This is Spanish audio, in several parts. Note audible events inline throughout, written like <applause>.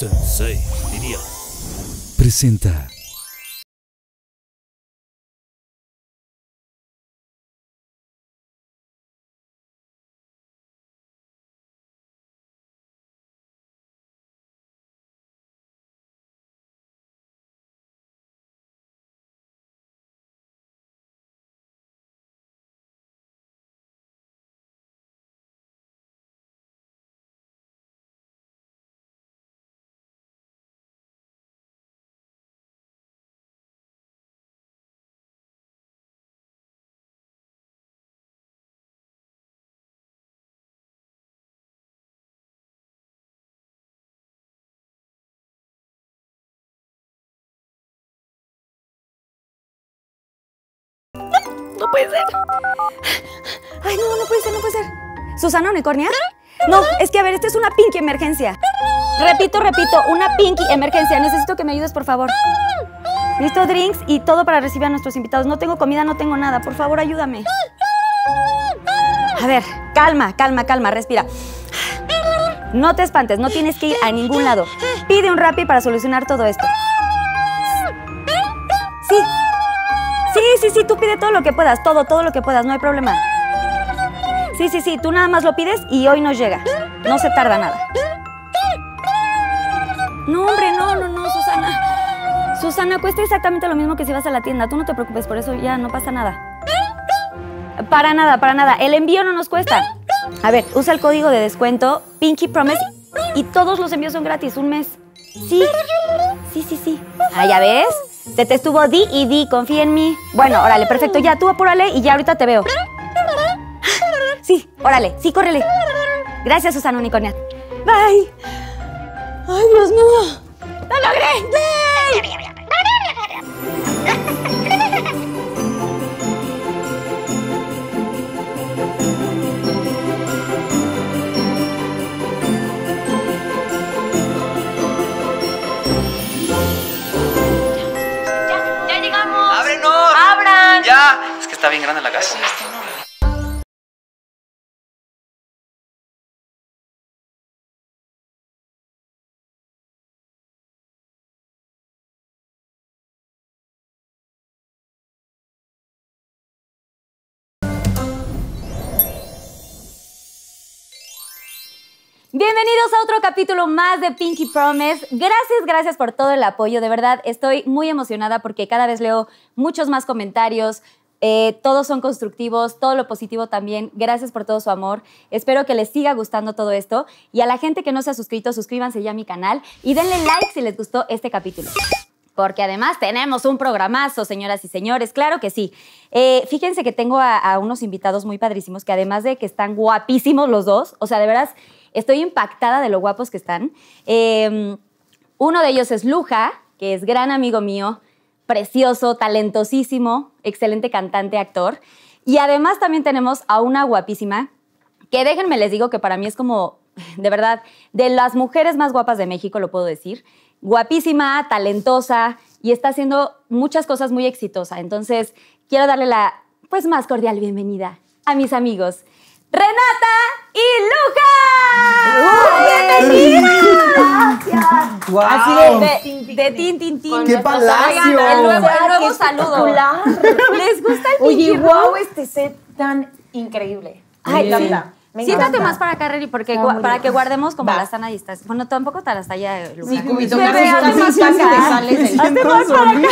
Sensei, diría. presenta No puede ser. Ay, no, no puede ser, no puede ser. ¿Susana Unicornia? No, es que a ver, esta es una pinky emergencia. Repito, repito, una pinky emergencia. Necesito que me ayudes, por favor. Listo, drinks y todo para recibir a nuestros invitados. No tengo comida, no tengo nada. Por favor, ayúdame. A ver, calma, calma, calma, respira. No te espantes, no tienes que ir a ningún lado. Pide un Rappi para solucionar todo esto. Sí. Sí, sí, tú pide todo lo que puedas, todo, todo lo que puedas, no hay problema. Sí, sí, sí, tú nada más lo pides y hoy nos llega. No se tarda nada. No, hombre, no, no, no, Susana. Susana, cuesta exactamente lo mismo que si vas a la tienda. Tú no te preocupes, por eso ya no pasa nada. Para nada, para nada. El envío no nos cuesta. A ver, usa el código de descuento Pinky Promise y todos los envíos son gratis, un mes. Sí, sí, sí, sí. Ah, ¿ya ves? Se te estuvo di y di, confía en mí. Bueno, órale, perfecto. Ya, tú apúrale y ya ahorita te veo. Sí, órale, sí, córrele. Gracias, Susana Unicornia. Bye. Ay, Dios mío. ¡Lo logré! <laughs> está bien grande la casa. Bienvenidos a otro capítulo más de Pinky Promise. Gracias, gracias por todo el apoyo. De verdad, estoy muy emocionada porque cada vez leo muchos más comentarios. Eh, todos son constructivos, todo lo positivo también. Gracias por todo su amor. Espero que les siga gustando todo esto. Y a la gente que no se ha suscrito, suscríbanse ya a mi canal y denle like si les gustó este capítulo. Porque además tenemos un programazo, señoras y señores, claro que sí. Eh, fíjense que tengo a, unos invitados muy padrísimos que además de que están guapísimos los dos, o sea, de veras, estoy impactada de lo guapos que están. Eh, uno de ellos es Luja, que es gran amigo mío, precioso, talentosísimo, excelente cantante, actor. Y además también tenemos a una guapísima, que déjenme les digo que para mí es como, de verdad, de las mujeres más guapas de México, lo puedo decir. Guapísima, talentosa y está haciendo muchas cosas muy exitosa. Entonces, quiero darle la pues más cordial bienvenida a mis amigos Renata y Luca. ¡Bienvenidos! Gracias. Así de, de, de tin, tin, tin. ¡Qué palacio! Oigan, el nuevo, el nuevo ¡Qué saludo. ¿Les gusta el Oye, Pinky wow, Room? este set tan increíble. Ay, me sí. encanta. Me Siéntate encanta. más para acá, Reri, porque para bien. que guardemos como Va. la sana distancia. Bueno, tampoco tan hasta allá, Luca. Sí, cubito, casi, más casi te acá. sales más para acá.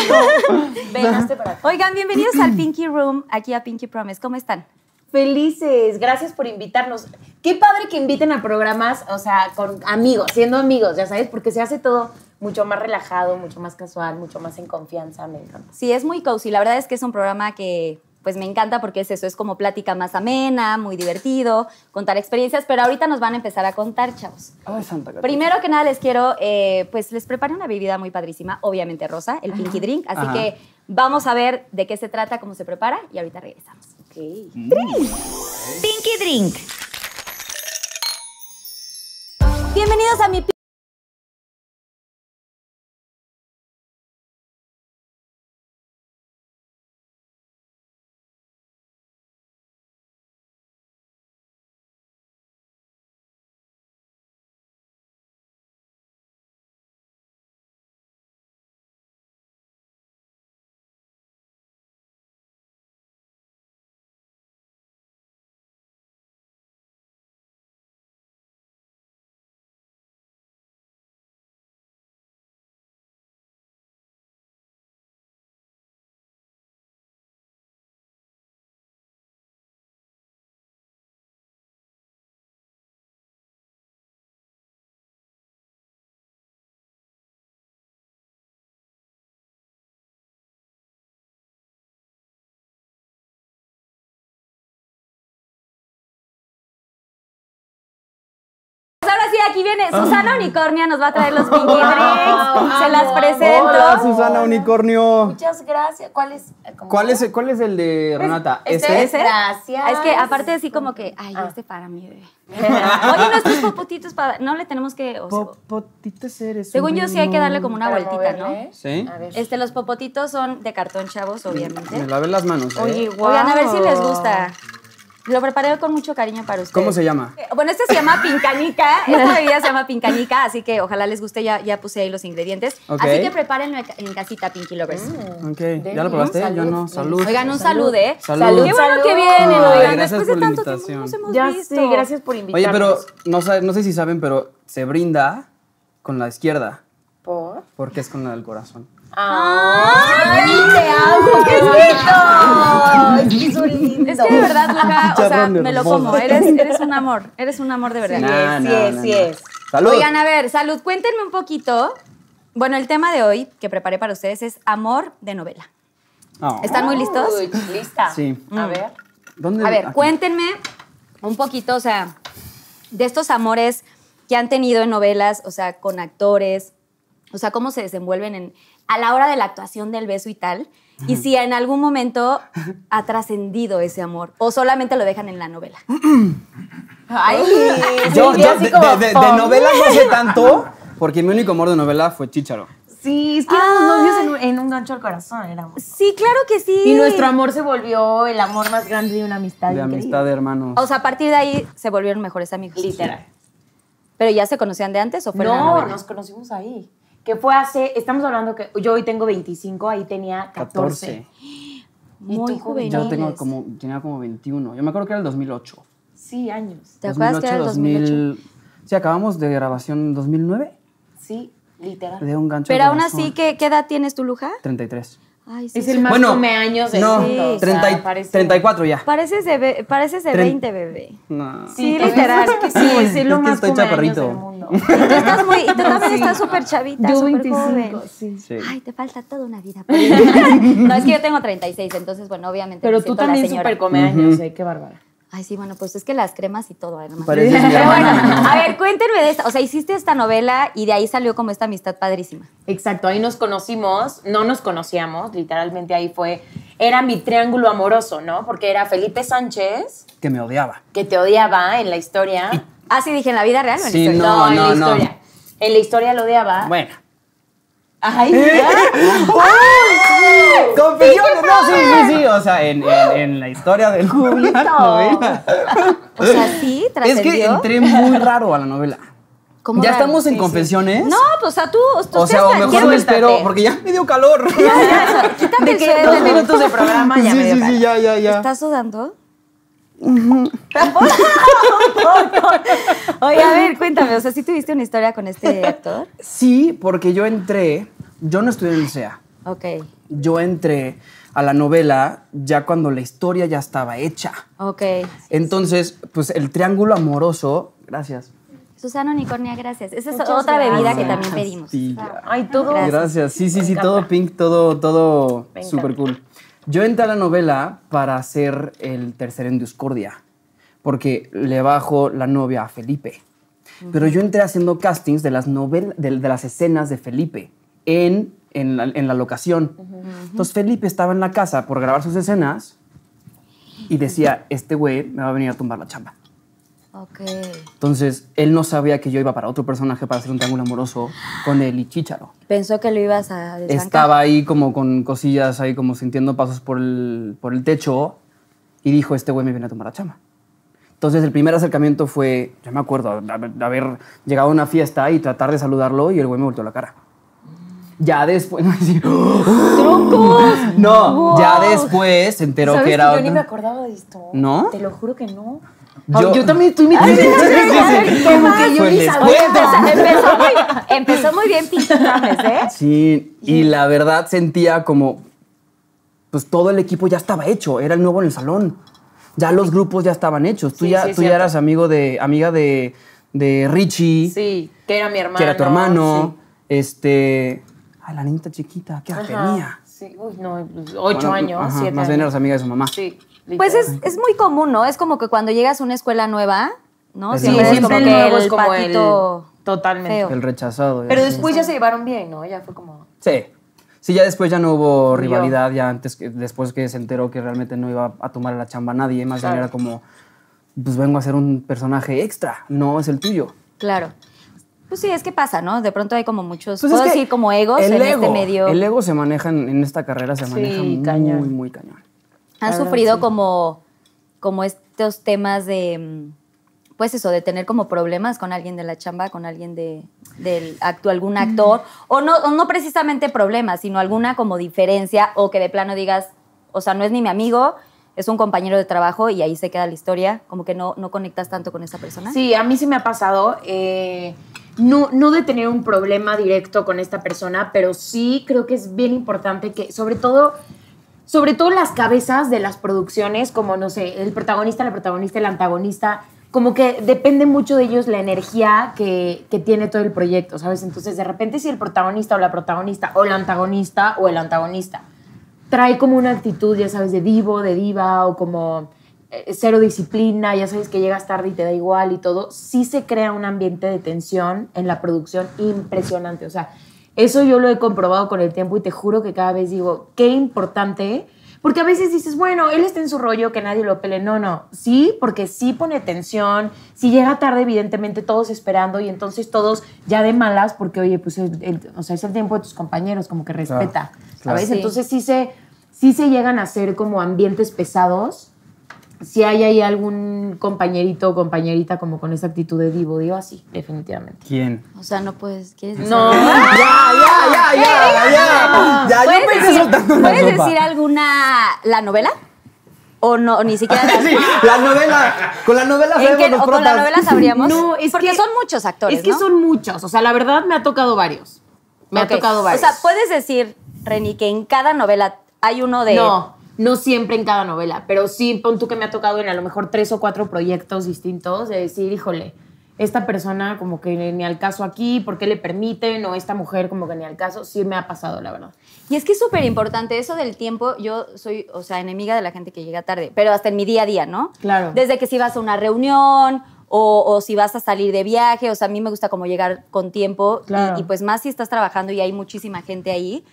Ven, hazte para acá. Oigan, bienvenidos al Pinky Room, aquí a Pinky Promise. ¿Cómo están? Felices, gracias por invitarnos. Qué padre que inviten a programas, o sea, con amigos, siendo amigos, ya sabes, porque se hace todo mucho más relajado, mucho más casual, mucho más en confianza, me encanta. Sí, es muy cozy. La verdad es que es un programa que pues me encanta porque es eso, es como plática más amena, muy divertido, contar experiencias, pero ahorita nos van a empezar a contar, chavos. Ay, santa Catarina. Primero que nada les quiero, eh, pues les preparé una bebida muy padrísima, obviamente rosa, el Pinky Drink, así Ajá. que vamos a ver de qué se trata, cómo se prepara y ahorita regresamos. Ok. Pinky Drink. Bienvenidos a mi aquí viene Susana Unicornia, nos va a traer los <laughs> Pinky Drinks. Se las presento. Hola, Susana Unicornio. Muchas gracias. ¿Cuál es? ¿Cómo? ¿Cuál es, ¿Cuál es el de Renata? Este ¿Este? es- Gracias. Es que aparte así como que, ay, este para mí, bebé. <laughs> Oye, nuestros popotitos para. No le tenemos que. o sea, Popotitos eres. según yo sí hay que darle como una Para vueltita, ¿no? ¿Sí? A ver. Este, los popotitos son de cartón, chavos, Me obviamente. lavé las manos. ¿eh? Oye, guau. Oigan, a ver si les gusta. Lo preparé con mucho cariño para ustedes. ¿Cómo se llama? Eh, Bueno, este se llama pincanica. <laughs> Esta bebida se llama pincanica, así que ojalá les guste. Ya, ya puse ahí los ingredientes. Así que prepárenlo en casita, Pinky Lovers. Ok, ¿ya lo probaste? Yo no, salud. Oigan, un salud, ¿eh? Salud. Qué bueno Salud. que vienen, Ay, oigan. gracias Después de tanto tiempo nos hemos Ya visto. sé, gracias por invitarnos. Oye, pero no, no sé si saben, pero se brinda con la izquierda, ¿Por? porque es con la del corazón. ¡Ay, te amo! ¡Qué lindo! Es que. Es de verdad, Luca, <laughs> o sea, me lo como. Eres, eres un amor. Eres un amor de verdad. Sí es, sí es. Salud. Oigan, a ver, salud. Cuéntenme un poquito. Bueno, el tema de hoy que preparé para ustedes es amor de novela. Oh. ¿Están muy listos? Uy, lista. Sí. A ver. ¿Dónde? A ver, Aquí. cuéntenme un poquito, o sea, de estos amores que han tenido en novelas, o sea, con actores, o sea, cómo se desenvuelven en, a la hora de la actuación del beso y tal, y si en algún momento ha trascendido ese amor, o solamente lo dejan en la novela. <clears throat> Ay, Yo, yo de, como, de- de- de pum. novela no sé tanto, <laughs> porque mi único amor de novela fue Chicharo. Sí, es que éramos novios en un, en un gancho al corazón, éramos. Sí, claro que sí. Y nuestro amor se volvió el amor más grande de una amistad. De increíble. amistad de hermanos. O sea, a partir de ahí se volvieron mejores amigos. Literal. ¿Pero ya se conocían de antes o fue en la No, novela? nos conocimos ahí. Que fue hace, estamos hablando que yo hoy tengo 25, ahí tenía 14. 14. Muy tú, juveniles. Yo tengo como, tenía como 21. Yo me acuerdo que era el 2008. Sí, años. ¿Te acuerdas que era el 2008? 2000. Sí, acabamos de grabación en 2009 Sí, literal. de un gancho. Pero aún así, ¿qué, qué edad tienes tú, Luja? 33. Ay, sí. Es el sí. más Bueno, cumpleaños de no, mundo, o sea, 30 y- parece- 34 ya. Pareces de, be- pareces de Tren- 20, bebé. No. Sí, ves literal. más que sí, es lo Es que más estoy chaparrito. del mundo. Y tú estás muy, y tú también estás súper chavita, Yo súper 25, joven. sí. Sí. Ay, te falta toda una vida. <laughs> no, es que yo tengo 36, entonces, bueno, obviamente. Pero me tú también súper cumpleaños, eh, qué bárbara. Ay, sí, bueno, pues es que las cremas y todo, además. Bueno, a ver, cuéntenme de esta. O sea, hiciste esta novela y de ahí salió como esta amistad padrísima. Exacto, ahí nos conocimos, no nos conocíamos, literalmente ahí fue, era mi triángulo amoroso, ¿no? Porque era Felipe Sánchez, Que me odiaba. que te odiaba en la historia. Ah, sí, dije en la vida real o en Sí, la historia? No, en no, la no. historia. En la historia lo odiaba. Bueno. Ay, Confesiones, no, sí, sí, sí. O sea, en, en, en la historia de la novela. O sea, sí, Es trascendió. que entré muy raro a la novela. ¿Cómo ¿Ya raro? estamos en Sí, sí. confesiones? No, pues, o sea, tú. tú O sea, o mejor me espero, porque ya me dio calor. Ya, ya, eso, Quítate de el que dos minutos de programa ya sí, me dio sí, calor. sí, ya, ya, ya. ¿Estás sudando? Oye, a ver, cuéntame, o sea, ¿sí tuviste una historia con este actor? Sí, porque yo entré, yo no estudié en el CEA. Ok, Yo entré a la novela ya cuando la historia ya estaba hecha. ok. Entonces, pues el triángulo amoroso, gracias. Susana Unicornia, gracias. Esa es Muchas otra bebida que también pedimos. Sí. Ay, todo. Gracias. Gracias. Sí, sí, sí, todo pink, todo, todo súper cool. Yo entré a la novela para hacer el tercer en discordia, porque le bajo la novia a Felipe. Pero yo entré haciendo castings de las, novel de, de las escenas de Felipe en, en, la, en la locación. Entonces Felipe estaba en la casa por grabar sus escenas y decía, este güey me va a venir a tumbar la chamba. Ok. Entonces él no sabía que yo iba para otro personaje para hacer un triángulo amoroso con él y Chicharo. Pensó que lo ibas a desbancar. Estaba ahí como con cosillas, ahí como sintiendo pasos por el, por el techo y dijo, este güey me viene a tomar la chama. Entonces el primer acercamiento fue, yo me acuerdo, de haber llegado a una fiesta y tratar de saludarlo y el güey me volteó la cara. Ya después, <laughs> ¡Trucos! No, ya después se enteró ¿Sabes que que era yo ni me acordaba de esto? ¿No? Te lo juro que no. Yo- Yo, también estoy Sí, sí, sí, sí. Como que yo Pues ni sabía. Empezó, empezó muy, empezó muy bien Promise, ¿eh? Sí, y la verdad sentía como, pues todo el equipo ya estaba hecho, era el nuevo en el salón. Ya los grupos ya estaban hechos. Tú Sí, ya, tú ya eras amigo de, amiga de, de Richie, Sí, que era mi hermano. que era tu hermano. sí. Este. Ay, la niñita chiquita, ¿qué edad tenía? Sí, uy, no, pues, ocho Bueno, años, ajá, siete Más bien eras amiga de su mamá. Sí. Pues es, es muy común, ¿no? Es como que cuando llegas a una escuela nueva, ¿no? El Siempre es como el el como el- Totalmente. feo. El rechazado. Pero después ya se llevaron bien, ¿no? Ya fue como... Sí. Sí, ya después ya no hubo rivalidad, ya antes que después que se enteró que realmente no iba a tomar la chamba a nadie, más bien Claro. era como, pues vengo a ser un personaje extra, no es el tuyo. Claro. Pues sí, es que pasa, ¿no? De pronto hay como muchos, Pues puedo es que decir como egos en ego, este medio. El ego se maneja en, en esta carrera, se Sí, maneja muy, cañón. muy cañón. Han verdad, sufrido sí. como, como estos temas de, mm, pues eso, de tener como problemas con alguien de la chamba, con alguien de, del acto, algún actor, o, no, o no precisamente problemas, sino alguna como diferencia, o que de plano digas, o sea, no es ni mi amigo, es un compañero de trabajo y ahí se queda la historia, como que no, no conectas tanto con esa persona. Sí, a mí sí me ha pasado. eh, no, no de tener un problema directo con esta persona, pero sí creo que es bien importante que, sobre todo, sobre todo las cabezas de las producciones, como no sé, el protagonista, la protagonista, el antagonista, como que depende mucho de ellos la energía que, que tiene todo el proyecto, ¿sabes? Entonces, de repente, si el protagonista o la protagonista, o el antagonista o el antagonista, trae como una actitud, ya sabes, de divo, de diva, o como cero disciplina, ya sabes que llegas tarde y te da igual y todo, sí se crea un ambiente de tensión en la producción impresionante. O sea, eso yo lo he comprobado con el tiempo y te juro que cada vez digo, qué importante, porque a veces dices, bueno, él está en su rollo, que nadie lo pele. No, no, sí, porque sí pone tensión, si llega tarde, evidentemente todos esperando y entonces todos ya de malas, porque oye, pues el- el- o sea, es el tiempo de tus compañeros, como que respeta, claro. ¿sabes? Sí. Entonces sí se, sí se llegan a hacer como ambientes pesados si hay ahí algún compañerito o compañerita como con esa actitud de divo, digo así, definitivamente. ¿Quién? O sea, no puedes, ¿quieres decir No. algo? <laughs> ya, ya, ya, ya, ya. Ya, yo ¿Puedes pensé decir, soltando la ¿puedes sopa. decir alguna, la novela? ¿O no, ni siquiera <laughs> la Sí, la novela, con la novela ¿En sabemos o con la novela sabríamos? No, es Porque que- son muchos actores, Es que ¿no? son muchos, o sea, la verdad me ha tocado varios. Me Ok. ha tocado varios. O sea, puedes decir, Reni, que en cada novela hay uno de... No, no siempre en cada novela, pero sí pon tú que me ha tocado en a lo mejor tres o cuatro proyectos distintos de decir, híjole, esta persona como que ni al caso aquí, ¿por qué le permiten? O esta mujer como que ni al caso, sí me ha pasado, la verdad. Y es que es súper importante eso del tiempo. Yo soy, o sea, enemiga de la gente que llega tarde, pero hasta en mi día a día, ¿no? Claro. Desde que si vas a una reunión o, o si vas a salir de viaje, o sea, a mí me gusta como llegar con tiempo. y- Claro. Y, pues más si estás trabajando y hay muchísima gente ahí,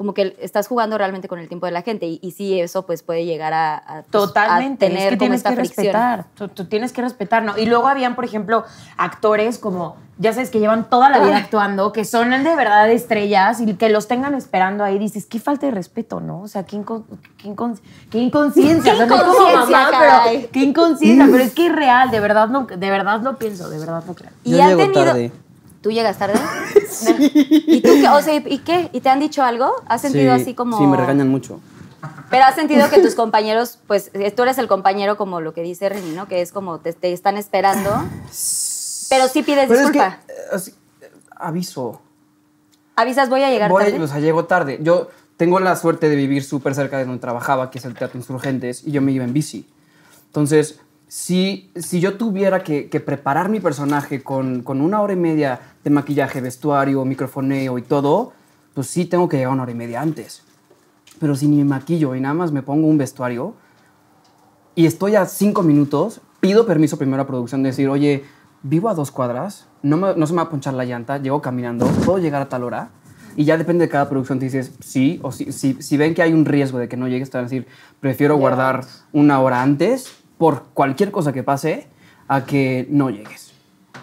como que estás jugando realmente con el tiempo de la gente. Y, y sí, eso pues puede llegar a, a, pues, Totalmente. a tener es que como tienes esta que fricción. respetar. Tú, tú tienes que respetar, ¿no? Y luego habían, por ejemplo, actores como, ya sabes, que llevan toda la vida actuando, que son de verdad estrellas y que los tengan esperando ahí. Dices, qué falta de respeto, ¿no? O sea, qué, incon- qué, incon- qué inconsciencia. <laughs> Qué O sea, inconsciencia, mamá, pero qué inconsciencia. Pero es que es real, de verdad, no, de verdad lo pienso, de verdad lo creo. Y Yo han llego tenido... tarde. ¿Tú llegas tarde? <laughs> ¿Y tú qué? O sea, ¿y qué? ¿Y te han dicho algo? ¿Has sentido Sí, así como...? Sí, me regañan mucho. Pero has sentido que tus compañeros, pues tú eres el compañero como lo que dice Reni, ¿no? Que es como te, te están esperando. Pero sí pides Pero es que, disculpa. eh, así, aviso. Avisas, voy a llegar Voy, tarde. o sea, llego tarde. Yo tengo la suerte de vivir súper cerca de donde trabajaba, que es el Teatro Insurgentes, y yo me iba en bici. Entonces, si, si yo tuviera que, que preparar mi personaje con, con una hora y media de maquillaje, vestuario, microfoneo y todo, pues sí tengo que llegar una hora y media antes. Pero si ni me maquillo y nada más me pongo un vestuario y estoy a cinco minutos, pido permiso primero a producción de decir, oye, vivo a dos cuadras, no, me- no se me va a ponchar la llanta, llego caminando, puedo llegar a tal hora. Y ya depende de cada producción, te dices sí o sí. Si, si ven que hay un riesgo de que no llegues, te van a decir, prefiero guardar una hora antes por cualquier cosa que pase a que no llegues.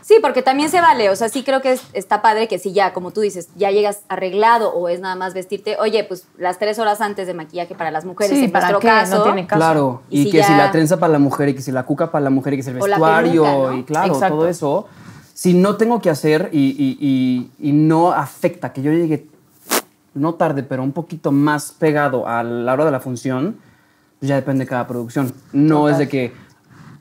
Sí, porque también se vale. O sea, sí creo que es- está padre que si ya, como tú dices, ya llegas arreglado o es nada más vestirte, oye, pues las tres horas antes de maquillaje para las mujeres, Sí, en ¿para nuestro qué? caso. No tiene caso. Claro, Y y, si que si la trenza para la mujer y que si la cuca para la mujer y que si el vestuario peluca, ¿no? y claro, Exacto. todo eso. Si no tengo que hacer y, y- y- y no afecta que yo llegue no tarde, pero un poquito más pegado a la hora de la función, ya depende de cada producción. No Total. es de que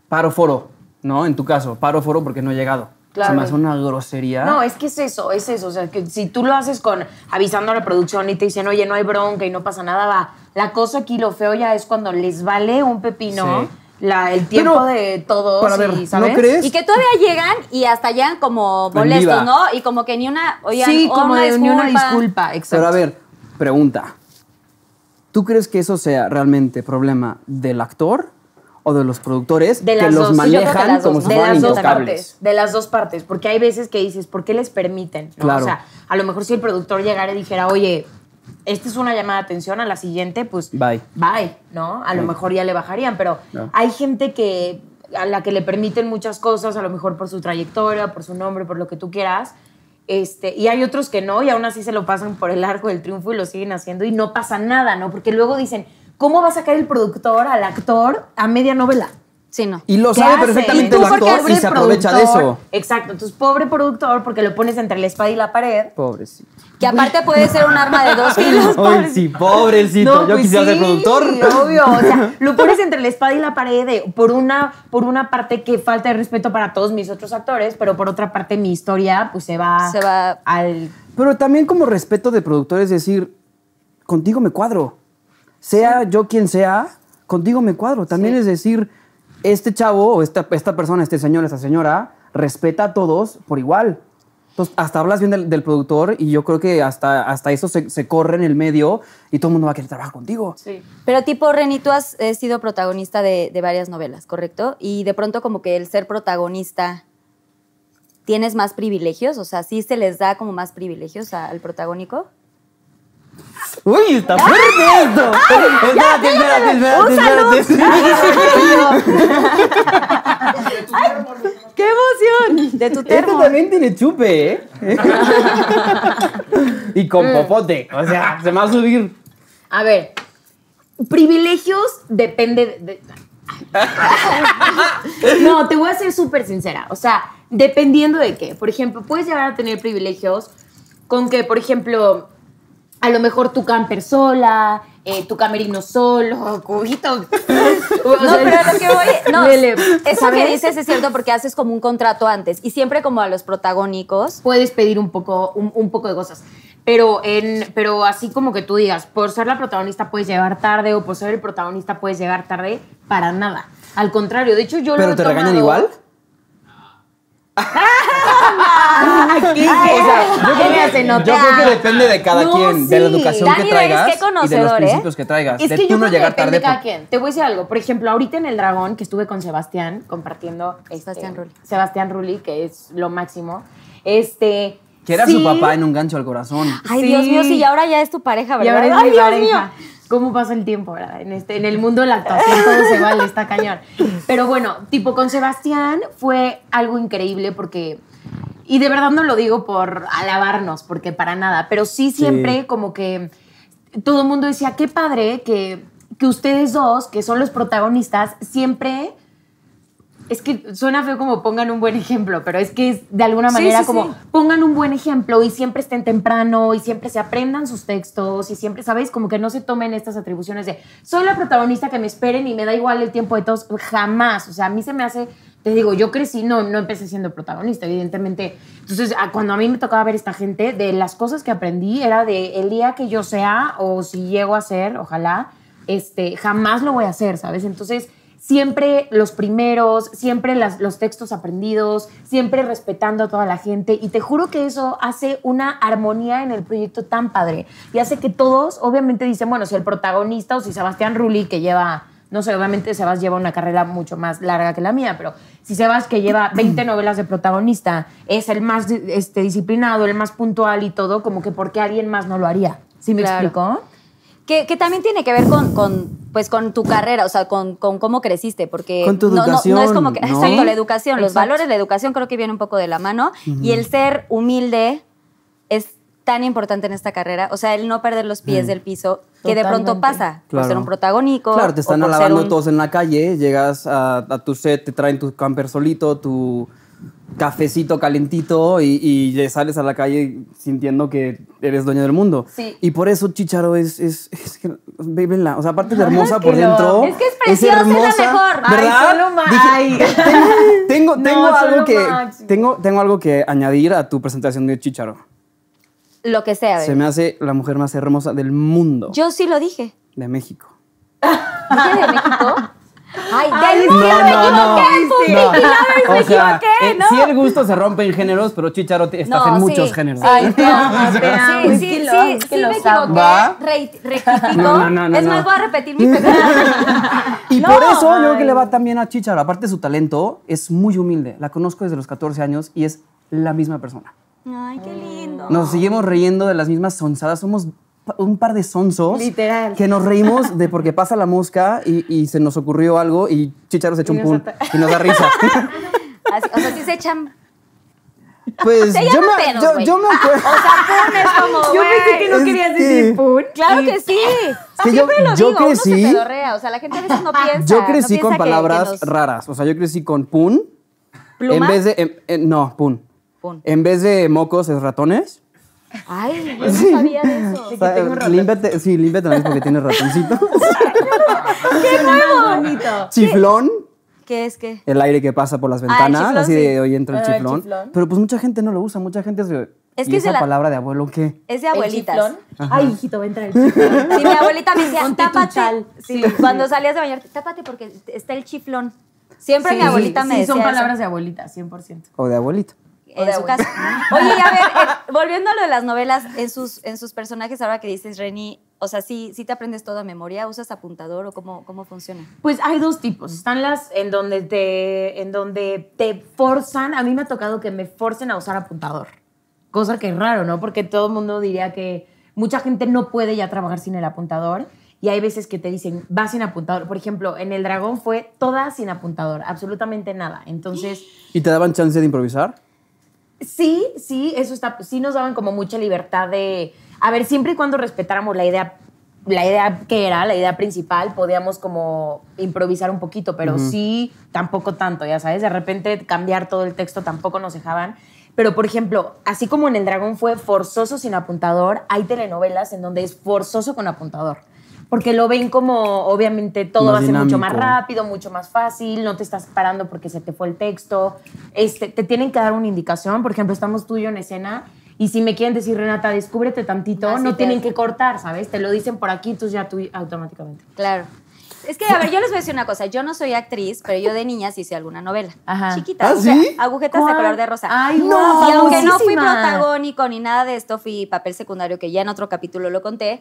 paro foro, ¿no? En tu caso, paro foro porque no he llegado. Claro. Se me hace una grosería. No, es que es eso, es eso. O sea, que si tú lo haces con avisando a la producción y te dicen, oye, no hay bronca y no pasa nada, va. La cosa aquí, lo feo ya es cuando les vale un pepino Sí. la, el tiempo Pero, de todos. para ver, y, ¿no ¿sabes? crees? Y que todavía llegan y hasta llegan como molestos. ¿no? Y como que ni una, oigan, sí, oh, como una de ni una disculpa. disculpa, exacto. Pero a ver, pregunta. ¿Tú crees que eso sea realmente problema del actor o de los productores De que las los dos. Que manejan como si de fueran las dos partes, de las dos partes, porque hay veces que dices, ¿por qué les permiten? ¿no? Claro. O sea, a lo mejor si el productor llegara y dijera, oye, esta es una llamada de atención, a la siguiente, pues Bye. bye, ¿no? A lo mejor ya le bajarían, pero No. hay gente que a la que le permiten muchas cosas, a lo mejor por su trayectoria, por su nombre, por lo que tú quieras. Este, y hay otros que no, y aún así se lo pasan por el arco del triunfo y lo siguen haciendo y no pasa nada, ¿no? Porque luego dicen, ¿cómo va a sacar el productor al actor a media novela? Sí, no. Y lo ¿Qué sabe hace? perfectamente ¿Y tú el actor y se aprovecha de eso. Exacto, entonces pobre productor porque lo pones entre la espada y la pared. Pobrecito. Que aparte puede ser un arma de dos filos. <laughs> Ay, sí, <laughs> pobrecito. No, Yo pues quisiera ser productor. Obvio, o sea, <laughs> lo pones entre la espada y la pared de- por una, por una parte que falta de respeto para todos mis otros actores, pero por otra parte mi historia pues se va, Se va- al... Pero también como respeto de productor es decir, contigo me cuadro. Sea yo quien sea, contigo me cuadro. También es decir, este chavo o esta, esta persona, este señor, esta señora, respeta a todos por igual. Entonces, hasta hablas bien del, del productor y yo creo que hasta, hasta eso se, se corre en el medio y todo el mundo va a querer trabajar contigo. Sí. Pero tipo, Reni, tú has sido protagonista de, varias novelas, ¿correcto? Y de pronto como que el ser protagonista, ¿tienes más privilegios? O sea, ¿sí se les da como más privilegios al protagónico? ¡Uy, está fuerte esto! Espérate, espérate, espérate, espérate. ¡Qué emoción! De tu Este termo. también tiene chupe, ¿eh? <laughs> y con popote. O sea, se me va a subir. A ver, privilegios depende de... de- no, te voy a ser súper sincera. O sea, dependiendo de qué. Por ejemplo, puedes llegar a tener privilegios con que, por ejemplo, a lo mejor tu camper sola, eh, tu camerino solo, cubito. <laughs> <laughs> No, pero a lo que voy. No, <laughs> Lele, eso ¿sabes? que dices es cierto porque haces como un contrato antes y siempre como a los protagónicos. puedes pedir un poco, un, un poco de cosas. Pero, en, pero así como que tú digas, por ser la protagonista puedes llegar tarde o por ser el protagonista puedes llegar tarde, para nada. Al contrario, de hecho yo lo ¿Pero he te regañan Aquí, O sea, <laughs> yo creo, que, yo creo que depende de cada No, quien, de la educación Dani que traigas qué y de los ¿eh? principios que traigas. Es de que tú yo no creo llegar tarde. de cada por- quien. Te voy a decir algo. Por ejemplo, ahorita en El Dragón, que estuve con Sebastián compartiendo... este, Sebastián Rulli. Sebastián Rulli, que es lo máximo. Este... Que era sí, su papá en un gancho al corazón. Ay, Sí. Dios mío, sí, y ahora ya es tu pareja, Y ¿verdad? ahora es Ay, mi Dios pareja. mío. ¿Cómo pasa el tiempo, verdad? En, este, en el mundo de la actuación todo se vale, está cañón. Pero bueno, tipo con Sebastián fue algo increíble porque... Y de verdad no lo digo por alabarnos, porque para nada, pero sí siempre como que todo el mundo decía, qué padre que, que ustedes dos, que son los protagonistas, siempre... Es que suena feo como pongan un buen ejemplo, pero es que es de alguna manera sí, como sí. pongan un buen ejemplo y siempre estén temprano y siempre se aprendan sus textos y siempre, ¿sabéis? Como que no se tomen estas atribuciones de soy la protagonista que me esperen y me da igual el tiempo de todos. Jamás. O sea, a mí se me hace, te digo, yo crecí, no, no empecé siendo protagonista, evidentemente. Entonces, cuando a mí me tocaba ver esta gente, de las cosas que aprendí era de el día que yo sea o si llego a ser, ojalá, este, jamás lo voy a hacer, ¿sabes? Entonces, siempre los primeros, siempre las- los textos aprendidos, siempre respetando a toda la gente. Y te juro que eso hace una armonía en el proyecto tan padre. Y hace que todos, obviamente, dicen, bueno, si el protagonista o si Sebastián Rulli, que lleva, no sé, obviamente Sebas lleva una carrera mucho más larga que la mía, pero si Sebas, que lleva <clears throat> 20 novelas de protagonista, es el más este, disciplinado, el más puntual y todo, como que ¿por qué alguien más no lo haría? ¿Sí me Claro. explico? Que, que también tiene que ver con, con, pues, con tu carrera, o sea, con, con cómo creciste, porque Con tu no- no- no, es educación, como que, ¿no? exacto, la educación, los exacto. valores, la educación creo que viene un poco de la mano, y el ser humilde es tan importante en esta carrera, o sea, el no perder los pies del piso, que de pronto pasa, por Claro. ser un protagónico. Claro, te están por alabando un- todos en la calle, llegas a, a tu set, te traen tu camper solito, tu cafecito calentito y, y sales a la calle sintiendo que eres dueño del mundo. Sí. Y por eso Chicharo es, es, es o sea, aparte de hermosa por dentro. Es que es preciosa, es la mejor. Ay, ¿verdad? ma- Dije, ay. tengo, <laughs> tengo, No, algo que, tengo, tengo algo que añadir a tu presentación de Chicharo. Lo que sea, Se me hace la mujer más hermosa del mundo. Yo sí lo dije. De México. <laughs> ¿Dije de México? Ay, Ay, del no, me no, no. equivoqué, Pupi, No. me O sea, equivoqué, eh, ¿no? sí el gusto se rompe en géneros, pero Chicharo estás No, en sí, muchos géneros. Ay, te <laughs> amo, te amo. Sí, sí, sí, sí me equivoqué. ¿Va? Re- rectifico. No, no, no, no, es más, voy a repetir mi <laughs> pregunta. Y No, por eso yo creo que le va también a Chicharo. Aparte de su talento, es muy humilde. La conozco desde los 14 años y es la misma persona. Ay, qué lindo. Nos seguimos riendo de las mismas sonsadas. Somos un par de sonsos. Literal. Que nos reímos de porque pasa la mosca y, y se nos ocurrió algo y Chicharo se echa un ata- y nos da risa. <laughs> Así, o sea, sí se echan. Pues Se yo me, pedos, yo, yo me acuerdo. O sea, pun es como. <laughs> Yo pensé que no es querías que- decir <laughs> pun. Claro que sí. que yo- Siempre lo yo digo, uno crecí- se pedorrea. O sea, la gente a veces no piensa. Yo no crecí piensa con que- que palabras nos- raras. O sea, yo crecí con pun. ¿Pluma? En vez de. em- em- no, pun. Pun. En vez de mocos es ratones. Ay, yo no sabía de eso. O sea, límpiate, sí, límpiate la porque tienes ratoncito. <laughs> ¡Qué nuevo! bonito! <laughs> Chiflón. ¿Qué es qué? El aire que pasa por las el ventanas, chiflón, así sí. de hoy entra el Ah, el chiflón. Pero pues mucha gente no lo usa, mucha gente es de. Es ¿y que esa se la- palabra de abuelo qué? Es de ¿El abuelitas. chiflón? Ay, hijito, va a entrar el chiflón. <laughs> Sí, mi abuelita me decía, tápate. chal. Sí, cuando salías de bañarte, tápate porque está el chiflón. Siempre mi Sí, abuelita me sí, decía son eso. palabras de abuelita, 100%. O de abuelito. En su casa. Oye, a ver, eh, volviendo a lo de las novelas, en sus, en sus personajes, ahora que dices, Reni, o sea, ¿sí, sí te aprendes todo a memoria? ¿Usas apuntador o cómo, cómo funciona? Pues hay dos tipos. Están las en donde te, en donde te forzan. A mí me ha tocado que me forcen a usar apuntador. Cosa que es raro, ¿no? Porque todo el mundo diría que mucha gente no puede ya trabajar sin el apuntador. Y hay veces que te dicen, va sin apuntador. Por ejemplo, en El Dragón fue toda sin apuntador, absolutamente nada. Entonces, ¿Y te daban chance de improvisar? Sí, sí, eso está, sí nos daban como mucha libertad de, a ver, siempre y cuando respetáramos la idea, la idea que era, la idea principal, podíamos como improvisar un poquito, pero sí, tampoco tanto, ya sabes, de repente cambiar todo el texto tampoco nos dejaban. Pero, por ejemplo, así como en El Dragón fue forzoso sin apuntador, hay telenovelas en donde es forzoso con apuntador. Porque lo ven como, obviamente, todo Más va a ser mucho más rápido, mucho más fácil, no te estás parando porque se te fue el texto. Este, te tienen que dar una indicación. Por ejemplo, estamos tú y yo en escena y si me quieren decir, Renata, descúbrete tantito, Así no tienen hace. que cortar, ¿sabes? Te lo dicen por aquí, tú ya tú automáticamente. Claro. Es que, a ver, yo les voy a decir una cosa. Yo no soy actriz, pero yo de niña sí hice alguna novela. Ajá. Chiquita. ¿Ah, o sea, sí? agujetas de color de rosa. Ay, no. Y aunque no fui protagónico ni nada de esto, fui papel secundario, que ya en otro capítulo lo conté,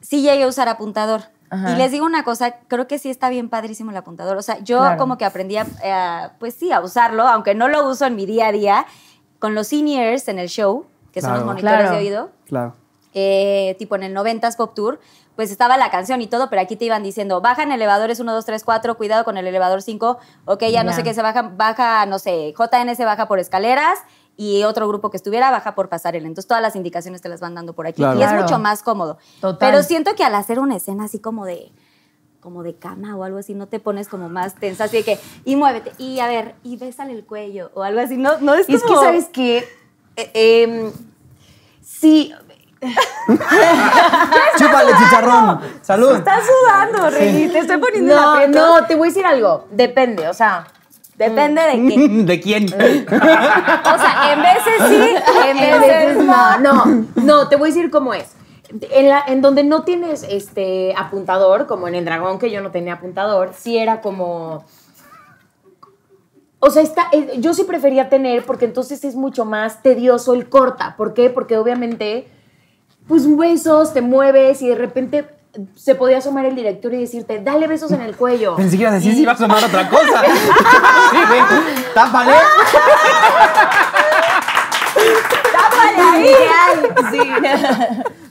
sí llegué a usar apuntador. Ajá. Y les digo una cosa, creo que sí está bien padrísimo el apuntador. O sea, yo Claro. como que aprendí a, a, pues sí, a usarlo, aunque no lo uso en mi día a día, con los seniors en el show, que son los monitores Claro. de oído Claro. eh, tipo en el 90s Pop Tour, pues estaba la canción y todo, pero aquí te iban diciendo, baja en elevadores 1, 2, 3, 4, cuidado con el elevador 5, ok, ya no sé qué, se baja, baja, no sé, JNS baja por escaleras y otro grupo que estuviera baja por pasarela. Entonces todas las indicaciones te las van dando por aquí Claro. y es mucho más cómodo. Total. Pero siento que al hacer una escena así como de como de cama o algo así, no te pones como más tensa, así de que, y muévete, y a ver, y bésale el cuello, o algo así, no, no es Es que, como- ¿sabes qué? Eh, em, sí, <laughs> ¡Chúpale, chicharrón! ¡Salud! Estás sudando, Reni, te estoy poniendo en no, aprietos. no, te voy a decir algo, depende, o sea, Depende de qué. <laughs> ¿De quién? <laughs> O sea, en veces sí, en En veces no. no, no, no, te voy a decir cómo es. En, la- en donde no tienes este apuntador, como en el dragón que yo no tenía apuntador, sí era como... O sea, está, eh, yo sí prefería tener porque entonces es mucho más tedioso el corta. ¿Por qué? Porque obviamente, pues besos, te mueves y de repente se podía asomar el director y decirte, dale besos en el cuello. Pensé que ibas a decir si iba a sonar otra cosa. <laughs> Sí, güey. ¡Tápale! Sí.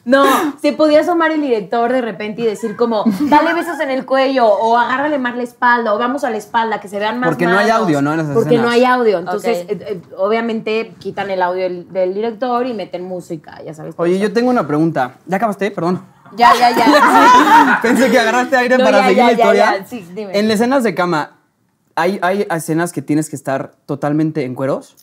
No, se podía asomar el director de repente y decir como, dale besos en el cuello, o agárrale más la espalda, o vamos a la espalda, que se vean más Porque no hay audio, ¿no? En esas Porque escenas. no hay audio. Entonces, eh, eh, obviamente, quitan el audio del, del director y meten música, ya sabes. Oye, yo tengo una pregunta. ¿Ya acabaste? Perdón. Ya, ya, ya. <laughs> Pensé que agarraste aire No, para ya, seguir ya, la historia. ya. Sí, dime. En las escenas de cama, ¿hay, ¿hay escenas que tienes que estar totalmente en cueros?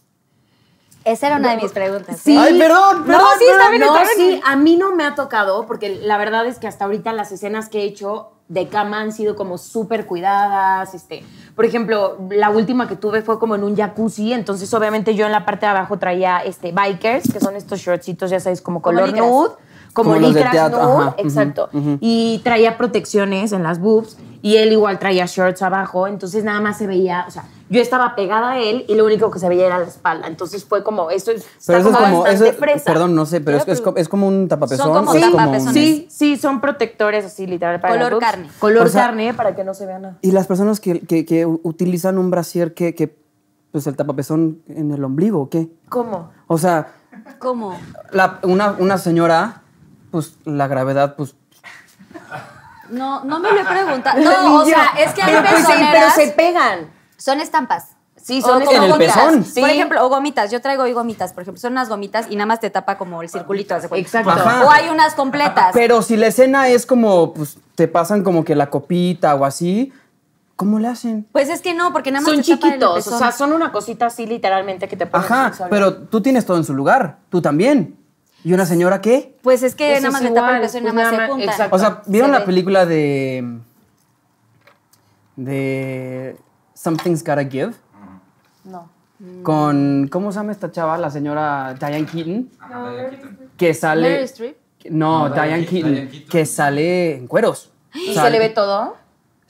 Esa era una de mis preguntas. Sí. Ay, perdón, perdón, No, sí, está bien, No, está bien. sí, a mí no me ha tocado, porque la verdad es que hasta ahorita las escenas que he hecho de cama han sido como súper cuidadas. Este, por ejemplo, la última que tuve fue como en un jacuzzi, entonces obviamente yo en la parte de abajo traía este, bikers, que son estos shortcitos, ya sabes, como color nude, como, Como los de teatro, ajá, ujú, exacto. Y traía protecciones en las boobs y él igual traía shorts abajo, entonces nada más se veía, o sea, yo estaba pegada a él y lo único que se veía era la espalda. Entonces fue como, esto es, Pero está eso es como, bastante eso, fresa. perdón, no sé, pero es, es es como un tapapezón. Son como tapapezones. Sí, sí, son protectores así, literal. Para Color carne. Color O sea- carne para que no se vea nada. Y las personas que, que- utilizan un brasier que, que, pues el tapapezón en el ombligo, ¿o qué? ¿Cómo? O sea, ¿Cómo? la- una, una señora, pues la gravedad, pues No, no me lo he preguntado. <laughs> No, o sea, es que hay pero, pues, sí, pero se pegan. Son estampas. Sí, O son como En el gomitas. pezón. Por Sí. ejemplo, o gomitas. Yo traigo hoy gomitas, por ejemplo. Son unas gomitas y nada más te tapa como el circulito. Exacto. Ajá. O hay unas completas. Pero si la escena es como, pues te pasan como que la copita o así, ¿cómo le hacen? Pues es que no, porque nada más Son te tapa el chiquitos, o sea, son una cosita así literalmente que te ponen Ajá, en el pero tú tienes todo en su lugar, tú también. ¿Y una señora qué? Pues es que Pues nada es más le tapa el igual, pezón y pues nada más nada se exacto. O sea, ¿vieron Se la ve. película de. de. Something's Gotta Give? No. Con. ¿Cómo se llama esta chava? La señora Diane Keaton. Que sale. Meryl Streep. No, No, Diane Diane Keaton, Keaton. Diane Keaton. Que sale en cueros. <gasps> ¿Y se le ve todo?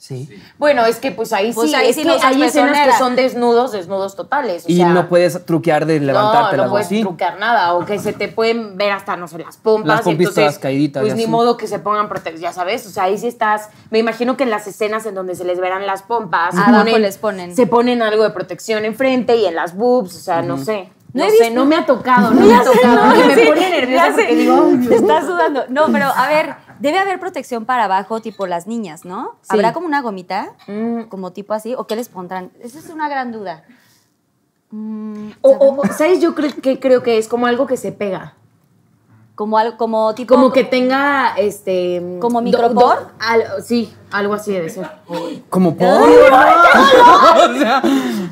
Sí. Bueno, es que pues ahí Pues sí, ahí es sí que no hay escenas que son desnudos, desnudos totales. o Y sea, no puedes truquear de levantarte no, no puedes así. trucar nada, o que se te pueden ver hasta, no sé, las pompas. Las entonces, todas caíditas Pues ni así. modo que se pongan protección, ya sabes, o sea, ahí sí estás, me imagino que en las escenas en donde se les verán las pompas, se Abajo les ponen. Se ponen algo de protección enfrente y en las boobs, o sea, no sé. No No, he sé, visto- no me ha tocado, <laughs> no me ha tocado. y me sí, pone nerviosa sé. porque digo. Está sudando. No, pero a ver, debe haber protección para abajo, tipo las niñas, ¿no? Sí. ¿Habrá como una gomita? Mm. Como tipo así, ¿o qué les pondrán? Esa es una gran duda. Mm, O, o- ¿sabes? Yo creo que creo que es como algo que se pega. como algo, como tipo. Como que tenga este. ¿Como do- micropor? do- al- sí, algo así debe ser. Como por. O sea,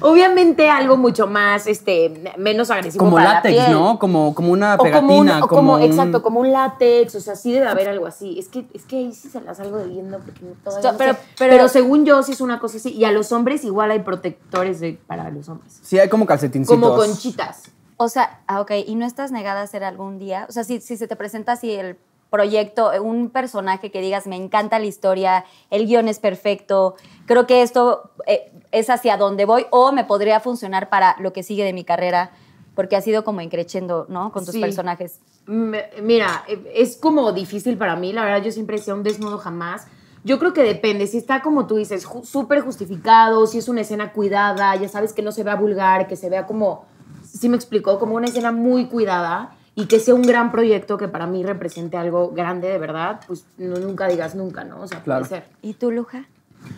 Obviamente algo mucho más, este, menos agresivo como para la látex, piel. ¿no? Como, como una O como un, pegatina. o como, un- exacto, como un látex, o sea, sí debe haber algo así. Es que, es que ahí sí se las salgo debiendo porque no todavía no pero- sé. pero- pero, según yo sí es una cosa así. Y a los hombres igual hay protectores de- para los hombres. Sí, hay como calcetincitos. Como conchitas. O sea, ah, ok, ¿y no estás negada a hacer algún día? O sea, si, si se te presenta así el proyecto, un personaje que digas, me encanta la historia, el guion es perfecto, creo que esto eh, es hacia donde voy o me podría funcionar para lo que sigue de mi carrera, porque ha sido como increchendo, ¿no? Con tus Sí. personajes. Me- Mira, eh, es como difícil para mí, la verdad yo siempre decía un desnudo jamás. Yo creo que depende, si está como tú dices, ju- súper justificado, si es una escena cuidada, ya sabes que no se vea vulgar, que se vea como, sí me explicó, como una escena muy cuidada y que sea un gran proyecto que para mí represente algo grande de verdad, pues no, nunca digas nunca, ¿no? O sea, Claro. puede ser. ¿Y tú, Luja?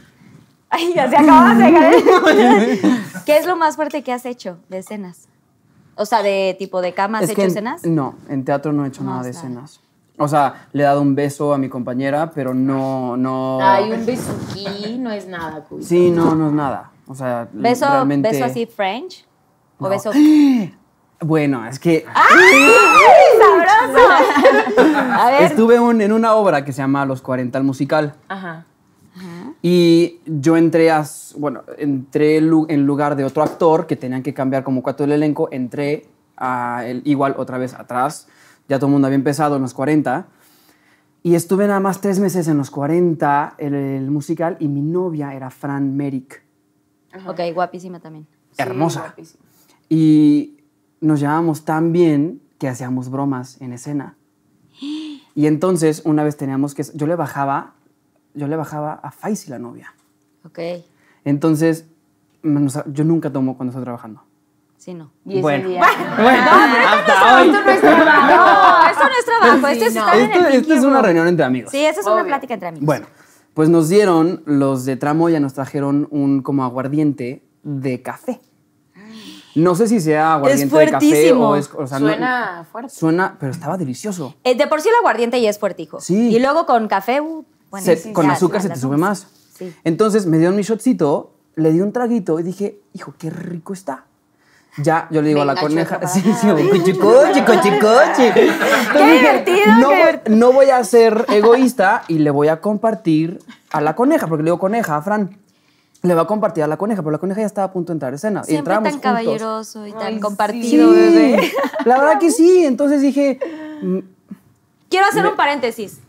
<laughs> Ay, ya se acaba de dejar. ¿Qué es lo más fuerte que has hecho de escenas? O sea, de tipo de cama, ¿has Es hecho en- escenas? No, en teatro no he hecho No, nada de escenas. O sea, le he dado un beso a mi compañera, pero no, no. Hay un besuquí, no es nada, cuy. Sí, no, no es nada. O sea, ¿Beso, realmente. beso así French? ¿O No. beso <gasps> Bueno, es que <laughs> <laughs> A ver. estuve un- en una obra que se llama Los 40 el musical. Ajá. Y yo entré a, bueno, entré en lugar de otro actor que tenían que cambiar como cuatro del elenco, entré a el, igual otra vez atrás, ya todo el mundo había empezado en los 40, y estuve nada más tres meses en los 40, el, el musical, y mi novia era Fran Merrick, Ok, guapísima también. hermosa. Y nos llevábamos tan bien que hacíamos bromas en escena. Y entonces una vez teníamos que, yo le bajaba, yo le bajaba a Faisy la novia. Ok, Entonces, yo nunca tomo cuando estoy trabajando. sí, no. Y ese Bueno. día. Bueno, hasta hoy. <laughs> No, esto no es trabajo, esto es Sí, no. estar en Esto, el esto Pinky es una reunión entre amigos. Sí, esa es una Obvio. plática entre amigos. Bueno, pues nos dieron, los de Tramoya nos trajeron un como aguardiente de café. No sé si sea aguardiente de café o es... o sea, no- Suena fuerte. suena, pero estaba delicioso. Eh, de por sí el aguardiente ya es fuertijo. Sí. Y luego con café, uh, bueno, Se- sí, con ya, azúcar se te sube más. Sí. Entonces me dieron mi shotcito, le di un traguito y dije, hijo, qué rico está. Ya, yo le digo a la coneja, <laughs> sí, sí, cochicochi. <laughs> Entonces dije, divertido, No, qué divertido. no voy a ser egoísta y le voy a compartir a la coneja, porque le digo coneja a Fran. Le va a compartir a la coneja, pero la coneja ya estaba a punto de entrar a escena. y Siempre entramos tan juntos. caballeroso y tan Ay, compartido, Sí, bebé. la verdad que sí. Entonces dije, mm, Quiero hacer Me- un paréntesis.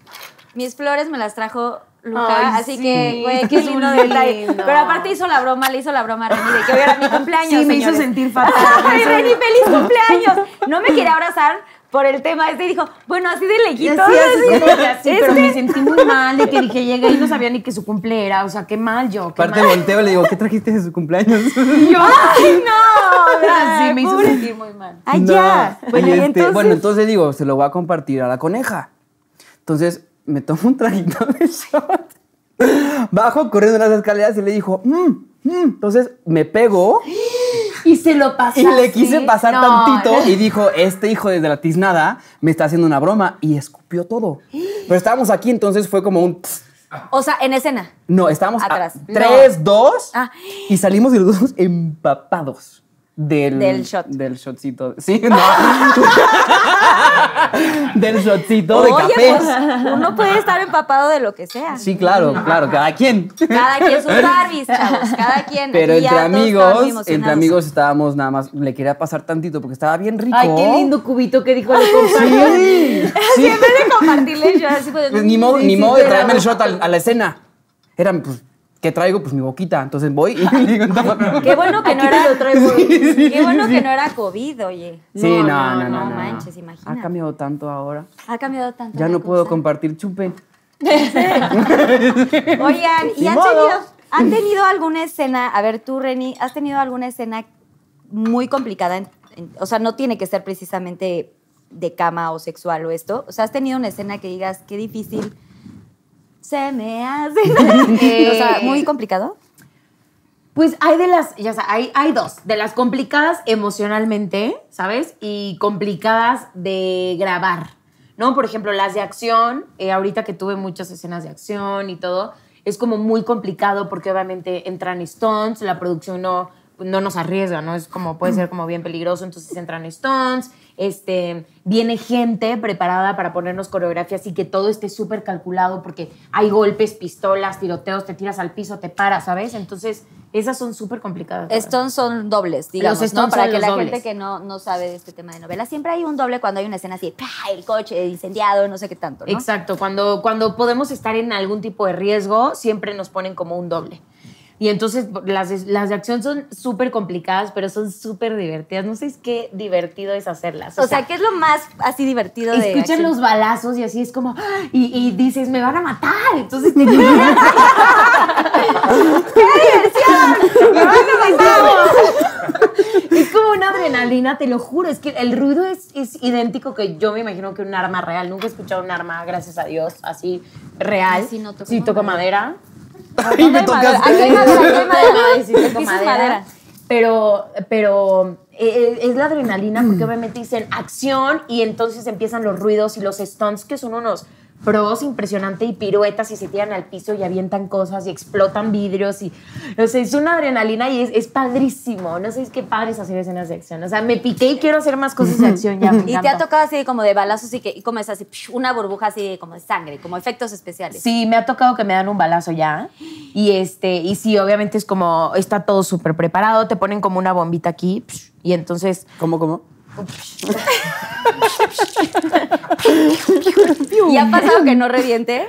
Mis flores me las trajo Luca, Ay, así sí, que, güey, qué lindo detalle. Pero aparte hizo la broma, le hizo la broma a Reni de que hoy era mi cumpleaños. Sí, me hizo señores. sentir fatal. Ay, Reni, feliz cumpleaños. No me quería abrazar por el tema este y dijo, bueno, así de lejitos. así, <laughs> pero me sentí muy mal de que dije, llegué y no sabía ni que su cumple era. O sea, qué mal yo. Qué Aparte mal. volteo y le digo, ¿qué trajiste de su cumpleaños? <laughs> Yo, ¡Ay, no! <laughs> Así me hizo sentir muy mal. Ay, No. ya. Bueno, Y este, entonces... bueno, entonces digo, se lo voy a compartir a la coneja. Entonces me tomo un traguito de shot. Bajo corriendo las escaleras y le dijo, "Mm, mm". entonces me pegó Y se lo pasó. y le quise pasar No, tantito y dijo, este hijo desde la tiznada me está haciendo una broma y escupió todo. Pero estábamos aquí, entonces fue como un... O sea, en escena. No, estábamos a- Atrás. tres, dos Ah. y salimos y los dos empapados. Del, Del shot. Del shotcito. Sí, no. <laughs> del shotcito de Oye, café. pues uno puede estar empapado de lo que sea. Sí, claro, claro, cada quien. Cada quien sus Barbies, chavos. Cada quien. Pero entre amigos, entre amigos estábamos nada más, le quería pasar tantito porque estaba bien rico. Ay, qué lindo cubito que dijo el compañero. Sí, sí. Siempre de compartirle yo así pues, Pues ni modo, Sí, ni sí, modo de pero- traerme el shot a, la escena. Eran, pues, ¿qué traigo? Pues mi boquita. Entonces voy y <laughs> le digo, toma. Qué bueno que no era lo traigo. <laughs> Qué bueno que no era COVID, oye. Sí, no, no, no. no no, manches, Ha imagínate. cambiado tanto ahora. Ha cambiado tanto. Ya no puedo compartir chupe. <laughs> Oigan, ¿y han tenido, han tenido alguna escena? A ver, tú, Reni, ¿has tenido alguna escena muy complicada? en- en- o sea, no tiene que ser precisamente de cama o sexual o esto. O sea, ¿has tenido una escena que digas, qué difícil se me hace? <laughs> o sea, muy complicado. Pues hay de las, ya sabes, hay, hay dos, de las complicadas emocionalmente, ¿sabes? Y complicadas de grabar, ¿no? Por ejemplo, las de acción, eh, ahorita que tuve muchas escenas de acción y todo, es como muy complicado porque obviamente entran stunts, la producción no, no nos arriesga, ¿no? Es como, puede ser como bien peligroso, entonces entran stunts, este, viene gente preparada para ponernos coreografías y que todo esté súper calculado porque hay golpes, pistolas, tiroteos, te tiras al piso, te paras, ¿sabes? Entonces, esas son súper complicadas. Estos son dobles, digamos, Los ¿no? Para que la dobles. gente que no, no sabe de este tema de novela, siempre hay un doble cuando hay una escena así, ¡pah! el coche incendiado, no sé qué tanto, ¿no? Exacto, cuando, cuando podemos estar en algún tipo de riesgo, siempre nos ponen como un doble. Y entonces las de, las de acción son súper complicadas, pero son súper divertidas. No sé qué divertido es hacerlas. O, sea, ¿qué es lo más así divertido de escuchas acción? los balazos y así es como, y, y dices, me van a matar. Entonces te <laughs> <laughs> Es como una adrenalina, te lo juro. Es que el ruido es, es idéntico que yo me imagino que un arma real. Nunca he escuchado un arma, gracias a Dios, así real. Sí, no toco sí, toco madera. madera. Ay, me tocaste. madera, aquí hay madera, aquí hay madera. <laughs> Ay, sí, toco El piso es madera. madera. Pero, pero eh, es la adrenalina porque obviamente dicen acción y entonces empiezan los ruidos y los stunts que son unos pros impresionante y piruetas y se tiran al piso y avientan cosas y explotan vidrios y o sea, es una adrenalina y es, es padrísimo. No sé, es qué padre es hacer escenas de acción. O sea, me piqué y quiero hacer más cosas de acción ya. me <laughs> Y te ha tocado así como de balazos y que y como es así, una burbuja así como de sangre, como efectos especiales. Sí, me ha tocado que me dan un balazo ya. Y este, y sí, obviamente es como, está todo súper preparado, te ponen como una bombita aquí, y entonces. ¿Cómo, cómo? ¿Y ha pasado que no reviente?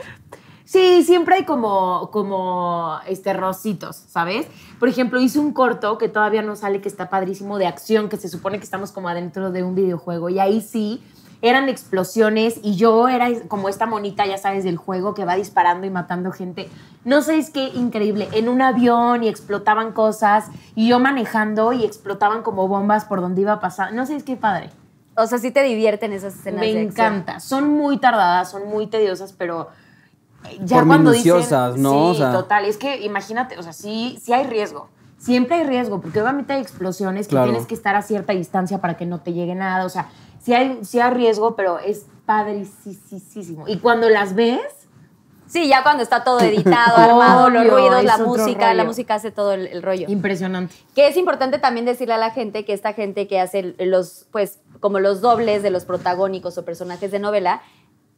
Sí, siempre hay como, como este, rositos, ¿sabes? Por ejemplo, hice un corto que todavía no sale, que está padrísimo, de acción, que se supone que estamos como adentro de un videojuego. Y ahí sí, eran explosiones y yo era como esta monita, ya sabes, del juego que va disparando y matando gente. No sé, es que increíble. En un avión y explotaban cosas y yo manejando y explotaban como bombas por donde iba a pasar. No sé, es que padre. O sea, sí te divierten esas escenas Me de acción. encanta. Son muy tardadas, son muy tediosas, pero ya Por cuando dicen, ¿no? Sí, O sea- total. Es que imagínate, o sea, sí, sí hay riesgo. Siempre hay riesgo, porque obviamente hay explosiones Claro. que tienes que estar a cierta distancia para que no te llegue nada. O sea, sí hay, sí hay riesgo, pero es padricísimo. Y cuando las ves, Sí, ya cuando está todo <laughs> editado, armado, los ruidos, la música, la música hace todo el, el rollo. impresionante. Que es importante también decirle a la gente que esta gente que hace los, pues, como los dobles de los protagónicos o personajes de novela,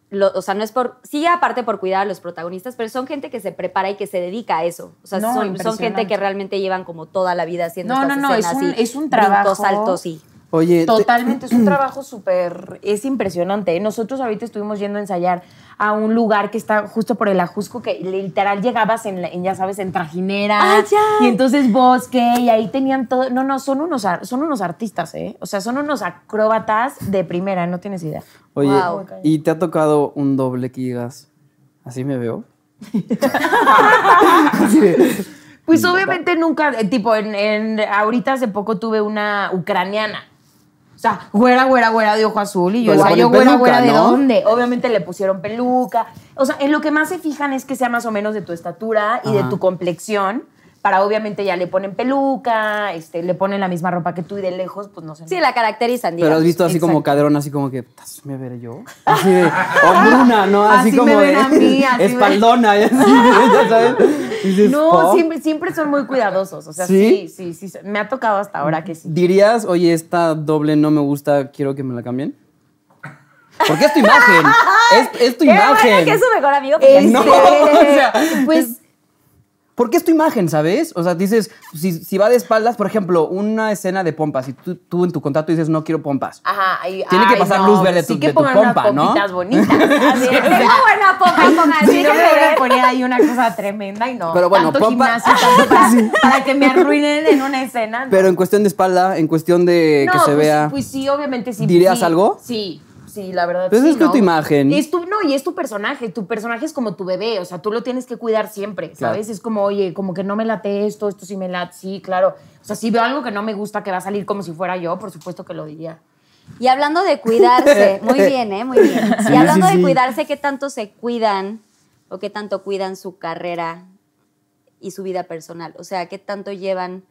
lo- o sea, no es por, sí aparte por cuidar a los protagonistas, pero son gente que se prepara y que se dedica a eso. O sea, No, son, son gente que realmente llevan como toda la vida haciendo No, estas no, no, es escenas un- y es un trabajo. saltos y... Oye, te- Totalmente, es un <clears throat> trabajo súper, es impresionante. ¿eh? Nosotros ahorita estuvimos yendo a ensayar a un lugar que está justo por el Ajusco, que literal llegabas en, la- en, ya sabes, en trajinera. Ah, ya. Y entonces bosque, y ahí tenían todo. No, no, son unos, son unos artistas, ¿eh? O sea, son unos acróbatas de primera, no tienes idea. Oye, Wow. ¿y te ha tocado un doble que digas, así me veo? <laughs> Pues obviamente nunca, eh, tipo, en, en- ahorita hace poco tuve una ucraniana. O sea, güera, güera, güera de ojo azul. Y yo, o sea, yo, güera, peluca, güera, ¿de ¿no? dónde? Obviamente le pusieron peluca. O sea, en lo que más se fijan es que sea más o menos de tu estatura y de tu complexión. Para obviamente ya le ponen peluca, este, le ponen la misma ropa que tú y de lejos, pues no sé. Sí, la caracterizan, Pero has digamos. visto así como caderón, así como que, ¿así me veré yo? Así de, o <laughs> Bruna, ¿no? Así, Así como me ven de, a mí, así me- espaldona, y así, <laughs> ya sabes. Dices, No, "Oh". siempre, siempre son muy cuidadosos. O sea, ¿Sí? ¿Sí? sí, sí, Me ha tocado hasta ahora que sí. ¿Dirías, oye, esta doble no me gusta, quiero que me la cambien? Porque es tu imagen, <laughs> es, es tu Qué bueno imagen. que es su mejor amigo. porque No, sí. o sea, pues Porque es tu imagen, ¿sabes? O sea, dices, si, si va de espaldas, por ejemplo, una escena de pompas, y tú, tú en tu contrato dices, no quiero pompas. Ajá, ay, Tiene que ay, pasar no, luz verde sí tu- que de tu pongan pompa, unas ¿no? pompitas bonitas. <laughs> Así es. Tengo buena pompa, pongan, Si no me déjenme voy a ver. poner ahí una cosa tremenda y no. Pero bueno, tanto pompa- gimnasio, tanto <laughs> para, para que me arruinen en una escena. no. Pero en cuestión de espalda, en cuestión de No, que se pues, vea. Pues sí, obviamente sí. ¿Dirías sí, algo? Sí, sí, la verdad. Pues sí, es que ¿no? tu imagen. Es tu, no, y es tu personaje. Tu personaje es como tu bebé. O sea, tú lo tienes que cuidar siempre, Claro. ¿sabes? Es como, oye, como que no me late esto, esto sí me late. Sí, claro. O sea, si veo algo que no me gusta que va a salir como si fuera yo, por supuesto que lo diría. Y hablando de cuidarse, <laughs> muy bien, ¿eh? Muy bien. Sí, y hablando sí, de cuidarse, ¿qué tanto se cuidan o qué tanto cuidan su carrera y su vida personal? O sea, ¿qué tanto llevan,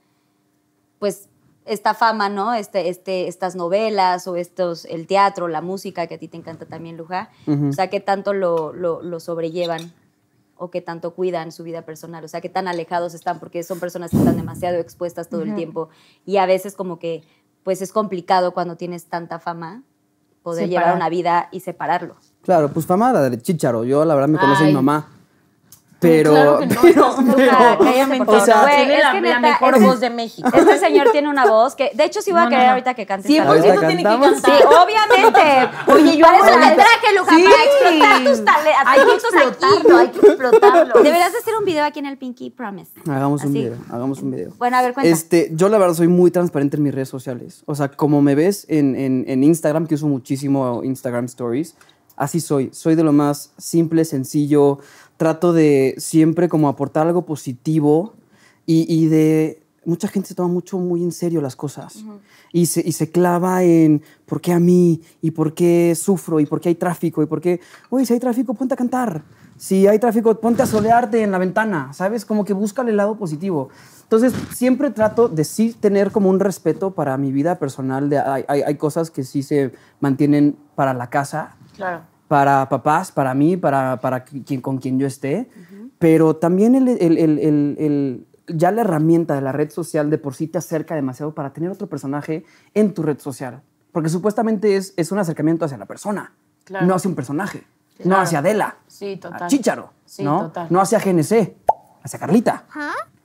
pues, esta fama, ¿no? Este, este, estas novelas o estos, el teatro, la música, que a ti te encanta también, Luja. O sea, ¿qué tanto lo, lo, lo sobrellevan? o qué tanto cuidan su vida personal, o sea, qué tan alejados están, porque son personas que están demasiado expuestas todo el tiempo y a veces como que, pues es complicado cuando tienes tanta fama poder Separar. llevar una vida y separarlo. Claro, pues fama la de Chicharo. Yo, la verdad, me conoce mi mamá. Pero. Claro que no, <laughs> pero- estás loca, <laughs> pero- cállame, o sea, Güey, tiene es la, que la neta, mejor ese- voz de México. <laughs> Este señor tiene una voz que, de hecho, sí voy a No, querer no. ahorita que cantes. 100% algo. Ahorita tiene que cantar. Sí, obviamente. Oye, yo hago eso la- Sí. para explotar tus talentos. Hay que explotarlo, hay que explotarlo. Hacer un video aquí en el Pinky Promise. Hagamos un video, hagamos un video. Bueno, a ver, cuenta. Este, yo la verdad soy muy transparente en mis redes sociales. O sea, como me ves en, en- en Instagram, que uso muchísimo Instagram Stories, así soy. Soy de lo más simple, sencillo. Trato de siempre como aportar algo positivo y, y de... Mucha gente se toma mucho, muy en serio las cosas. y, se, y se clava en por qué a mí, y por qué sufro, y por qué hay tráfico, y por qué... Oye, si hay tráfico, ponte a cantar. Si hay tráfico, ponte a solearte en la ventana, ¿sabes? Como que busca el lado positivo. Entonces, siempre trato de sí tener como un respeto para mi vida personal. De, hay, hay, hay cosas que sí se mantienen para la casa, Claro. Para papás, para mí, para, para qui- quien, con quien yo esté, pero también el, el- el- el- el- ya la herramienta de la red social de por sí te acerca demasiado para tener otro personaje en tu red social, porque supuestamente es, es un acercamiento hacia la persona, Claro. no hacia un personaje, no Claro. hacia Adela, Sí, total. a Chícharo, Sí, ¿no? total. no hacia GNC, hacia Carlita.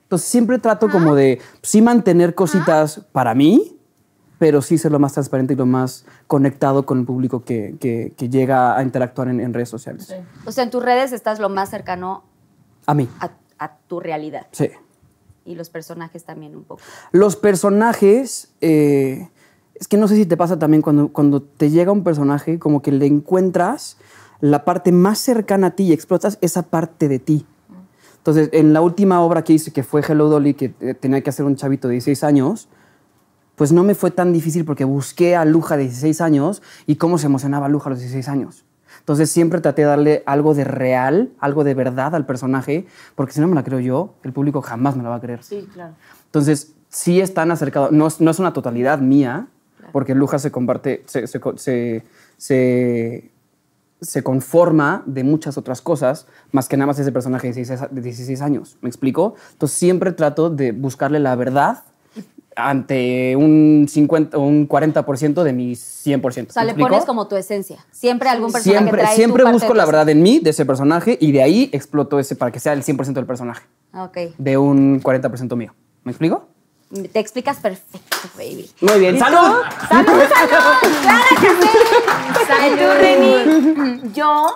Entonces siempre trato como de sí mantener cositas para mí, pero sí ser lo más transparente y lo más conectado con el público que, que- que llega a interactuar en, en redes sociales. O sea, en tus redes estás lo más cercano A mí, a, a tu realidad. sí. Y los personajes también un poco. Los personajes, eh, es que no sé si te pasa también cuando, cuando te llega un personaje, como que le encuentras la parte más cercana a ti y explotas esa parte de ti. Entonces, en la última obra que hice, que fue Hello Dolly, que eh, tenía que hacer un chavito de 16 años, pues no me fue tan difícil porque busqué a Luja de 16 años y cómo se emocionaba Luja a los 16 años. Entonces siempre traté de darle algo de real, algo de verdad al personaje, porque si no me la creo yo, el público jamás me la va a creer. Sí, claro. Entonces, sí están acercados. No, es- no es una totalidad mía, porque Luja se comparte, se, se, se, se- se conforma de muchas otras cosas, más que nada más ese personaje de 16, a- de 16 años. ¿Me explico? Entonces, siempre trato de buscarle la verdad ante un 50 o un 40% de mi 100%. O sea, ¿Me le explico? pones como tu esencia. Siempre algún personaje Siempre, trae siempre busco la verdad en mí, de ese personaje, y de ahí exploto ese para que sea el 100% del personaje esencia. Ok. de un 40% mío. ¿Me explico? Te explicas perfecto, baby. Muy bien, ¿Y ¡salud! ¡Salud, salud! <laughs> ¡Claro que sí! ¡Salud, Reni! Yo,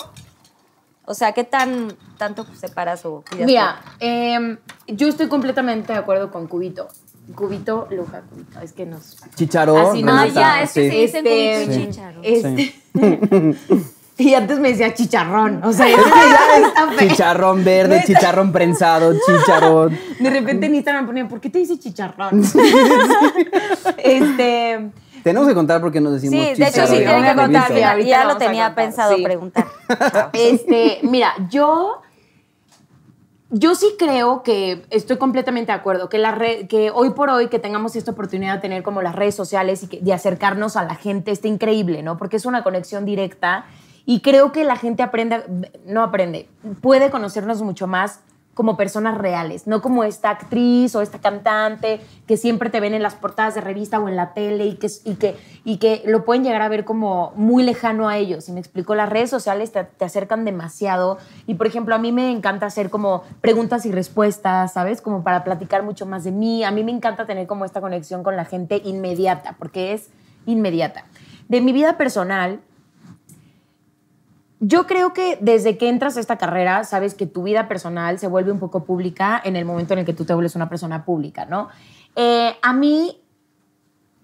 O sea, ¿qué tan tanto separas o cuidas mira, em, yo estoy completamente de acuerdo con Cubito. Cubito, Luja, Cubito. Es que nos. Chicharo. Así no, Ah, Renata, ya, es que sí. se dicen Este, cubito y sí. chícharo. Este, <laughs> y antes me decía chicharrón. O sea, <laughs> <laughs> está feo. Chicharrón verde, chicharrón prensado, chicharrón. De repente en Instagram ponía, ¿por qué te dice chicharrón? este. Tenemos que contar por qué nos decimos Sí, de hecho sí tienen que contar. Ya, ya lo tenía pensado sí. preguntar. Este, mira, yo. Yo sí creo que estoy completamente de acuerdo, que, la red, que hoy por hoy que tengamos esta oportunidad de tener como las redes sociales y de acercarnos a la gente está increíble, ¿no? Porque es una conexión directa y creo que la gente aprende, no aprende, puede conocernos mucho más como personas reales, no como esta actriz o esta cantante que siempre te ven en las portadas de revista o en la tele y que, y que, y que lo pueden llegar a ver como muy lejano a ellos. Y me explico, las redes sociales te, te acercan demasiado y, por ejemplo, a mí me encanta hacer como preguntas y respuestas, ¿sabes? Como para platicar mucho más de mí. A mí me encanta tener como esta conexión con la gente inmediata, porque es inmediata. De mi vida personal, yo creo que desde que entras a esta carrera, sabes que tu vida personal se vuelve un poco pública en el momento en el que tú te vuelves una persona pública, ¿no? Eh, a mí,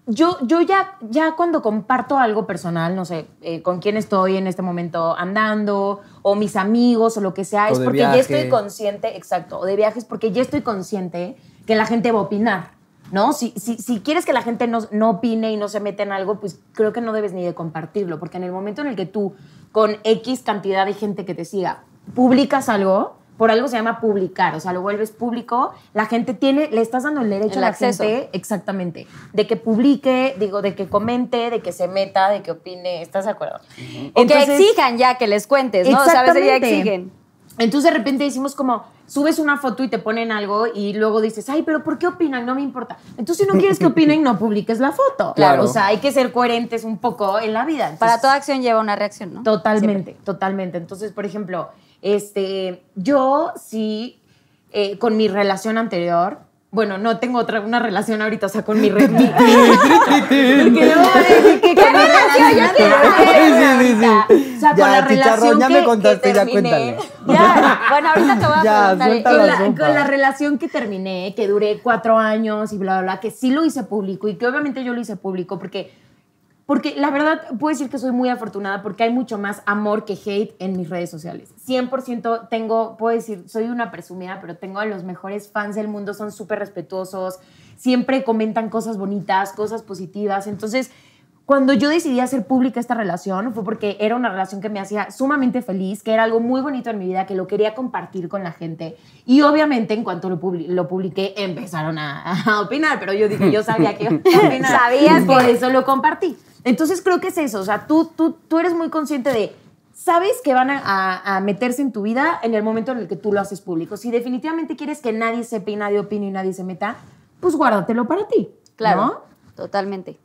yo, yo ya, ya cuando comparto algo personal, no sé, eh, con quién estoy en este momento andando, o mis amigos, o lo que sea, O es porque ya estoy consciente, exacto, o de viajes, porque ya estoy consciente que la gente va a opinar. ¿No? Si, si, si quieres que la gente no, no opine y no se meta en algo, pues creo que no debes ni de compartirlo, porque en el momento en el que tú, con X cantidad de gente que te siga, publicas algo, por algo se llama publicar, o sea, lo vuelves público, la gente tiene, le estás dando el derecho El a la acceso. gente, exactamente, de que publique, digo, de que comente, de que se meta, de que opine, ¿estás de acuerdo? O que exijan ya que les cuentes, ¿no? O sea, a veces ya exigen. Entonces de repente decimos como, subes una foto y te ponen algo y luego dices, ay, pero ¿por qué opinan? No me importa. Entonces si no quieres que opinen, no publiques la foto. <laughs> Claro. O sea, hay que ser coherentes un poco en la vida. Entonces, Para toda acción lleva una reacción, ¿no? Totalmente, totalmente. Entonces, por ejemplo, este, yo sí, eh, con mi relación anterior, bueno, no tengo otra, una relación ahorita, o sea, con mi... <laughs> re- mi- porque luego van a decir que <laughs> con relación anterior, Sí, sí, sí. O sea, con Ya, la relación ya que, me contaste, que ya terminé. cuéntale. Ya, <laughs> bueno, ahorita te voy a Ya, preguntar. suelta con la la, con la relación que terminé, que duré cuatro años y bla, bla, bla, que sí lo hice público y que obviamente yo lo hice público porque, porque la verdad puedo decir que soy muy afortunada porque hay mucho más amor que hate en mis redes sociales. 100% tengo, puedo decir, soy una presumida, pero tengo a los mejores fans del mundo, son súper respetuosos, siempre comentan cosas bonitas, cosas positivas. Entonces, cuando yo decidí hacer pública esta relación fue porque era una relación que me hacía sumamente feliz, que era algo muy bonito en mi vida, que lo quería compartir con la gente. Y obviamente en cuanto lo, publi- lo publiqué empezaron a, a opinar, pero yo dije, yo sabía que <laughs> opinar. Sabías Por que- eso lo compartí. Entonces creo que es eso, o sea, tú, tú, tú eres muy consciente de, sabes que van a, a- a meterse en tu vida en el momento en el que tú lo haces público. Si definitivamente quieres que nadie sepa y nadie opine y nadie se meta, pues guárdatelo para ti. Claro, ¿no? totalmente.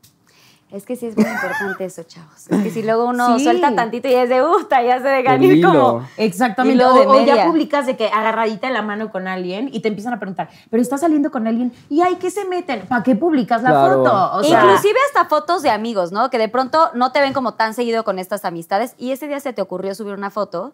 Es que sí es muy importante eso, chavos. Es que si luego uno Sí. suelta tantito y es de gusta, ya se dejan ir como. Exactamente. Hilo O, de o ya publicas de que agarradita de la mano con alguien y te empiezan a preguntar, pero estás saliendo con alguien y ay, ¿qué se meten? ¿Para qué publicas la Claro. foto? O sea, Inclusive hasta fotos de amigos, ¿no? Que de pronto no te ven como tan seguido con estas amistades y ese día se te ocurrió subir una foto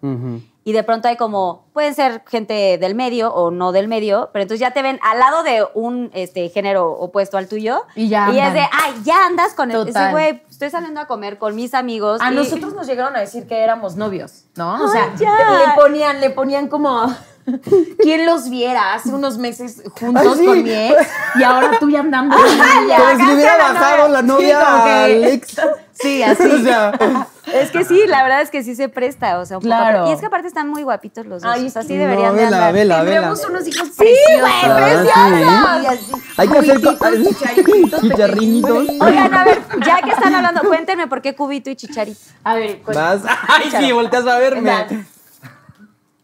y de pronto hay como, pueden ser gente del medio o no del medio, pero entonces ya te ven al lado de un este, género opuesto al tuyo Y ya y es de, ay, ya andas con el- ese Total. güey, estoy saliendo a comer con mis amigos. a y- nosotros nos llegaron a decir que éramos novios, ¿no? O sea, le ponían, le ponían como <laughs> quién los viera hace unos meses juntos Ay, sí. con mi ex y ahora tú ya andando. con ella. Como si le hubiera bajado la novia como que- a Alex. Sí, <laughs> así. O sea, <laughs> Es que sí, la verdad es que sí se presta, o sea, un poco. Claro. Y es que aparte están muy guapitos los dos. Ay, o sea, es sí que- deberían no, de vela, andar. vela, vela. Unos hijos Sí, güey, preciosos. Ah, así, Hay que hacer chicharritos, <laughs> chicharrinitos. Oigan, a ver, ya que están hablando, cuéntenme por qué Cubito y Chicharito. A ver, Vas. Ay, sí, volteas a verme. Exacto.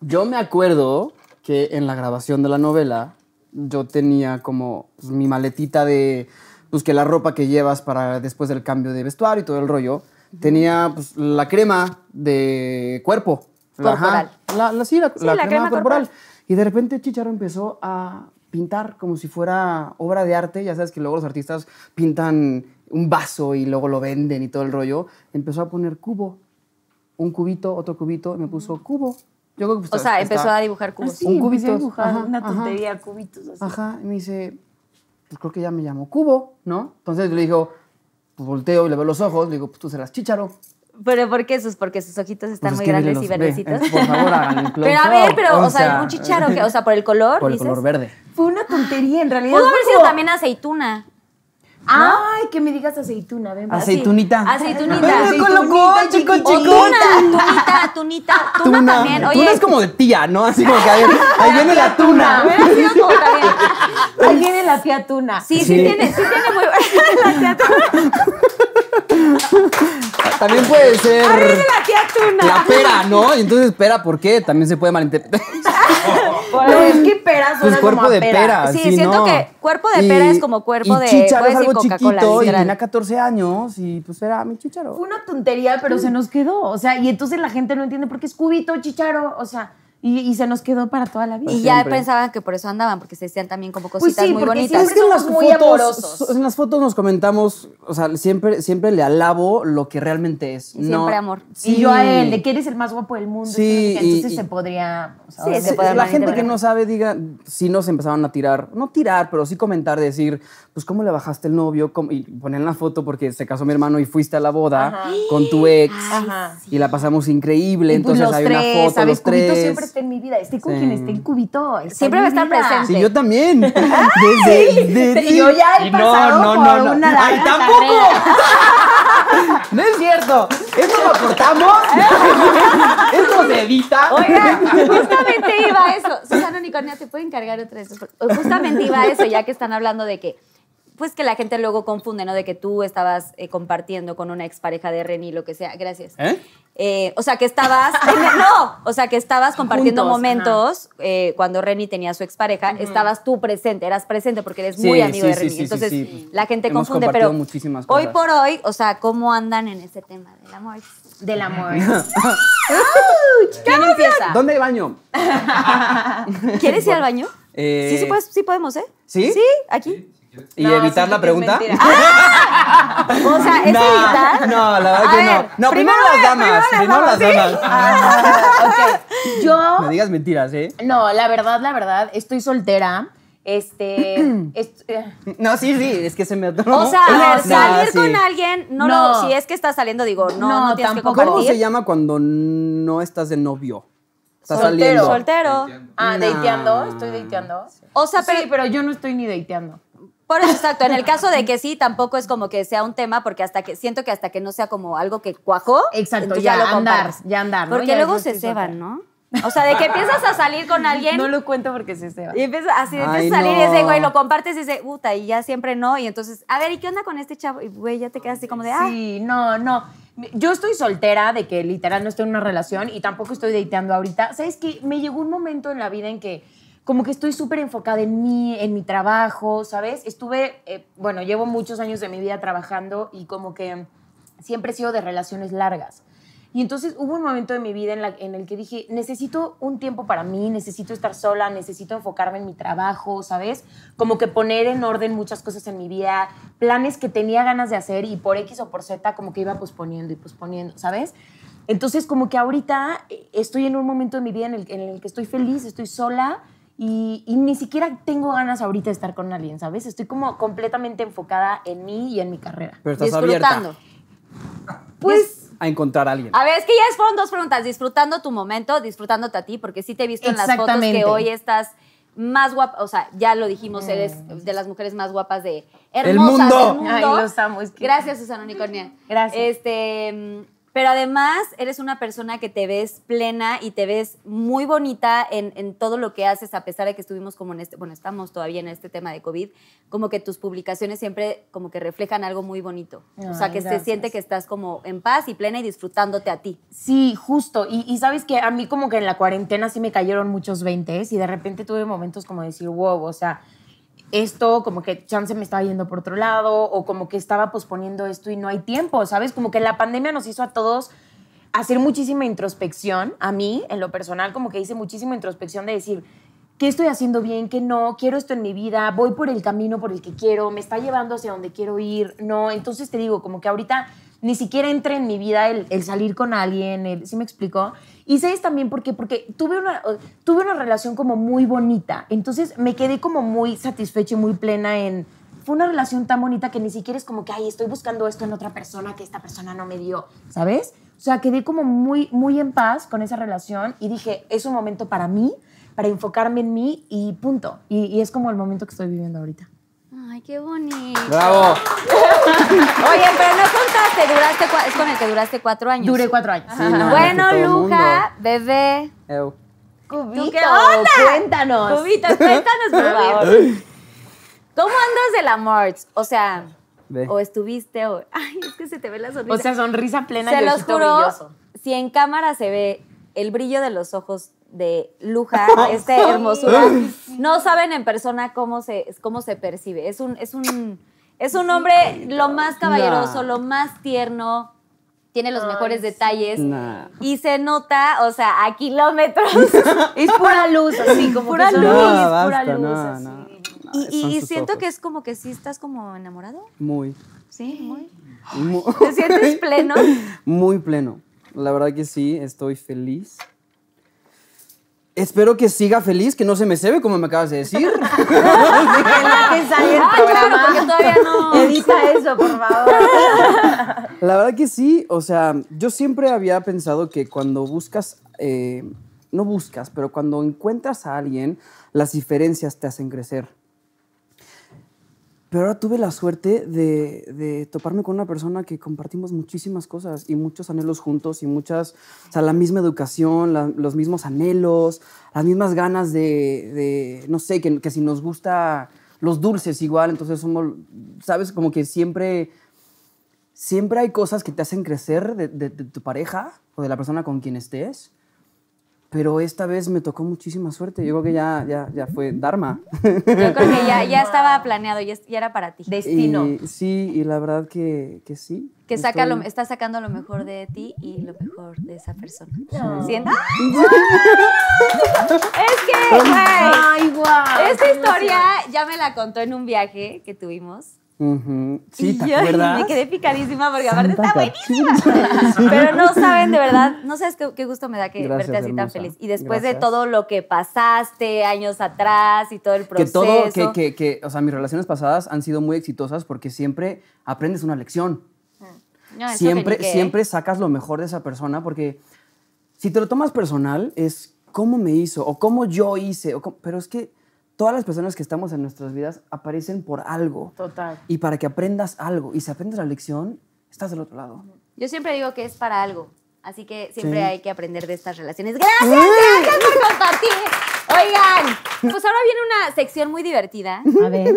Yo me acuerdo que en la grabación de la novela yo tenía como pues, mi maletita de pues que la ropa que llevas para después del cambio de vestuario y todo el rollo tenía pues la crema de cuerpo. Corporal. La, la- sí, la, Sí, la la crema, crema corporal. corporal. Y de repente Chicharo empezó a pintar como si fuera obra de arte. Ya sabes que luego los artistas pintan un vaso y luego lo venden y todo el rollo. Empezó a poner cubo. Un cubito, otro cubito, y me puso cubo. Yo creo que pues, O sea, está- empezó a dibujar cubos. Sí, Un cubito. Ajá, una ajá. tontería, cubitos así. Ajá, y me dice, pues creo que ya me llamo Cubo, ¿no? Entonces le digo, pues volteo y le veo los ojos, le digo, pues tú serás Chicharo. ¿Pero por qué sus? Porque sus ojitos están Pues es muy que grandes y los- ve, verdecitos. eh, por favor, hagan un <laughs> Pero a ver, pero, o, o sea, sea, un chicharo, que, o sea, por el color, <laughs> Por el dices. color verde. Fue una tontería, en realidad. Pudo fue haber sido también aceituna. Ay, que me digas aceituna, ven. Aceitunita. Aceitunita. Loco, chico, chico. tunita, tunita, tuna, también. Oye, Tuna es como de tía, ¿no? Así como que ahí, viene la tuna. Ahí viene la tía Tuna. Sí, sí, tiene, sí tiene muy buena <laughs> la tía tuna. <laughs> También puede ser La tía tuna. la pera, ¿no? Y entonces, pera, ¿por qué? También se puede malinterpretar. <laughs> Pero es que peras Pues suena cuerpo como a de pera. Sí, sí, siento no. que cuerpo de pera es como cuerpo y de- puedes es algo chiquito y tenía 14 años y pues era mi chicharo. Fue una tontería, pero se nos quedó. O sea, y entonces la gente no entiende por qué es cubito, chicharo. O sea, y, y se nos quedó para toda la vida. Y ya Siempre. pensaban que por eso andaban, porque se decían también como Pues cositas sí, muy porque bonitas. siempre somos muy amorosos. En las fotos nos comentamos, o sea, siempre, siempre le alabo lo que realmente es. Y siempre no- amor. Y yo a él, de que eres el más guapo del mundo. Sí, no y- entonces y- se podría. o sea, Sí, se puede la gente que no sabe, diga, sí nos empezaban a tirar, no tirar, pero sí comentar, decir, pues, ¿cómo le bajaste el novio? ¿Cómo? Y poner la foto porque se casó mi hermano y fuiste a la boda Ajá. con tu ex Ajá. y la pasamos increíble. Y pues entonces los hay tres, una foto, ¿sabes? los tres. siempre en mi vida. Esté con Sí. quien esté en Cubito. está Siempre en va a estar vida. presente. Sí, yo también. <laughs> Desde, desde- Yo ya he Y no, pasado no, por no, una ¡Ay, tampoco! <laughs> No es cierto. ¿Esto lo cortamos? <laughs> ¿Esto se edita? Oigan, justamente iba a eso. Susana Unicornia, ¿te puede encargar otra de esas? Justamente iba a eso, ya que están hablando de que, pues que la gente luego confunde, ¿no? De que tú estabas eh, compartiendo con una expareja de Reni, lo que sea. Gracias. ¿Eh? Eh, o sea, que estabas. <laughs> no, o sea, que estabas compartiendo Juntos, momentos eh, cuando Reni tenía su expareja. Estabas tú presente, eras presente porque eres Sí, muy amigo sí, de Reni. sí, sí, Entonces, sí. la gente Hemos confunde, pero. muchísimas Hoy cosas. por hoy, o sea, ¿cómo andan en ese tema del amor? Del <laughs> amor. ¿Quién empieza? ¿Dónde hay baño? <laughs> ¿Quieres ir al baño? Eh, sí, sí, puedes- sí podemos, ¿eh? ¿Sí? Sí, aquí. ¿Y No, evitar sí, la que pregunta? mentira. <laughs> O sea, ¿es no, evitar? no, la verdad A que ver, no. No, primero, las damas. Primero las damas. <laughs> ok. Yo. <laughs> Me digas mentiras, ¿eh? No, la verdad, la verdad, estoy soltera. Este. <clears throat> est- eh, No, sí, sí, es que se me atoró. O sea, a ver, No, salir sí. con alguien, no, No. lo, si es que estás saliendo, digo, no, no, No, tienes que tampoco. compartir. ¿Cómo se llama cuando no estás de novio? Estás Soltero. saliendo. Soltero. ah, No. dateando. Estoy dateando. O sea, pero, sí, pero yo no estoy ni dateando. Por eso exacto, en el caso de <laughs> que sí, tampoco es como que sea un tema, porque hasta que siento que hasta que no sea como algo que cuajó, Exacto, ya, lo andar, ya andar, ¿no? Porque Ya luego se ceban. ¿no? O sea, de que empiezas a salir con alguien No lo cuento porque se ceba. y empiezas así, Ay, empiezas a salir y ese güey lo compartes y dice, puta, y ya siempre no, y entonces, a ver, ¿y qué onda con este chavo? Y güey, ya te quedas así como de, ah, Sí, no, no. Yo estoy soltera de que literal no estoy en una relación y tampoco estoy dateando ahorita. ¿Sabes qué? Me llegó un momento en la vida en que como que estoy súper enfocada en mí, en mi trabajo, ¿sabes? Estuve, eh, bueno, llevo muchos años de mi vida trabajando y como que siempre he sido de relaciones largas. Y entonces hubo un momento de mi vida en, la- en el que dije, necesito un tiempo para mí, necesito estar sola, necesito enfocarme en mi trabajo, ¿sabes? Como que poner en orden muchas cosas en mi vida, planes que tenía ganas de hacer y por X o por Z como que iba posponiendo y posponiendo, ¿sabes? Entonces como que ahorita eh, estoy en un momento de mi vida en el, en el que estoy feliz, estoy sola y, y ni siquiera tengo ganas ahorita de estar con alguien, ¿sabes? Estoy como completamente enfocada en mí y en mi carrera. Pero estás disfrutando. abierta Pues... a encontrar a alguien. A ver, es que ya fueron dos preguntas. Disfrutando tu momento, disfrutándote a ti, porque sí te he visto en las fotos que hoy estás más guapa. O sea, ya lo dijimos, eres de las mujeres más guapas de hermosas mundo. del mundo. Ay, los amo, es que- Gracias, Susana Unicornia. Gracias. Este, mm, pero además, eres una persona que te ves plena y te ves muy bonita en, en todo lo que haces, a pesar de que estuvimos como en este, bueno, estamos todavía en este tema de COVID, como que tus publicaciones siempre como que reflejan algo muy bonito. o sea, que se siente que estás como en paz y plena y disfrutándote a ti. Sí, justo. Y, y sabes que a mí como que en la cuarentena sí me cayeron muchos 20 y de repente tuve momentos como de decir, wow, o sea, esto como que chance me estaba yendo por otro lado o como que estaba posponiendo esto y no hay tiempo, ¿sabes? Como que la pandemia nos hizo a todos hacer muchísima introspección, a mí en lo personal como que hice muchísima introspección de decir, qué estoy haciendo bien, qué no, quiero esto en mi vida, voy por el camino por el que quiero, me está llevando hacia donde quiero ir, no. Entonces te digo, como que ahorita ni siquiera entra en mi vida el, salir con alguien, el- ¿sí me explico? Y sabes también por qué, porque tuve una, tuve una relación como muy bonita, entonces me quedé como muy satisfecha y muy plena en... Fue una relación tan bonita que ni siquiera es como que, ay, estoy buscando esto en otra persona que esta persona no me dio, ¿sabes? O sea, quedé como muy, muy en paz con esa relación y dije, es un momento para mí, para enfocarme en mí y punto. Y, y es como el momento que estoy viviendo ahorita. Ay, qué bonito. ¡Bravo! <laughs> Oye, pero no contaste, duraste, es con el que duraste cuatro años. Duré cuatro años. Sí, no, Bueno, Luja, bebé. Ew. Cubito, qué onda? cuéntanos. Cubitas, <laughs> cuéntanos, por favor. ¿Cómo andas del amor? O sea, Ve. o estuviste, o. Ay, es que se te ve la sonrisa. O sea, sonrisa plena se y los juro, brilloso. si en cámara se ve el brillo de los ojos de Luja, <laughs> este hermosura, no saben en persona cómo se, cómo se percibe. Es un, es un, es un hombre lo más caballeroso, lo más tierno, tiene los mejores detalles. Nah. Y se nota, o sea, a kilómetros. <laughs> Es pura luz, así como Pura que son- luz. No, basta, pura luz, no, así. no, no, y sus siento ojos. que es como que sí estás como enamorado. Muy. Sí, muy. Mu- ¿Te sientes <laughs> pleno? Muy pleno. La verdad que sí, estoy feliz. Espero que siga feliz, que no se me cebe como me acabas de decir. <laughs> <laughs> Que porque todavía no. Edita eso, por favor. La verdad que sí, o sea, yo siempre había pensado que cuando buscas, eh, no buscas, pero cuando encuentras a alguien, las diferencias te hacen crecer. Pero ahora tuve la suerte de, de toparme con una persona que compartimos muchísimas cosas y muchos anhelos juntos y muchas, o sea, la misma educación, los mismos anhelos, las mismas ganas de, de, no sé, que, que si nos gusta los dulces igual, entonces somos, sabes, como que siempre siempre hay cosas que te hacen crecer de tu pareja o de la persona con quien estés. Pero esta vez me tocó muchísima suerte. Yo creo que ya, ya, ya fue Dharma. Yo creo que ya, ya estaba planeado, ya, es- ya era para ti. Destino. Y, sí, y la verdad que, que sí. que saca lo, está sacando lo mejor de ti y lo mejor de esa persona. ¿Sientes? <laughs> es que, güey, Ay, guau. esta historia ya me la contó en un viaje que tuvimos. Ujú. Sí, y ¿te yo acuerdas? me quedé picadísima porque aparte Santa está buenísima. Pero no saben, de verdad, no sabes qué, qué gusto me da que Gracias, verte así tan feliz. Y después de todo lo que pasaste años atrás y todo el que proceso. todo, que, que, que, o sea, mis relaciones pasadas han sido muy exitosas porque siempre aprendes una lección. No, eso siempre, que ¿eh? siempre sacas lo mejor de esa persona porque si te lo tomas personal es cómo me hizo o cómo yo hice, o cómo- pero es que todas las personas que estamos en nuestras vidas aparecen por algo. Total. Y para que aprendas algo y si aprendes la lección, estás del otro lado. Yo siempre digo que es para algo. Así que siempre Sí. hay que aprender de estas relaciones. Gracias, gracias por compartir. Oigan, pues ahora viene una sección muy divertida. A ver.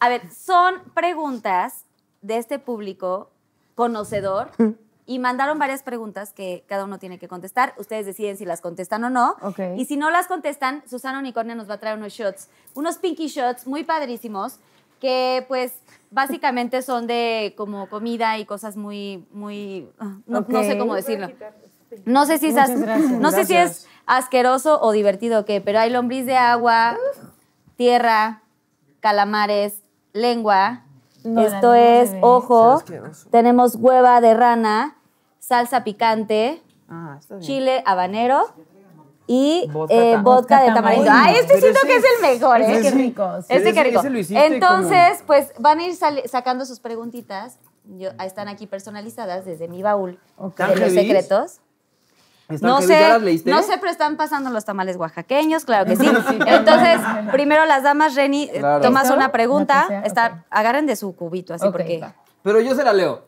A ver, son preguntas de este público conocedor <laughs> y mandaron varias preguntas que cada uno tiene que contestar. Ustedes deciden si las contestan o no. Y si no las contestan, Susana Unicornia nos va a traer unos shots, unos pinky shots muy padrísimos que pues básicamente son de como comida y cosas muy, muy, no, no sé cómo decirlo. No sé si es, as- no sé si es asqueroso o divertido o qué, pero hay lombriz de agua, tierra, calamares, lengua. No, Esto es ojo. Tenemos hueva de rana, salsa picante, Ah, está chile habanero y Vodka eh, vodka de tamarindo. tamarindo. Ay, este Pero siento ese- que es el mejor, ese ¿eh? qué rico, sí. Este qué Ese- rico. ese lo hiciste Entonces, pues van a ir sacando sus preguntitas. Yo, están aquí personalizadas desde mi baúl Ok. de los secretos. ¿Están No sé, no sé, pero están pasando los tamales oaxaqueños, claro que sí. <laughs> Entonces, primero las damas, Reni, eh, Claro. tomas una pregunta, que está, agarren de su cubito, así Ok, porque... va. Pero yo se la leo.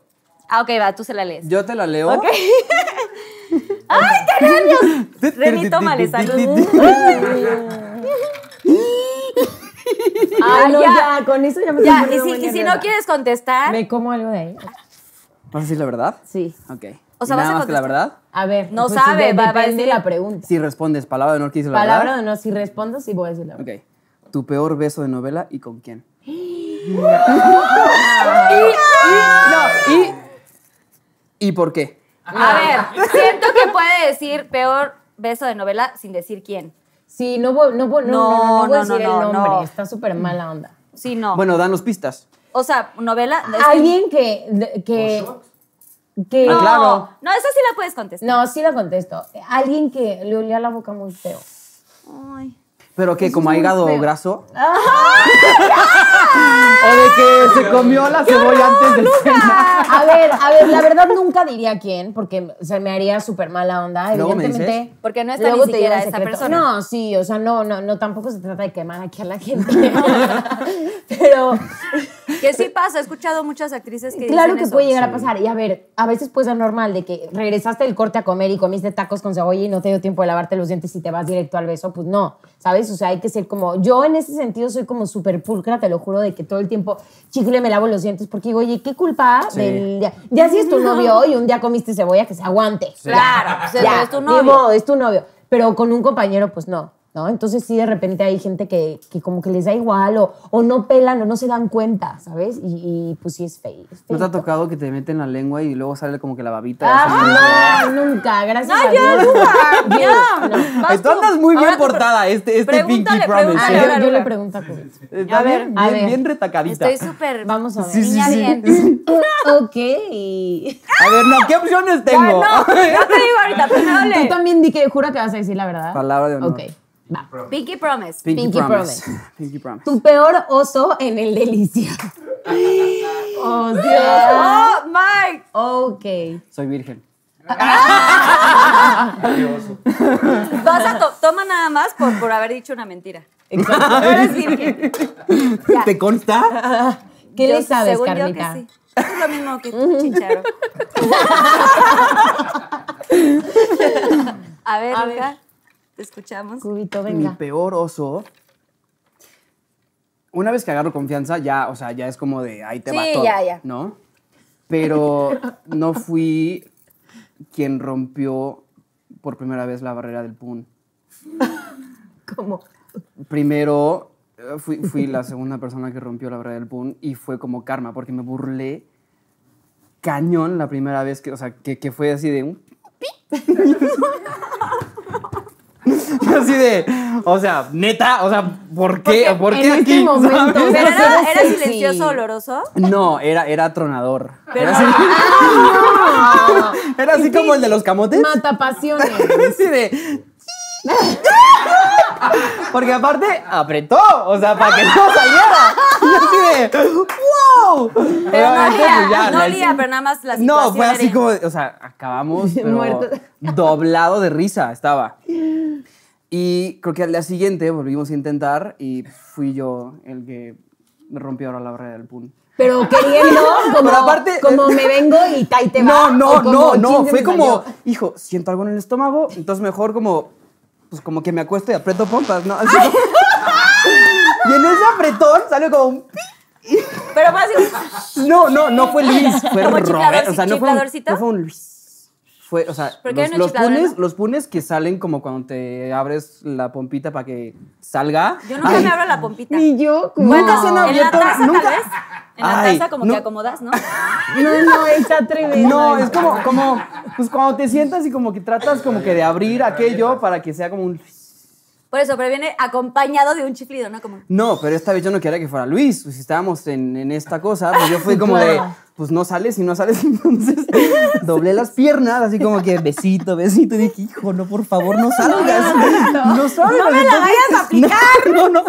Ah, ok, va, tú se la lees. Yo te la leo. Ok. <laughs> <laughs> ¡Ay, qué nervios! Reni, tómale, salud. Ay, no, ya. ya. con eso ya me Ya, y si, y si no quieres contestar, ¿Me como algo de ahí? ¿Vas a decir la verdad? sí. Ok. O sea, ¿Y vas nada a más que la verdad? A ver. No pues, sabe, de- va- va a de decir- la pregunta. Si respondes palabra de honor que dice la Palabra verdad. o no, si respondo, sí voy a decir la verdad. Ok. Tu peor beso de novela y con quién. <gasps> no, y. ¿Y por qué? A ver, <laughs> siento que puede decir peor beso de novela sin decir quién. Sí, no, voy- no, voy- no, no, no, no voy a No, no, decir no, el nombre. no. Está súper mala onda. Sí, no. Bueno, danos pistas. o sea, novela. Alguien que. que, que No, Ah, claro. no, esa sí la puedes contestar. No, sí la contesto. Alguien que le olía la boca muy feo. Ay. ¿Pero qué? Eso ¿Como muy hígado feo. graso? <laughs> ¿O de que se comió la cebolla antes de cenar? A ver, a ver, la verdad nunca diría quién, porque se me haría súper mala onda. Luego me Evidentemente. dices. Porque no está luego ni siquiera esa secreto. persona. No, sí, o sea, no, no, no, tampoco se trata de quemar aquí a la gente. <laughs> Pero Que sí pasa, he escuchado muchas actrices que claro dicen que eso. puede llegar a pasar. Y a ver, a veces puede ser normal de que regresaste del corte a comer y comiste tacos con cebolla y no te dio tiempo de lavarte los dientes y te vas directo al beso. Pues no, ¿sabes? O sea, hay que ser como. Yo en ese sentido soy como súper pulcra, te lo juro, de que todo el tiempo chicle me lavo los dientes porque digo, oye, ¿qué culpa Sí. del día? Ya si es tu <laughs> novio y un día comiste cebolla, que se aguante. Claro, Ya, es tu novio. modo, es tu novio. Pero con un compañero, pues no. ¿No? Entonces sí, de repente hay gente que, que como que les da igual o, o no pelan o no se dan cuenta, ¿sabes? Y, y, pues sí es feo. ¿No te ha tocado que te meten la lengua y luego sale como que la babita? Ah, no, nunca, gracias No, a ya, Dios. ya. <laughs> Ay, tú andas muy bien portada, este, este Pinky Promise. pregúntale, Ah, ¿eh? yo, le pregunto a Cubit. Está A ver, bien, a bien, ver. bien retacadita. Estoy súper. <laughs> Vamos a ver. Sí, sí, bien. <laughs> ok. A ver, no, ¿qué opciones tengo? No, no te digo ahorita, primero Tú le. también di que jura que vas a decir la verdad. Palabra de honor. Ok, va. Pinky Promise. Pinky, Pinky Promise. Promise. <laughs> Pinky Promise. Tu peor oso en el delicia. <laughs> oh, Dios. Oh, Mike. Ok. Soy virgen. Vas a to- toma nada más por, por haber dicho una mentira. Exacto. No eres virgen. Ya. <laughs> ¿Te consta? ¿Qué Yo- le sabes, según Carmita? Yo que sí. Es lo mismo que tú, chincharo. A ver, A ver. Te escuchamos. Cubito, Mi venga. peor oso. Una vez que agarro confianza, ya, o sea, ya es como de ahí te va Sí, todo. ya, ya. ¿No? Pero <laughs> no fui quien rompió por primera vez la barrera del PUN. ¿Cómo? Primero eh, fui, fui la segunda persona que rompió la barrera del PUN y fue como karma, porque me burlé cañón la primera vez que, o sea, que, que fue así de un pi. <laughs> <laughs> así de, o sea, neta, o sea, ¿por qué? Porque ¿Por en qué <laughs> este Pero era, silencioso, oloroso? No, era, era tronador. Pero- Era así, era así como el de los camotes. Mata pasiones. <laughs> Así de. Porque aparte apretó, o sea, para que no saliera. Y así de. ¡Wow! <laughs> Pero no pues ya, no olía, pero nada más la situación No, fue así era- como, o sea, acabamos <laughs> pero doblado de risa estaba. Y creo que al día siguiente volvimos a intentar y fui yo el que me rompió ahora la barrera del pun. Pero queriendo, <laughs> como, Pero aparte- como me vengo y ahí te No, va. no, no, no, se fue como, salió. hijo, siento algo en el estómago, entonces mejor como, pues como que me acuesto y aprieto pompas, ¿no? Así como- y en ese apretón salió como un pi. Pero más No, no, no fue Luis, fue Como Robert, o sea, no fue, un, no fue un Luis. Fue, o sea, ¿Por qué los, no los chiflador, punes, los punes que salen como cuando te abres la pompita para que salga. yo nunca Ay, me abro la pompita. Ni yo. Nunca no. se han En la abierto, taza, nunca- tal vez. En la Ay, taza como que acomodas, ¿no? No, no, está tremendo. No, es como, como, pues cuando te sientas y como que tratas como que de abrir aquello para que sea como un... Por eso, pero viene acompañado de un chiflido, ¿no? Como... No, pero esta vez yo no quería que fuera Luis. Pues si estábamos en, en esta cosa, pues yo fui como de, pues no sales y no sales. <laughs> Entonces doblé las piernas, así como que besito, besito. Y dije, hijo, no, por favor, no salgas. No salgas. No me la vayas a <laughs> aplicar. No, no.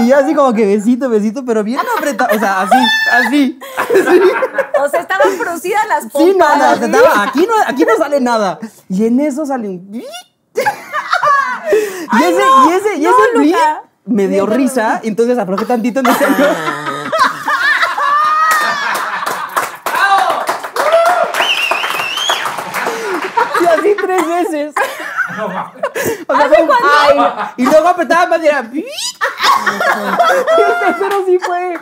Y yo así como que besito, besito, pero bien apretado. O sea, así, así. así. O sea, estaban producidas las pompas. Sí, no, no, estaba- aquí no, aquí no sale nada. Y en eso sale un... <laughs> Y ese, y ese, y no, ese Luca. beat me dio risa, entonces aflojé tantito en ese... Y así tres veces. O sea, fue un- ay, y luego apretaba más y era... Y el tercero sí fue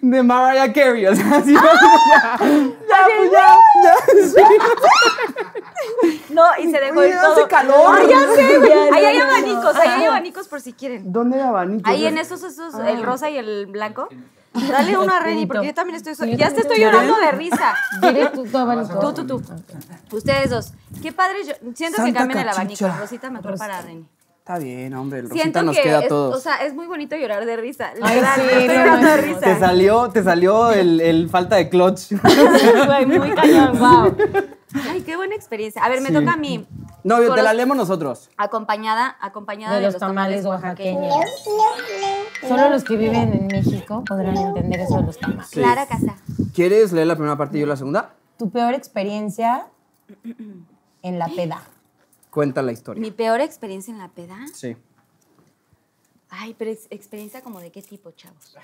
de Mariah Carey, o sea, así como ya, ya, pues ya, ya, sí. No, y se dejó Oye, ir todo. hace calor. Ay, ya sé, güey. Ahí hay abanicos, ahí hay abanicos por si quieren. ¿Dónde era abanico? Ahí en esos, esos, el rosa y el blanco. <laughs> Dale uno a Renny, porque yo también estoy... so- Ya te estoy llorando de risa. <laughs> ¿Quieres tú tu abanico? Tú, tú, tú. Ustedes dos. Qué padre. Yo siento que cambien el abanico. Rosita, mejor para Renny. Está bien, hombre, el Rosita Siento nos que queda a es, todos. o sea, es muy bonito llorar de risa. Ay, sí, estoy no llorando de risa. te salió, te salió el, el falta de clutch. <laughs> Güey, muy cañón, wow. Ay, qué buena experiencia. A ver, me Sí. toca a mí. No, te la los- leemos nosotros. Acompañada, acompañada De de, los tamales oaxaqueños. Solo los que viven en México podrán entender eso de los tamales. Clara Casa. ¿Quieres leer la primera parte y yo la segunda? Tu peor experiencia en la peda. Cuenta la historia. Mi peor experiencia en la peda. Sí. Ay, pero ex- experiencia como de qué tipo, chavos.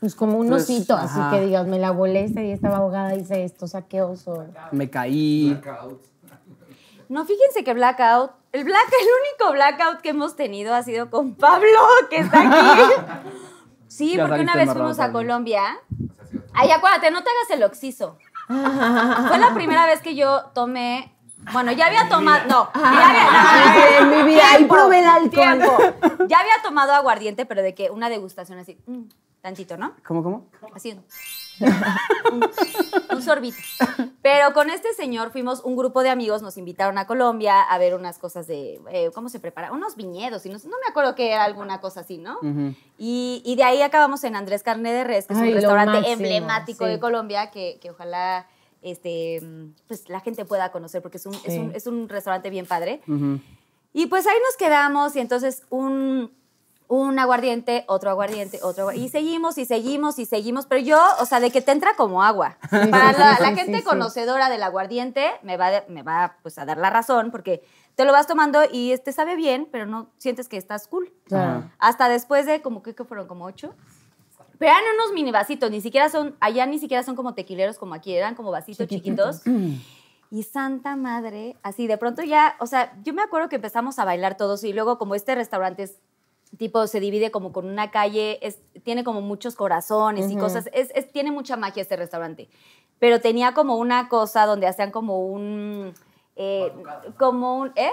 Pues como un Pues, osito, así ajá. que digas, me la volé este día estaba ahogada, hice esto, saqué oso. Me caí. No, fíjense que blackout, el black, el único blackout que hemos tenido ha sido con Pablo, que está aquí. <laughs> Sí, Ya porque una vez fuimos a. Colombia. Ay, acuérdate, no te hagas el oxiso. Fue la primera vez que yo tomé. Bueno, ya había tomado. No, ya había, <laughs> en mi vida, ahí probé el alcohol. tiempo. Ya había tomado aguardiente, pero de que una degustación así, mm, tantito, ¿no? ¿Cómo, cómo? Así. Un- <laughs> un sorbito. Pero con este señor fuimos un grupo de amigos, nos invitaron a Colombia a ver unas cosas de eh, cómo se prepara, unos viñedos, y no, sé, no me acuerdo que era alguna cosa así, ¿no? y, y de ahí acabamos en Andrés Carne de Res, que es Ay, un restaurante máximo, emblemático sí. de Colombia que, que ojalá este, pues, la gente pueda conocer porque es un, es un, es un restaurante bien padre. Y pues ahí nos quedamos y entonces un, un aguardiente, otro aguardiente, otro aguardiente. Y seguimos y seguimos y seguimos, pero yo, o sea, de que te entra como agua. <laughs> Para la, gente sí. conocedora del aguardiente me va, me va pues, a dar la razón porque te lo vas tomando y te sabe bien, pero no sientes que estás cool. Claro. Hasta después de como que que fueron como ocho. Pero eran unos mini vasitos, ni siquiera son, allá ni siquiera son como tequileros como aquí, eran como vasitos chiquitos. Y santa madre, así de pronto ya, o sea, yo me acuerdo que empezamos a bailar todos y luego como este restaurante es tipo se divide como con una calle, es, tiene como muchos corazones y cosas, es, es- tiene mucha magia este restaurante. Pero tenía como una cosa donde hacían como un... eh, como un, ¿eh?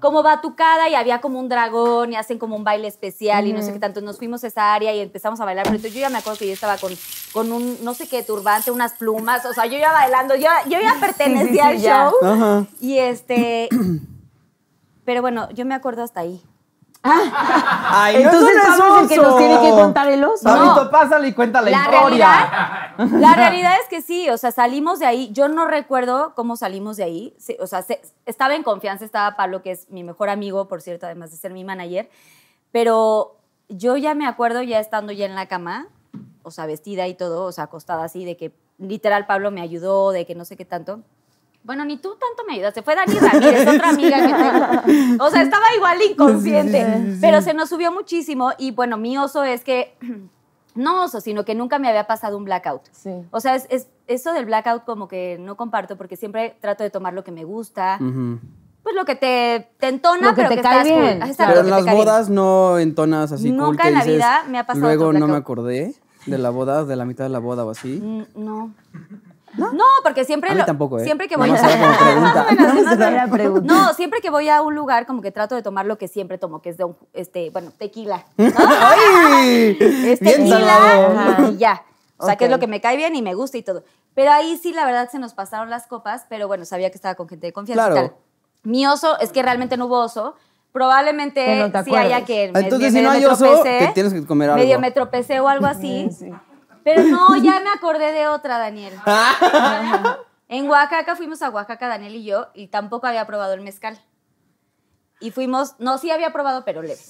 Como batucada y había como un dragón y hacen como un baile especial y no sé qué tanto. Nos fuimos a esa área y empezamos a bailar. Pero entonces yo ya me acuerdo que yo estaba con, con un, no sé qué, turbante, unas plumas. O sea, yo ya bailando, yo, yo ya pertenecía sí, al ya. show. Ajá. Y este. Pero bueno, yo me acuerdo hasta ahí. Ay, Entonces no es un Pablo es el que nos oso. tiene que contar el oso. Pablito, No. pásale y cuenta la, La historia. realidad, la <laughs> realidad es que sí, o sea, salimos de ahí. Yo no recuerdo cómo salimos de ahí. O sea, se- estaba en confianza, estaba Pablo, que es mi mejor amigo, por cierto, además de ser mi manager. Pero yo ya me acuerdo, ya estando ya en la cama, o sea, vestida y todo, o sea, acostada así, de que literal Pablo me ayudó, de que no sé qué tanto. Bueno, ni tú tanto me ayudaste. Fue Dani Ramírez, otra amiga que tengo. O sea, estaba igual inconsciente. Pero se nos subió muchísimo. Y bueno, mi oso es que. <clears throat> No oso, sino que nunca me había pasado un blackout. Sí. O sea, es, es- eso del blackout como que no comparto porque siempre trato de tomar lo que me gusta. Pues lo que te, te entona, Lo que pero te que cae estás cool. bien. Exacto, Pero en las bien. bodas no entonas así cool Nunca que en la dices, vida me ha pasado Luego no me acordé de la boda, de la mitad de la boda o así. Mm, No. No, porque siempre A mí lo- tampoco, ¿eh? siempre que voy Nada más era como <laughs> pregunta. Más o menos, más o Era menos. pregunta. No, siempre que voy a un lugar como que trato de tomar lo que siempre tomo, que es de un, este, bueno, tequila. <laughs> ¡Ay! Es tequila y, y ya. O sea, que es lo que me cae bien y me gusta y todo. Pero ahí sí, la verdad, se nos pasaron las copas, pero bueno, sabía que estaba con gente de confianza y Claro. tal. Mi oso, es que realmente no hubo oso. Probablemente Que no te sí haya que entonces, medio si no hay me oso, tropecé, te tienes que comer algo. Medio me tropecé o algo así. <laughs> Pero no, ya me acordé de otra, Daniel. <laughs> en Oaxaca fuimos a Oaxaca, Daniel y yo, y tampoco había probado el mezcal. Y fuimos, no, sí había probado, pero leve.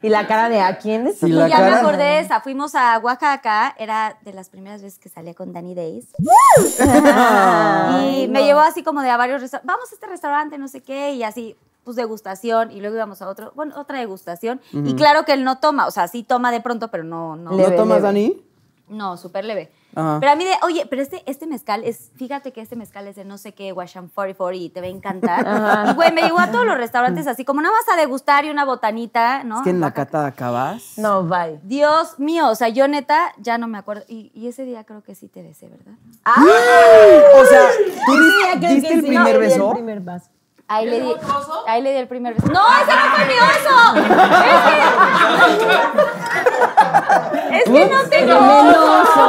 Y la cara de a quién es. Sí, Y la ya me acordé de esa. Fuimos a Oaxaca, era de las primeras veces que salía con Danny Days. <laughs> y me llevó así como de a varios restaurantes. Vamos a este restaurante, no sé qué, y así, pues degustación. Y luego íbamos a otro, bueno, otra degustación. Y claro que él no toma, o sea, sí toma de pronto, pero no, no. ¿No Leve, tomas, leve. Dani? No, súper leve. Ajá. Pero a mí de, oye, pero este, este mezcal es, fíjate que este mezcal es de no sé qué, Washam 44 y te va a encantar. <laughs> Y güey, me llevó a todos los restaurantes así, como nada más a degustar y una botanita, ¿no? Es que en la cata acabas. No, bye. Dios mío, o sea, yo neta ya no me acuerdo. Y, y ese día creo que sí te besé, ¿verdad? O sea, ¿tú Sí, diste el sí, primer beso? El primer vaso. Ahí le di, ahí le di el primer beso. ¡No, ese no fue mi oso! Es que, es que no tengo oso.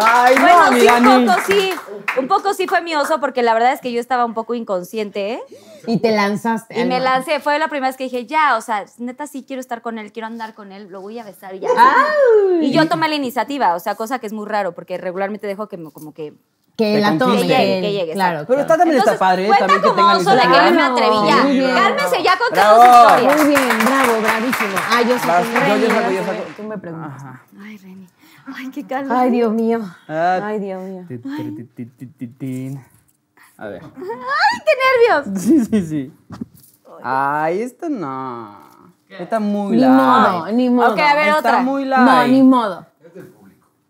Ay, no, Bueno, sí, un poco, sí. Un poco sí fue mi oso porque la verdad es que yo estaba un poco inconsciente, ¿eh? Y te lanzaste. Y me lancé, fue la primera vez que dije, ya, o sea, neta sí quiero estar con él, quiero andar con él, lo voy a besar y ya. Y yo tomé la iniciativa, o sea, cosa que es muy raro porque regularmente dejo que me- como que... Que la tome. Que llegue, que llegue, Claro. Pero está también Entonces, está padre, ¿eh? cuenta también que como tengan oso de que yo me atreví ya. Cálmense, ya Bravo. dos historias. Muy bien, bravo, bravísimo. Ah, yo Vas, saco. yo- yo saco, yo saco. Tú me preguntas. Ajá. Ay, Reni. Ay, qué calor. Ay, Dios mío. Ah, Ay, Dios mío. A ver. Ay, qué nervios. <laughs> Sí, sí, sí. Ay, esta no. Está muy Ni light. modo, ni modo. Ok, a ver, Está otra. muy light. No, ni modo.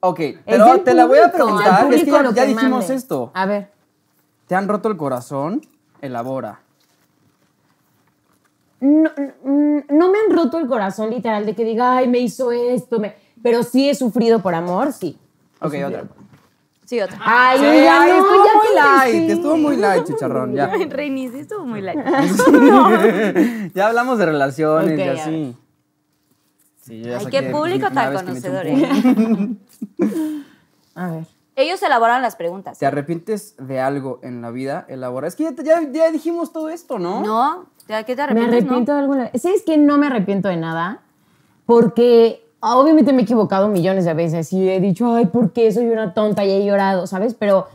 Ok, pero te la voy a preguntar. Es que ya, lo ya que dijimos mande. esto. A ver. ¿Te han roto el corazón? Elabora. No, no me han roto el corazón literal de que diga, ay, me hizo esto, me... pero sí he sufrido por amor, sí. Ok, otra. Sí, otra. Ay, Sí, ya ay, no, estuvo ya muy light, estuvo muy light, chicharrón, ya. <laughs> Sí estuvo muy light. <laughs> <laughs> ya hablamos de relaciones y a ver. así. Sí, yo ya Ay, qué público tan me conocedor. ¿eh? <laughs> A ver. Ellos elaboran las preguntas. ¿Te arrepientes de algo en la vida? Elabora. Es que ya, te- ya, ya dijimos todo esto, ¿no? ¿No? ¿De qué te Me arrepientes? arrepiento no? de alguna ¿Sabes que no me arrepiento de nada? Porque obviamente me he equivocado millones de veces y he dicho, ay, ¿por qué soy una tonta? Y he llorado, ¿sabes? Pero,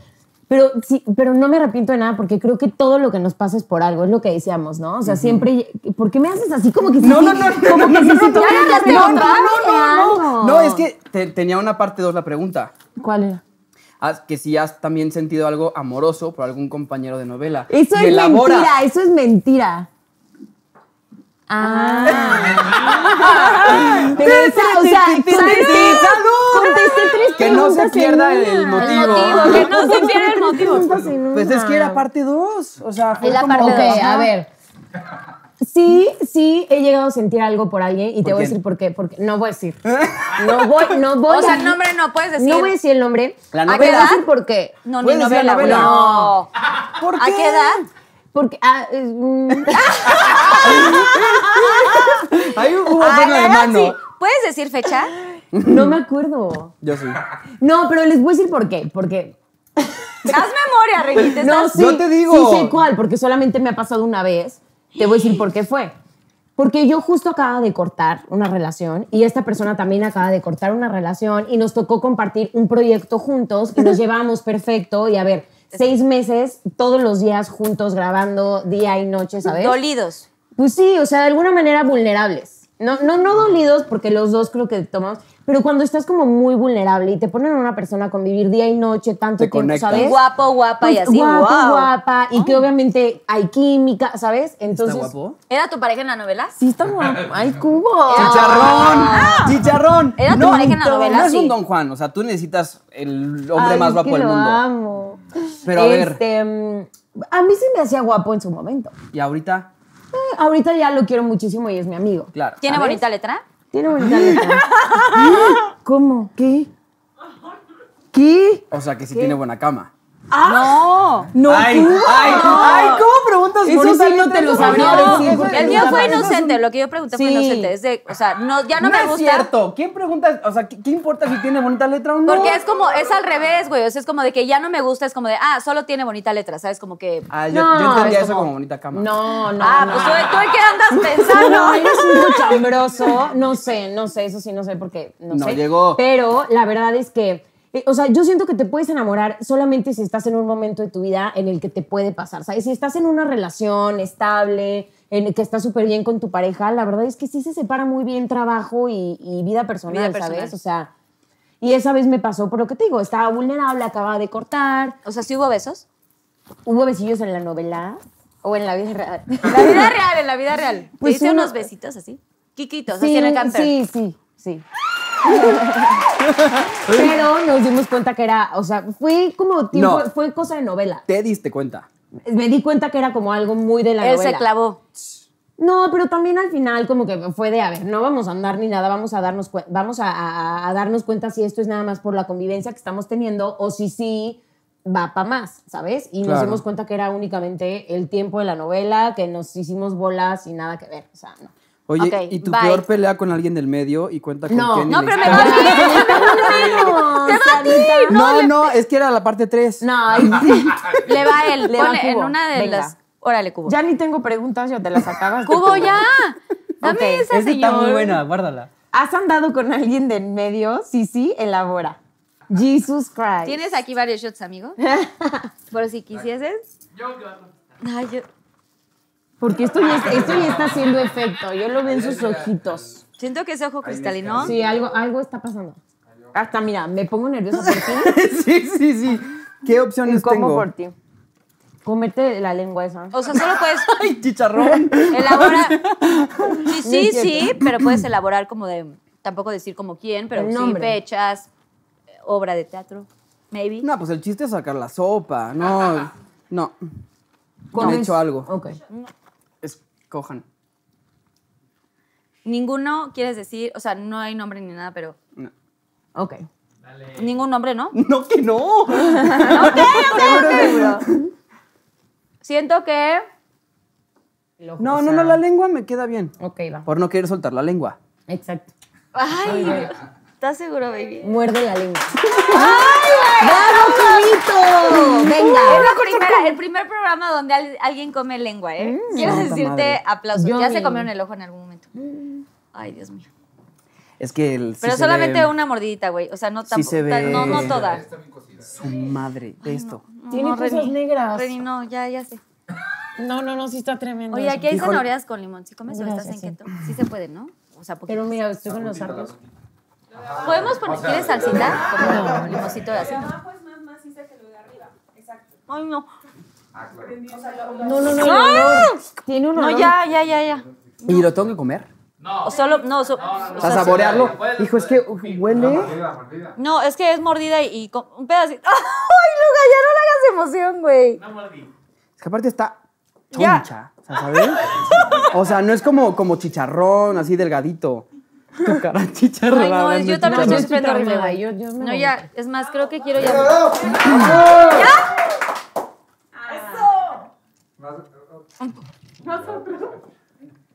pero, sí, pero no me arrepiento de nada porque creo que todo lo que nos pasa es por algo, es lo que decíamos, ¿no? O sea, siempre... ¿Por qué me haces así como que... si No, sí- no, no, no, como no, que no, si no, no, no, no, no, no, no. es que te- tenía una parte dos la pregunta. ¿Cuál era? Que si has también sentido algo amoroso por algún compañero de novela. Eso Y es elabora. mentira, eso es mentira. Ah. O sea, contesté, contesté tres Que no se pierda el motivo. El motivo, que no se pierda el motivo. Pues es que era parte dos. O sea, fue Es la como... parte Ok, dos. a ver. Sí, sí, he llegado a sentir algo por alguien y te ¿Por voy a quién? decir por qué. Porque no voy a decir. <laughs> No voy, no voy O sea, a el nombre no puedes decir. No voy a decir el nombre. La ¿A qué novela. edad? por qué. No, ni ¿Puedes decir novela, la novela? No. ¿Por ¿A qué? qué edad? Porque. ah, eh, mm, <laughs> Ahí hubo ¿A freno qué de mano. sí? ¿Puedes decir fecha? no me acuerdo. Yo sí. No, pero les voy a decir por qué. Porque. Haz memoria, te No, sí, Yo te digo. Sí sé cuál, porque solamente me ha pasado una vez. Te voy a decir por qué fue. Porque yo justo acaba de cortar una relación y esta persona también acaba de cortar una relación y nos tocó compartir un proyecto juntos y nos <laughs> llevábamos perfecto y a ver, seis meses todos los días juntos grabando día y noche, ¿sabes? Dolidos. Pues sí, o sea, de alguna manera vulnerables. No, no, no dolidos, porque los dos creo que tomamos, pero cuando estás como muy vulnerable y te ponen a una persona a convivir día y noche tanto Te tiempo, conectas. ¿sabes? Guapo, guapa y Pues, así. Guapo, wow. guapa, y que obviamente hay química, ¿sabes? Entonces, ¿Está guapo? ¿Era tu pareja en la novela? Sí, está guapo. ¡Ay, cubo! ¡Chicharrón! ¡Chicharrón! Era tu no, pareja en la novela, No es un Don Juan, o sea, tú necesitas el hombre Ay, más guapo del mundo. amo. Pero a ver. Este, mm, a mí se me hacía guapo en su momento. Y ahorita, Eh, ahorita ya lo quiero muchísimo y es mi amigo. claro. ¿Tiene ¿sabes? bonita letra? Tiene bonita letra. <laughs> ¿Cómo? ¿Qué? ¿Qué? O sea, que sí tiene buena cama. No. No, ay, ay, ay, ¿cómo preguntas Eso bonita sí no te lo sabría no, decir, eso- porque El mío fue es inocente. Lo que yo pregunté fue Sí. inocente. Es de, o sea, no, ya no, No, me es gusta. cierto. ¿Quién pregunta? O sea, ¿qué, qué importa si tiene bonita letra o no? Porque es como, es al revés, güey. O sea, es como de que ya no me gusta, es como de, ah, solo tiene bonita letra, ¿sabes? Como que. Ah, yo, No, yo entendía es eso como- como bonita cama. No, no. ah, no. pues tú, tú en qué andas <laughs> pensando. No, eres un cochambroso. No sé, no sé, eso sí, no sé porque no, No sé. llegó. Pero la verdad es que, eh, o sea, yo siento que te puedes enamorar solamente si estás en un momento de tu vida en el que te puede pasar, ¿sabes? Si estás en una relación estable, en el que estás súper bien con tu pareja, la verdad es que sí se separa muy bien trabajo y, y vida personal, Vida personal. ¿sabes? O sea, y esa vez me pasó por lo que te digo, estaba vulnerable, acababa de cortar, O sea, ¿sí hubo besos? hubo besillos en la novela o en la vida real. <laughs> La vida real, en la vida real. Pues Pues hice uno- unos besitos así. Quiquitos, así en el camper. Sí, sí, sí. Pero nos dimos cuenta que era, o sea, fue como tiempo, No. fue cosa de novela. Te diste cuenta. Me di cuenta que era como algo muy de la Él novela. se clavó. No, pero también al final como que fue de, a ver, no vamos a andar ni nada, vamos a darnos, vamos a, a- a darnos cuenta si esto es nada más por la convivencia que estamos teniendo o si sí va para más, ¿sabes? Y nos dimos cuenta que era únicamente el tiempo de la novela, que nos hicimos bolas y nada que ver, o sea, no. Oye, ¿y tu bye. peor pelea con alguien del medio y cuenta con No. quién? y No, pero me va a <laughs> ¡Te va a ti! No, no, es que era la parte 3. No. <laughs> Le va a él. Le va en una de Venga. las. Órale, Cubo. Ya ni tengo preguntas, yo te las acabas. Cubo, ya. Dame esa, señor. está muy buena, guárdala. ¿Has andado con alguien del medio? Sí, sí, elabora. Jesus Christ. ¿Tienes aquí varios shots, amigo? <laughs> Por si quisieses. Ay, yo Porque esto ya, esto ya está haciendo efecto. Yo lo veo en sus ojitos. siento que ese ojo cristalino. Sí, algo, algo está pasando. Hasta mira, me pongo nerviosa por ti <laughs> sí, sí, sí. ¿Qué opciones tengo? por ti. Comerte la lengua esa. O sea, solo puedes <laughs> Ay, chicharrón. elaborar. Sí, <laughs> sí, es sí, pero puedes elaborar como de. Tampoco decir como quién, pero sí fechas, obra de teatro, maybe. No, pues el chiste es sacar la sopa. No, no. He hecho algo. Ok. Escojan. Ninguno quieres decir, o sea, no hay nombre ni nada, pero. No. Ok. Ningún nombre, ¿no? <laughs> No, que no. <laughs> Seguro, seguro. Siento que. No, no, no, la lengua me queda bien. Ok, va. Por no querer soltar la lengua. Exacto. Ay, ¿estás seguro, baby? Muerde la lengua. <laughs> ¡Bravo, Cubito! Es Venga. la primera, el primer programa donde al- alguien come lengua, ¿eh? Quiero Santa decirte madre. aplausos. Yo ya se comieron el ojo en algún momento. Ay, Dios mío. Es que el. sí Pero se solamente ve una mordidita, güey. O sea, no Sí tampoco. se ve. No, no toda. Su madre. Ve esto. No, Tiene no, cosas Reni. negras. Reni, no, ya, ya sé. No, no, no, sí está tremendo. Oye, aquí hay zanahorias con limón. ¿Sí comes o estás en sí. keto? Sí se puede, ¿no? O sea, Pero poquito. mira, estoy con los arcos. ¿Podemos poner, ¿quieres salsita? <laughs> Como limoncito de así. Ay, no. No, no, no, olor. Tiene un No, olor. ya, ya, ya, ya. ¿Y lo tengo que comer? O solo, no, so- o O sea, saborearlo. Hijo, es que huele. No, es que es mordida y, y con un pedacito. <laughs> ¡Ay, Luga, ya no le hagas emoción, güey! Es que aparte está Ya. choncha. O sea, ¿sabes? O sea, no es como, como chicharrón, así delgadito. Tu cara chicharrón. Ay, no, yo también No, estoy sufriendo horrible, traumada, güey. yo- yo me No, voy. ya, es más, creo que quiero ya.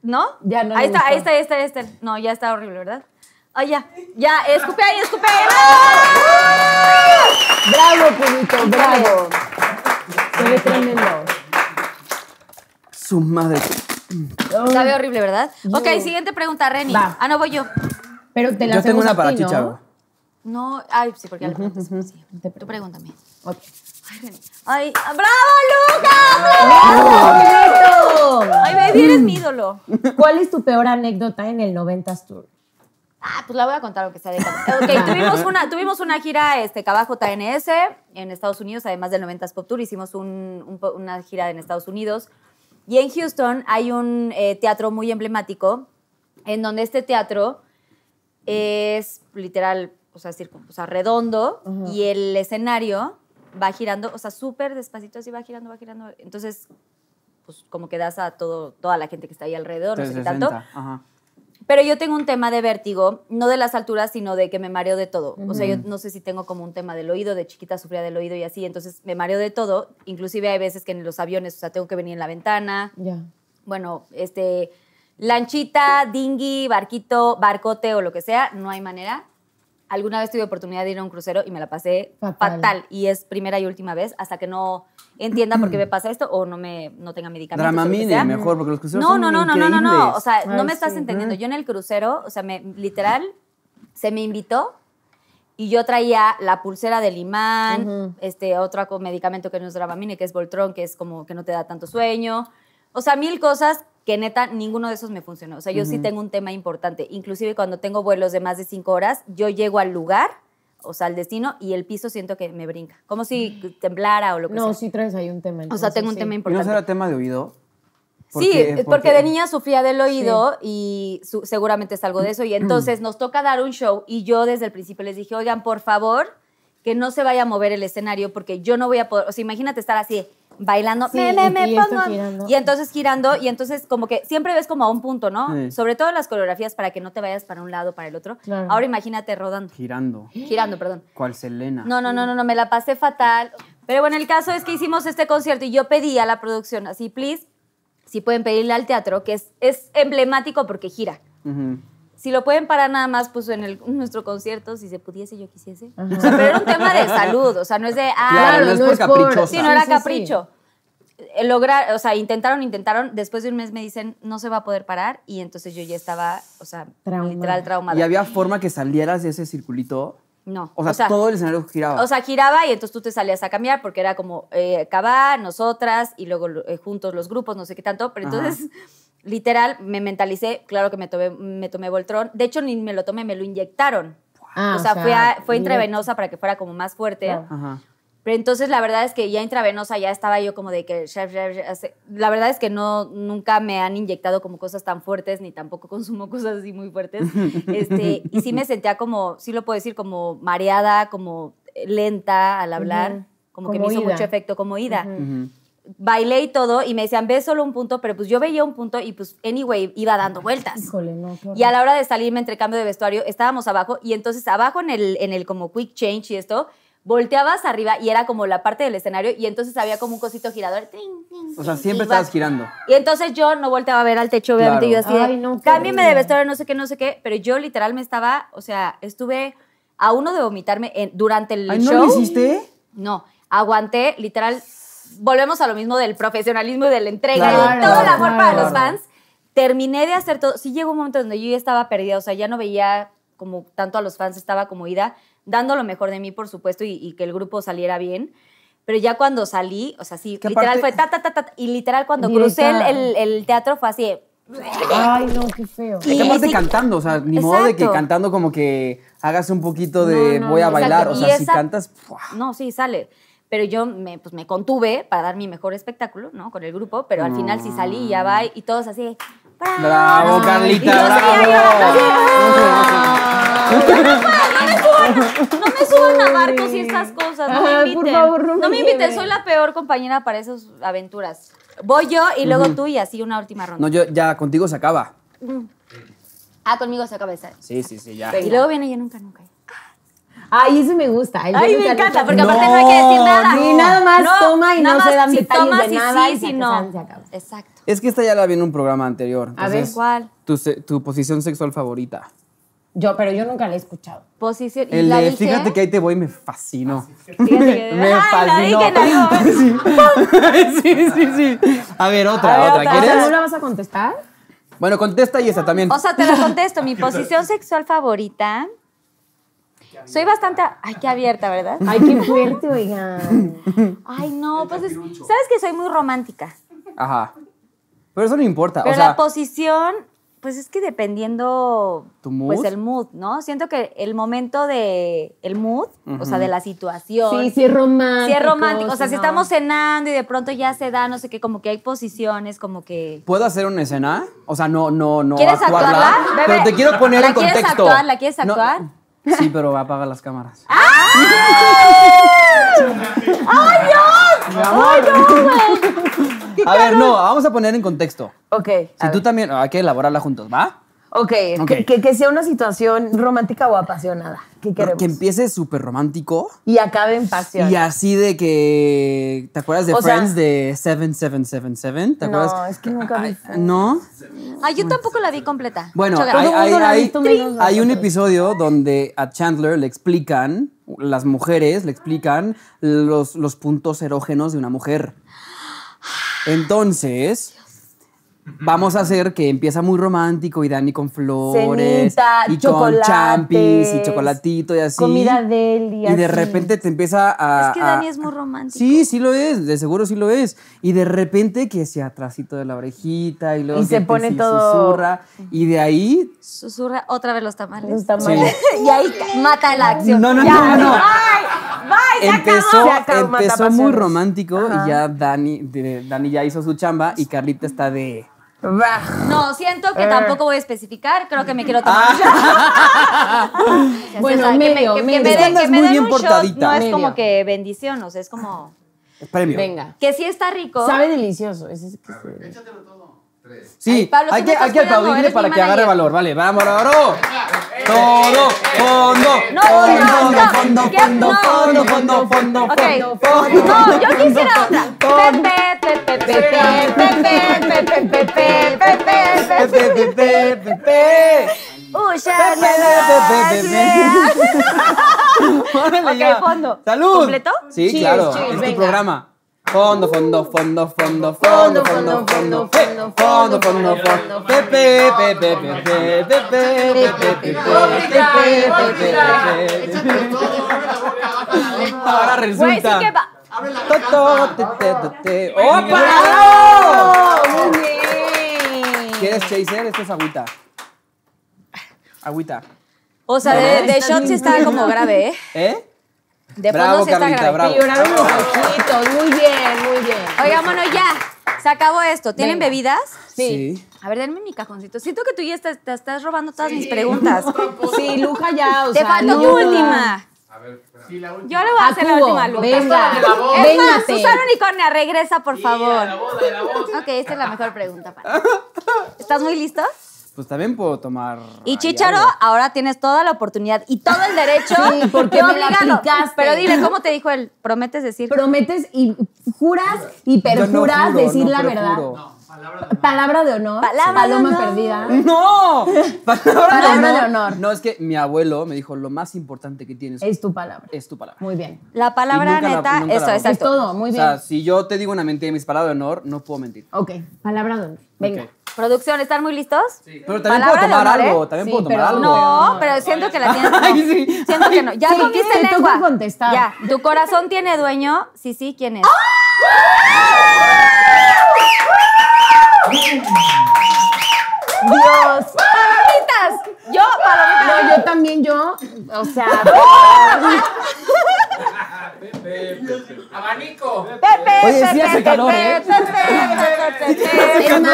¿No? Ya no Ahí está, ahí está, ahí está, ahí está. No, ya está horrible, ¿verdad? Ay, ya. Ya, escupe ahí, escupe ahí. Bravo, Cubito, bravo. Se ve tremendo. Su madre. Sabe horrible, ¿verdad? Ok, siguiente pregunta, Reni. Va. Ah, no voy yo. Pero te la Yo tengo hacemos una a para ti, Chicha. ¿no? No, ay, sí, porque ya le preguntas. Sí. Te Tú pregúntame. Ok. Ay, Reni. Ay, ¡bravo, Lucas! Ay, baby, eres mi ídolo. ¿Cuál es tu peor anécdota en el 90s Tour? Ah, pues la voy a contar aunque sea de Ok, tuvimos una, tuvimos una gira este, Cabajo JNS en Estados Unidos, además del 90s Pop Tour, hicimos un- un po- una gira en Estados Unidos. Y en Houston hay un eh, teatro muy emblemático, en donde este teatro es literal, o sea, circun- o sea redondo, y el escenario va girando, o sea, súper despacito, así va girando, va girando. Entonces, pues como que das a todo, toda la gente que está ahí alrededor, no sé qué tanto. 360. Ajá. Pero yo tengo un tema de vértigo, no de las alturas, sino de que me mareo de todo. O sea, yo no sé si tengo como un tema del oído, de chiquita sufría del oído y así, entonces me mareo de todo. Inclusive hay veces que en los aviones, o sea, tengo que venir en la ventana. Ya. Bueno, este, lanchita, dinghy, barquito, barcote o lo que sea, no hay manera. Alguna vez tuve oportunidad de ir a un crucero y me la pasé Fatal. fatal. Y es primera y última vez hasta que no entienda por qué me <clears throat> pasa esto o no, me, no tenga medicamentos. Dramamine, mejor, porque los cruceros No, son no, no, no, no, no, no. O sea, no Ay, me estás sí. entendiendo. Yo en el crucero, o sea, me, literal, se me invitó y yo traía la pulsera del imán, este otro medicamento que no es Dramamine, que es Voltron, que es como que no te da tanto sueño. O sea, mil cosas que neta ninguno de esos me funcionó. O sea, yo sí tengo un tema importante. Inclusive cuando tengo vuelos de más de cinco horas, yo llego al lugar, o sea, al destino, y el piso siento que me brinca. Como si temblara o lo que No, sea. sí traes ahí un tema. o sea, entonces, tengo un sí. tema ¿Y no importante. será tema de oído? ¿Por Sí, qué? es ¿Por porque qué? de niña sufría del oído y su- seguramente es algo de eso. Y entonces nos toca dar un show y yo desde el principio les dije, oigan, por favor, que no se vaya a mover el escenario porque yo no voy a poder, o sea, imagínate estar así bailando, Sí, me, me, me y pongo. Y entonces girando y entonces como que siempre ves como a un punto, ¿no? Sí. Sobre todo las coreografías para que no te vayas para un lado, para el otro. Claro. Ahora imagínate rodando, Girando. girando, perdón. ¿Cuál Selena? No, no, no, no, no, me la pasé fatal. Pero bueno, el caso es que hicimos este concierto y yo pedí a la producción, así, please, si pueden pedirle al teatro, que es, es emblemático porque gira. Ujú. Si lo pueden parar nada más, pues en el- nuestro concierto, si se pudiese, yo quisiese. O sea, pero era un tema de salud, o sea, no es de, ah, Claro, no es por caprichosa. Sí, no era Sí, sí, sí. capricho. Eh, Lograr, o sea, intentaron, intentaron. Después de un mes me dicen, no se va a poder parar. Y entonces yo ya estaba, o sea, Traumada. literal traumada. ¿Y había forma que salieras de ese circulito? No. O sea, todo el escenario giraba. O sea, giraba y entonces tú te salías a cambiar porque era como eh, acabar, nosotras y luego eh, juntos los grupos, no sé qué tanto. Pero Ajá. Literal, me mentalicé. Claro que me tomé, me tomé Voltron. De hecho, ni me lo tomé, me lo inyectaron. Ah, o sea, fue, a- fue intravenosa para que fuera como más fuerte. Claro. Ajá. Pero entonces la verdad es que ya intravenosa ya estaba yo como de que... La verdad es que no, nunca me han inyectado como cosas tan fuertes, ni tampoco consumo <laughs> cosas así muy fuertes. Este, y sí me sentía como, sí lo puedo decir, como mareada, como lenta al hablar, como que me hizo mucho efecto como ida. Bailé y todo, y me decían, ves solo un punto, pero pues yo veía un punto y pues, anyway, iba dando vueltas. Híjole, no, Y a la hora de salirme entre cambio de vestuario, estábamos abajo y entonces abajo en el, en el como quick change y esto, volteabas arriba y era como la parte del escenario y entonces había como un cosito girador. O sea, siempre vas- estabas girando. Y entonces yo no volteaba a ver al techo, obviamente Claro. yo así, de, no, cámbiame de vestuario, no sé qué, no sé qué, pero yo literal me estaba, o sea, estuve a uno de vomitarme en- durante el Ay, ¿no show. lo hiciste? No, aguanté, literal, volvemos a lo mismo del profesionalismo y de la entrega y Claro, de todo el amor claro. para los fans. Terminé de hacer todo. Sí llegó un momento donde yo ya estaba perdida, o sea, ya no veía como tanto a los fans, estaba como ida, dando lo mejor de mí, por supuesto, y, y que el grupo saliera bien. Pero ya cuando salí, o sea, sí, Que literal aparte- fue ta, ta, ta, ta, y literal cuando crucé el, el- el teatro fue así, Ay, no, qué feo. Y Y aparte sí- cantando, o sea, ni modo de que Exacto. cantando como que hagas un poquito de No, no, voy a no, bailar. exacto. O Y sea, si esa- cantas. ¡fua! No, sí, sale. Pero yo me, pues, me contuve para dar mi mejor espectáculo, ¿no? Con el grupo, pero al final sí salí y ya va y todos así. ¡Bravo! Bravo, Y Carlita, llorando, bravo. <laughs> No me suban a barcos y estas cosas, no me inviten. por favor, no me me inviten, soy la peor compañera para esas aventuras. Voy yo y luego tú y así una última ronda. No, yo ya contigo se acaba. Ah, conmigo se acaba de estar. Sí, sí, sí, ya. Y luego viene yo nunca, nunca. Ay, ese me gusta. el Ay, me encanta, porque No, aparte no hay que decir nada. Sí, nada más toma y no nada se dan si detalles de tomas y nada sí, y si se no. se acaba. Exacto. Es que esta ya la vi en un programa anterior. A ver. ¿Cuál? Tu, tu posición sexual favorita. Yo, pero yo nunca la he escuchado. Posición. ¿y El la de dije? fíjate que ahí te voy me fascinó. <laughs> Me Ay, la fascinó. <laughs> <laughs> sí, sí, sí. A ver, otra, A ver, otra. otra. ¿Ahora ¿Quieres? ¿No la vas a contestar? Bueno, contesta y esa también. O sea, te lo contesto. Mi posición sexual favorita. Soy bastante. Ay, qué abierta, ¿verdad? Ay, qué fuerte, oigan. Ay, no, pues es- sabes que soy muy romántica. Ajá. Pero eso no importa. Pero o sea, la posición, pues es que dependiendo. ¿Tu mood? Pues el mood, ¿no? Siento que el momento de. El mood, o sea, de la situación. Sí, sí es romántico. Sí es romántico. O sea, si no. estamos cenando y de pronto ya se da, no sé qué, como que hay posiciones, como que. ¿Puedo hacer una escena? O sea, no, no, no ¿Quieres actuarla. actuarla? Bebé, Pero te quiero poner ¿la en quieres contexto. actuar? ¿La quieres No- actuar? Sí, pero apaga las cámaras. A ver, no, vamos a poner en contexto. Ok. Si tú también, hay que elaborarla juntos, ¿va? Ok, Ok. Que, que- sea una situación romántica o apasionada. ¿Qué queremos? Que empiece súper romántico. Y acabe en pasión. Y así de que. ¿Te acuerdas de O sea- Friends de 7777? ¿Te No, acuerdas? es que nunca vi Friends. ¿No? Ay, yo tampoco la vi completa. Bueno, hay, hay- hay- hay un episodio donde a Chandler le explican, las mujeres le explican los, los puntos erógenos de una mujer. Entonces, vamos a hacer que empieza muy romántico y Dani con flores Cenita, y con champis y chocolatito y así. comida deli, Y de así. repente te empieza a... Es que a- Dani es muy romántico. Sí, sí lo es, de seguro sí lo es. Y de repente que se atrasito de la orejita y luego Y que se pone todo- susurra. Y de ahí Susurra otra vez los tamales. Los tamales. <laughs> y ahí mata la acción. No, no, Ya, no, no. Bye, bye, se empezó, acabó. Se acabó, mata empezó muy romántico y ya Dani, de- Dani ya hizo su chamba y Carlita está de... No, siento que Eh. tampoco voy a especificar. Creo que me quiero tomar. Bueno, <laughs> O sea, que me- medio, que, medio. me Es que den- andas que me muy den bien un shot portadita. no es Medio. como que bendición, o sea, es como Premio. Venga. que sí está rico. Sabe delicioso. Ese es que Sí, Ay, Pablo, hay que, hay que aplaudirle para que agarre valor. Vale, vamos, bravo. Todo, fondo, No, fondo, fondo, fondo, fondo, fondo, fondo, fondo, fondo. No, yo quisiera otra. Pepe, pepe, pepe, pepe, pepe, pepe, pepe, pepe. Pepe, <laughs> ya. fondo. ¡Salud! ¿Completo? Sí, Cheers, claro. cheers, es tu programa. Fondo, fondo, fondo, fondo, fondo, fondo, fondo, fe- fondo, fondo, fondo, pepe, pepe, pepe, pepe, pepe, pepe, pepe, pepe, pepe. Ahora resulta. ¡Opa! ¡Muy bien! ¿Quieres chaser? Esto es agüita. Agüita. O sea, de, de shot sí está como grave, ¿eh? ¿Eh? De Bravo, fondo sí está Carlita, grave. bravo. Lloraron los ojitos. Muy bien, muy bien. Oigan, bueno, ya. Se acabó esto. ¿Tienen Venga. bebidas? Sí. A ver, denme mi cajoncito. Siento que tú ya estás, te estás robando todas mis preguntas. <laughs> Sí, Luja ya, o Te sea, faltó no. tu última. Yo le voy a, A hacer la cubo, última a Lucas. venga, Es más. Susana Unicornia, regresa, por favor. Ok, esta es la mejor pregunta para ti. ¿Estás muy listo? Pues también puedo tomar. Y Chicharo, ahora tienes toda la oportunidad y todo el derecho <laughs> Sí, porque de me la obligarlo. aplicaste. Pero dile, ¿cómo te dijo él? ¿Prometes decir? Prometes y juras y Yo no perjuras juro, decir no la perjuro. verdad. Palabra de honor. Palabra de Paloma honor. perdida. <laughs> ¡No! Palabra, <laughs> Palabra de honor. No, es que mi abuelo me dijo: lo más importante que tienes Es tu palabra. es tu palabra. Muy bien. La palabra la- neta, la eso, exacto. Es todo, muy o bien. sea, si yo te digo una mentira y mis palabras de honor, no puedo mentir. Ok, palabra de honor. Venga. Producción, ¿están muy listos? Pero también Palabra puedo tomar honor, algo, ¿eh? también Sí, puedo tomar pero algo. No, pero siento que la tienes. no. <laughs> Ay, sí. Siento que no. Ya Sí, comiste lengua. contestar. Ya. ¿Tu corazón tiene dueño? Sí, sí, ¿quién es? Dios. ¡Palomitas! Yo, palomitas. No, yo también, yo. O sea, <laughs> Abanico. Pepe, Oye, sí Pepe, hace calor, ¿eh? Pepe, Pepe, Pepe, Es más,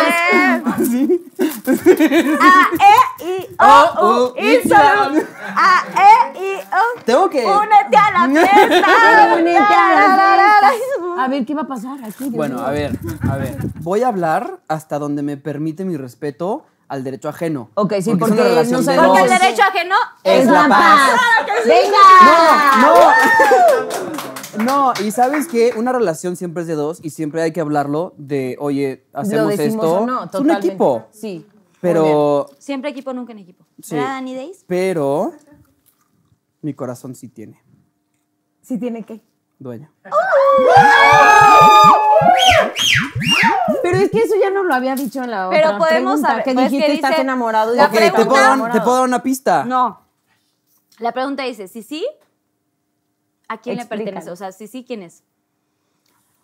A, E, I, O, U, I, salud. A, E, I, O. Tengo que. Únete a la <laughs> fiesta. Únete a la fiesta. A ver, ¿qué va a pasar aquí? Bueno, a ver, a ver. Voy a hablar hasta donde me permite mi respeto al derecho ajeno. Ok, sí, es una porque relación no de sabemos- Porque el derecho ajeno Es la paz. ¡Venga! No, no. <laughs> No, y sabes que una relación siempre es de dos y siempre hay que hablarlo de, oye, hacemos decimos esto. o no, es un equipo. Sí. Pero, Siempre equipo, nunca en equipo. Sí. ¿Verdad, Dani Days? pero, mi corazón sí tiene Sí tiene que. dueño. Pero es que eso ya no lo había dicho en la otra Pero podemos pregunta, saber. que pues, dijiste que estás dice- enamorado. y La ¿te puedo, dar, ¿te puedo dar una pista? No. La pregunta dice, si sí, ¿a quién le pertenece? O sea, si sí, ¿quién es?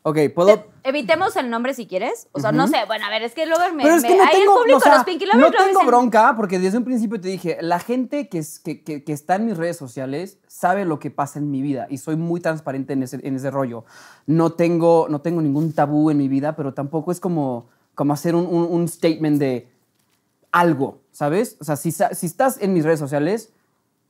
Ok, puedo... Te- evitemos el nombre si quieres. O sea, no sé. Bueno, a ver, es que luego me. Pero es me- que no ahí tengo, el público, o sea, los Pinky Lovers, no tengo dicen, bronca porque desde un principio te dije, la gente que, es- que, que- que está en mis redes sociales sabe lo que pasa en mi vida y soy muy transparente en ese, en ese rollo. No tengo, no tengo ningún tabú en mi vida, pero tampoco es como, como hacer un, un- un statement de algo, ¿sabes? O sea, si, si estás en mis redes sociales,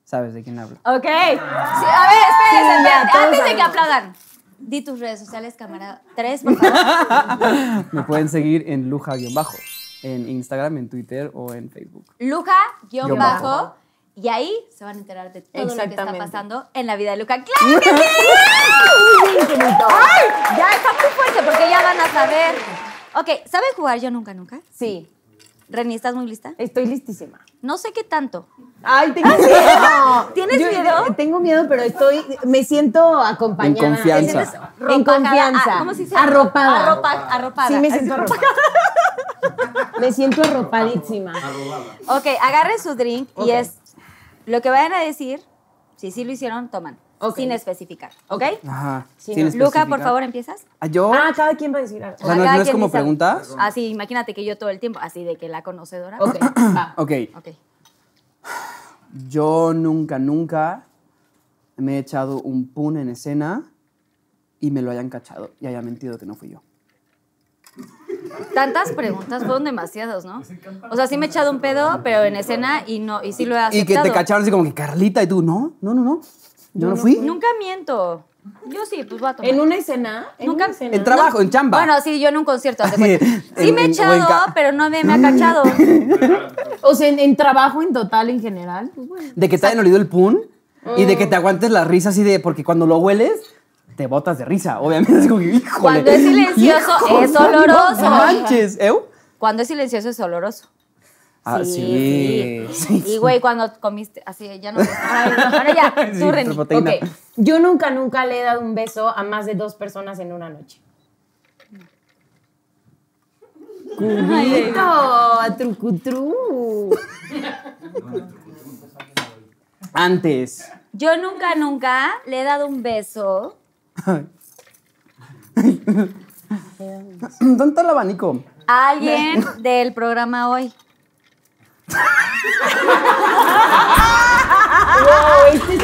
sabes de quién hablo. Ok. Sí, a ver, espérense, Sí, Antes de que aplaudan. Di tus redes sociales, camarada. Tres, por favor. <laughs> Me pueden seguir en Luja-bajo, en Instagram, en Twitter o en Facebook. Luja, guion Guión bajo. bajo. Y ahí se van a enterar de todo lo que está pasando en la vida de Luca. ¡Claro que sí! ¡Ay! Ya está muy fuerte porque ya van a saber. Ok, ¿saben jugar yo nunca, nunca? Sí, Reni, ¿estás muy lista? estoy listísima. No sé qué tanto. Ay, tengo miedo. ¿Tienes Yo- miedo? Tengo miedo, pero estoy, me siento acompañada. En confianza. ¿Te sientes En confianza. Ah, ¿Cómo se dice? Arropada. Arropa- arropada. Sí, me siento arropada. me siento arropadísima. Ok, agarren su drink y es lo que vayan a decir. Si sí lo hicieron, toman. Ok. Sin especificar. ¿Ok? Ajá. Sí, sin no. Luca, por favor, ¿empiezas? ¿Ah, ¿Yo? Ah, cada quien va a decir algo. O sea, no- Cada no es como preguntas. Así, imagínate que yo todo el tiempo, así de que la conocedora. Ok, <clears throat> va. Ok. Ok. Yo nunca, nunca me he echado un pun en escena y me lo hayan cachado y haya mentido que no fui yo. Tantas preguntas, fueron demasiados, ¿no? O sea, sí me he echado un pedo, pero en escena y no, y sí lo he Y aceptado. que te cacharon así como que Carlita y tú, no, no, no, no. Yo no fui. Nunca miento. Yo sí, pues voy a tomar. ¿En una escena? ¿En Nunca- una escena? En trabajo, en chamba. Bueno, sí, yo en un concierto, <laughs> cuenta. Sí en- me he en- o echado, ca- pero no me, me ha cachado. <laughs> O sea, en, en trabajo en total, en general, pues bueno. De que te hayan olido el pun y de que te aguantes la risa así de. Porque cuando lo hueles, te botas de risa. Obviamente <laughs> es como que, híjole. Cuando es silencioso, es oloroso. No manches, ¿eh? Cuando es silencioso es oloroso. Ah, sí. sí. Y güey, cuando comiste, así ya no. Ahora ya, <laughs> tú, Reni. proteína. Ok, yo nunca, nunca le he dado un beso a más de dos personas en una noche. Cubito, trucutru. Antes. Yo nunca, nunca le he dado un beso. <laughs> ¿Dónde está el abanico? a alguien del programa hoy. Whoa, it's just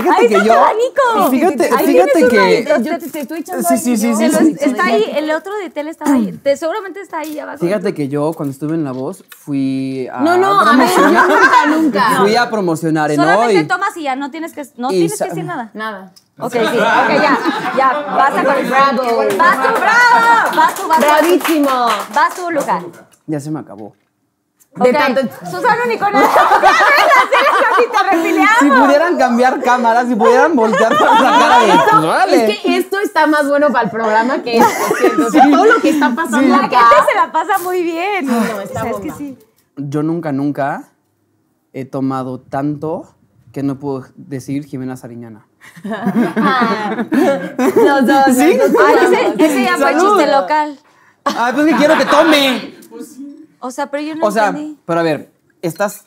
Fíjate Ahí que tu yo. abanico. Fíjate, Ahí fíjate que. Yo te, te estoy echando Sí, sí, sí, sí, está ahí, el otro de tele está ahí. Te- seguramente está ahí abajo. Fíjate que yo cuando estuve en La Voz fui a No, no, a ver, yo <laughs> nunca, nunca. Fui a promocionar en Solamente hoy. tomas y ya no tienes que, no tienes que decir nada. Nada. Ok, sí, ok, ya, ya, basta con Bravo. Vas tú, bravo, vas tú, vas tú. Bravísimo. Vas tú, Luca. Ya se me acabó. De tanto- Susana Nicolás. <laughs> Si pudieran cambiar cámaras, si pudieran voltear para la cara de. pues, órale. Es que esto está más bueno para el programa que esto. <laughs> O sea, todo lo que está pasando La acá. gente se la pasa muy bien. no, está O sea, es que bomba. sí. Yo nunca, nunca he tomado tanto que no puedo decir Jimena Sariñana. Ah, Los dos. <laughs> ¿Sí? los dos Ay, tomamos. ese, ese ya fue chiste local. Ah, pues que quiero que tome. O sea, pero yo no O sea, entendí. pero a ver, estás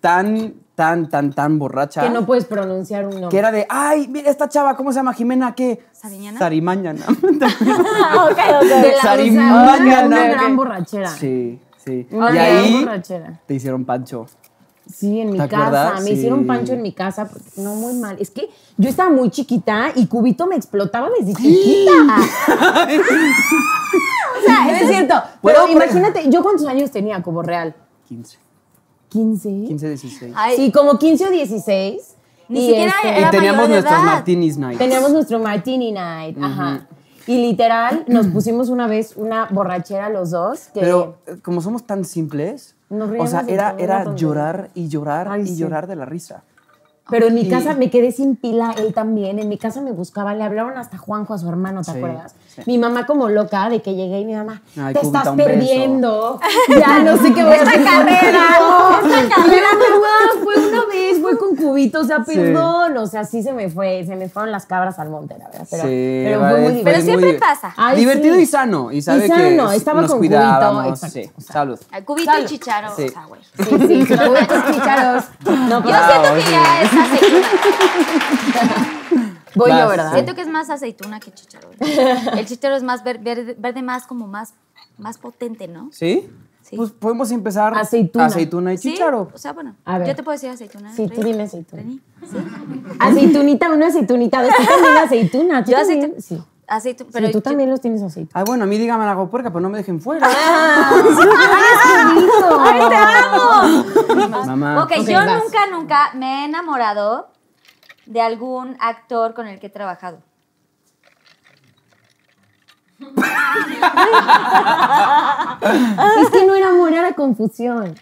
tan, tan, tan, tan borracha. Que no puedes pronunciar un que nombre. era de, ay, mira esta chava, ¿cómo se llama? Jimena, ¿qué? ¿Sariñana? Sarimañana. <laughs> Ah, ok, ok. Sarimañana. una, gran borrachera. sí, sí. Una y gran ahí borrachera. te hicieron pancho. Sí, en mi ¿Te casa. acuerdas? Me hicieron pancho en mi casa. porque- no, muy mal. Es que yo estaba muy chiquita y Cubito me explotaba desde chiquita. <laughs> o sea, es cierto. ¿Puedo Pero imagínate, ¿yo cuántos años tenía como real? 15. ¿15? 15, 16. Ay, Sí, como 15 o 16. Ni Y, siquiera este, era y teníamos nuestros martinis nights. Teníamos nuestro Martini Night. Ajá. Y literal, nos pusimos una vez una borrachera los dos. Que Pero eh, como somos tan simples, Nos o sea, era, era llorar y llorar Ay, y sí. llorar de la risa. Pero en mi Y- casa me quedé sin pila, él también. En mi casa me buscaba, le hablaron hasta Juanjo, a su hermano, ¿te Sí, acuerdas? Sí. Mi mamá como loca de que llegué y mi mamá, Ay, te Cubita, estás un beso". perdiendo. <laughs> Ya no sé qué voy a hacer. carrera, esta carrera. Mamá, fue una vez, fue con cubito, o sea, Sí. perdón. O sea, sí se me fue, se me fueron las cabras al monte, la verdad. Pero, Sí, pero fue muy divertido. Pero siempre pasa. Ay, Divertido sí. y sano. Y sabe Y sano, que estaba nos con cuidábamos. cubito, exacto, sí, exacto. salud. Al cubito y chicharo. Sí. O sea, güey. Sí, sí, cubitos chicharos. No, Yo siento que ya es aceituna. Voy yo. ¿verdad? Siento que es más aceituna que chicharo. <laughs> El chicharo es más ver- verde, verde más como más, más potente, ¿no? ¿Sí? Sí. Pues podemos empezar Aceituna. aceituna y Sí, chicharo. O sea, bueno. A ver. Yo te puedo decir aceituna. Sí, tú dime aceituna. ¿sí? <laughs> Aceitunita, una aceitunita. Tú también <laughs> aceituna. ¿Tú Yo también? aceituna. Sí. Aceituna. Pero sí, tú yo- también los tienes aceituna. Ay, bueno, a mí dígame la puerca, pero no me dejen fuera. ¡Ay, te amo! Mamá. Ok, Ok, yo vas. nunca, nunca me he enamorado de algún actor con el que he trabajado. Es que no era amor, era confusión.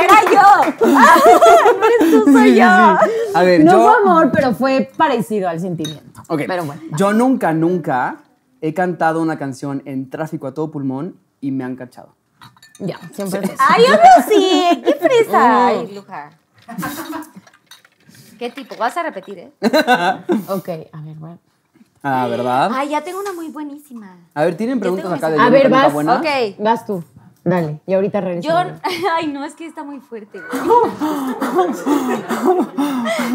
¡Era yo! ¡No eres tú, soy yo! A ver, No yo. fue amor, pero fue parecido al sentimiento. Ok, Pero bueno. Yo nunca, nunca he cantado una canción en tráfico a todo pulmón y me han cachado. Ya, siempre es eso. ¡Ay, obvio sí! ¡Qué <laughs> fresa! ¡Ay, Luja! ¿Qué tipo? Vas a repetir, ¿eh? <laughs> Ok, a ver, bueno. Ah, ¿verdad? Ay, ya tengo una muy buenísima. A ver, ¿tienen preguntas acá de A ver, vas. buena? Ok. Vas tú. Dale, y ahorita regreso. Yo, <laughs> ay, no, es que está muy fuerte.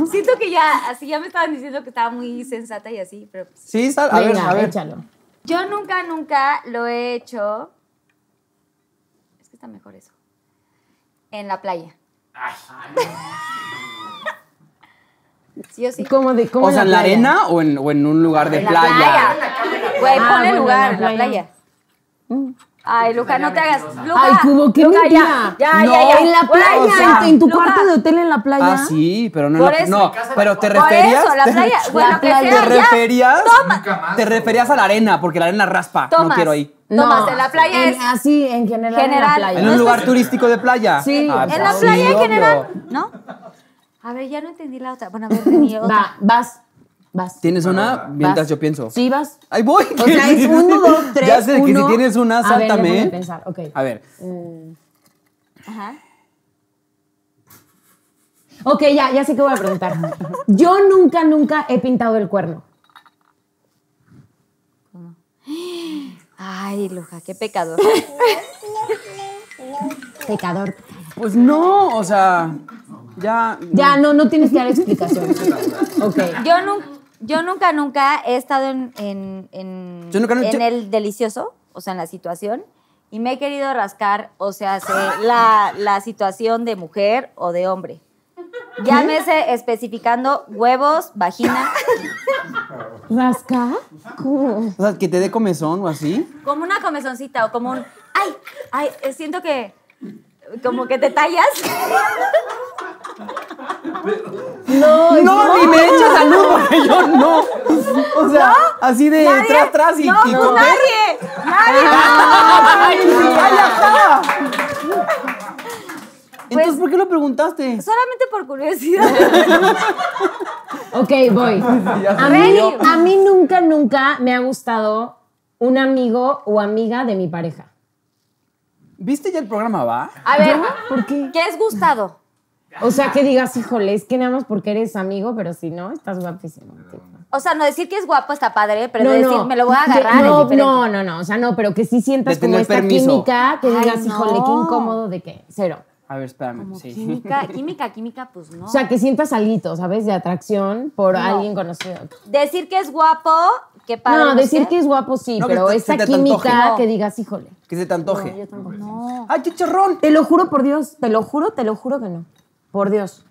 Siento que ya, así ya me estaban diciendo que estaba muy sensata y así, pero pues, Sí, sal, a ver, a ver. échalo. yo nunca, nunca lo he hecho. Que está mejor eso. En la playa. Sí o sí. ¿Cómo de, cómo O sea, ¿en la playa? arena o en, o en un lugar de En la playa? playa. Güey, Ah, ponle bueno, lugar, en la playa. playa. Ay, Luca, no te hagas. Luca, Ay, Cubo, qué Luca, mentira. ya, ya, No. ya, ya. En la playa, o sea, en, en tu Luca. cuarto de hotel en la playa. Ah, sí, pero no, Por en la- eso. no, pero te Por referías eso, la te- playa, <laughs> bueno, La playa. sea, te referías Toma. te referías a la arena porque la arena raspa, no quiero ahí. Tomas, en la playa en- es. Así, en general, General. en la playa. En No un lugar turístico de playa. Sí. Ah, En la sí, playa en obvio. general, ¿no? A ver, ya no entendí la otra. Bueno, a ver, Reni, otra. Va, vas, vas. ¿Tienes una? Mientras Vas. yo pienso. Sí, vas. Ahí voy. O sea, es <laughs> uno, dos, tres, Ya sé que si uno. tienes una, A ver, sáltame. déjame ¿eh? pensar, ok. A ver. Ajá. Ok, ya, ya sé qué voy a preguntar. <laughs> Yo nunca, nunca he pintado el cuerno. Ay, Luja, qué pecador. Pecador. Pues no, o sea, ya. Ya, no, no tienes que dar explicaciones. Ok. Yo, nu- yo nunca, nunca he estado en, en, en, Yo nunca, nunca- en el delicioso, o sea, en la situación, y me he querido rascar, o sea, se- la, la situación de mujer o de hombre. Llámese especificando huevos, vagina, ¿Rasca? ¿Cómo? O sea, que te dé comezón o así. como una comezoncita o como un. ¡Ay! ¡Ay! eh, Siento que. Como que te tallas. No, No, ni me eches salud porque yo no. O sea, así de tras, tras y, no, y no, comer. nadie. Nadie. <laughs> ¡Ay, está! Entonces, ¿por qué lo preguntaste? Solamente por curiosidad. <laughs> Ok, voy. <laughs> A mí, a mí nunca, nunca me ha gustado un amigo o amiga de mi pareja. ¿Viste ya el programa, va? A ver, ¿Por qué? ¿qué es gustado? O sea, que digas, híjole, es que nada más porque eres amigo, pero si no, estás guapísimo. tipo. O sea, no decir que es guapo está padre, pero no, decir no. me lo voy a agarrar no, es no, no, no, o sea, no, pero que sí sientas como esta permiso. química, que Ay, digas, híjole, qué incómodo de qué, cero. A ver, espérame. Sí. Química, <laughs> química, química, pues no. O sea, que sientas algo, ¿sabes? De atracción por No. alguien conocido. decir que es guapo, qué padre. No, decir que es guapo sí, No, que pero te- esa que química No. que digas, híjole. Que se te antoje. No, yo tampoco. No. ¡Ay, chicharrón! Te lo juro por Dios, te lo juro, te lo juro que no. Por Dios.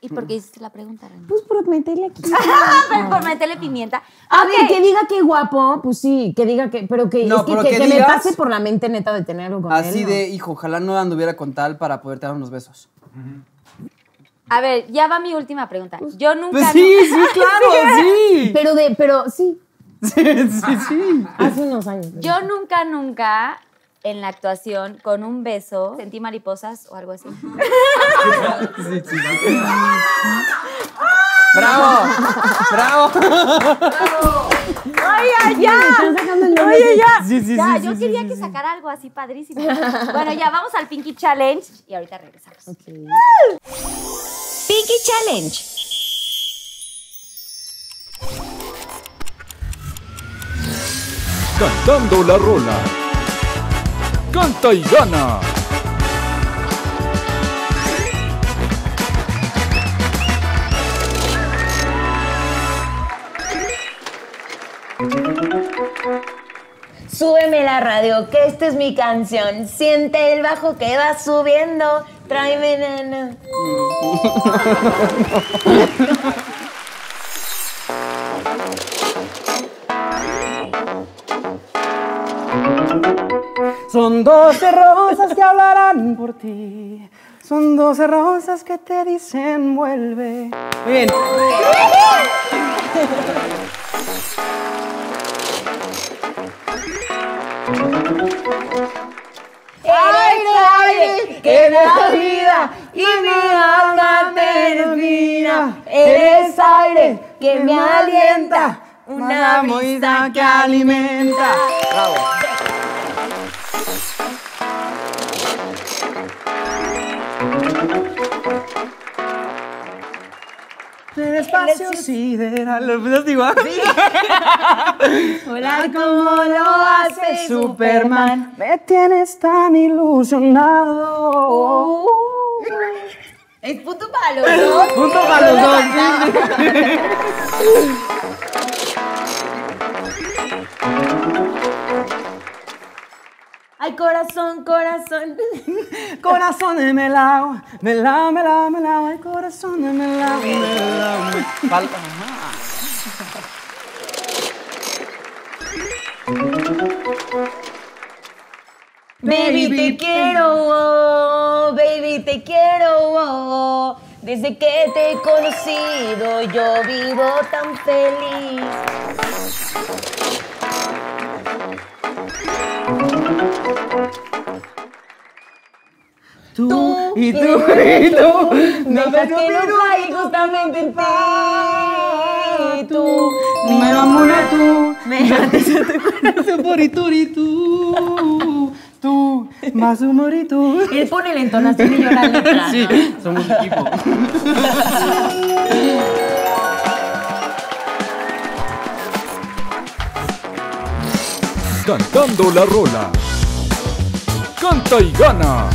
¿Y por qué hiciste la pregunta, René? Pues por meterle aquí. <laughs> Pero por meterle pimienta. A ver, que diga que guapo, pues sí, que diga que, pero que, No, es que, pero que- que que me pase por la mente neta de tenerlo con él. Así ¿no? de, hijo, ojalá no anduviera con tal para poderte dar unos besos. A ver, ya va mi última pregunta. Yo nunca. Pues sí, sí, claro, <laughs> sí. Pero de, pero sí, <laughs> Sí, sí, sí. hace unos años. Yo nunca, nunca en la actuación con un beso sentí mariposas o algo así. ¡Bravo! ¡Bravo! ¡Ay, ya! Están sacando el nombre Oye, de- ya. Sí, sí, ya, sí, yo sí, quería sí, que sí. sacara algo así padrísimo. bueno, ya vamos al Pinky Challenge y ahorita regresamos. Pinky Challenge. Cantando la rola. Canta y gana. Súbeme la radio, que esta es mi canción. Siente el bajo que va subiendo. Tráeme nana. <laughs> Son doce rosas que hablarán por ti. Son doce rosas que te dicen vuelve. Muy bien. <laughs> Aire, aire, que me da vida y mi alma termina. Eres aire que me alienta, una brisa que alimenta. Bravo. El espacio sideral. ¿Lo empezaste igual? Volar como lo hace Superman. Me tienes tan ilusionado. Es punto para los dos. Punto para los dos. Ay, corazón, corazón. <laughs> Corazón de melao, melao, melao, melao, ay, corazón de melao, melao. Falta. Baby, te quiero, oh, baby, te quiero. oh. Desde que te he conocido, yo vivo tan feliz. Tú, y tú, y y tú. No cae justamente en ti. Tú, Me <laughs> enamora tú. me Ese por y tú. Tú, más humor y tú. Él pone la entonación y yo la letra. Sí, ¿no? somos equipo. Cantando la rola. Canta y gana.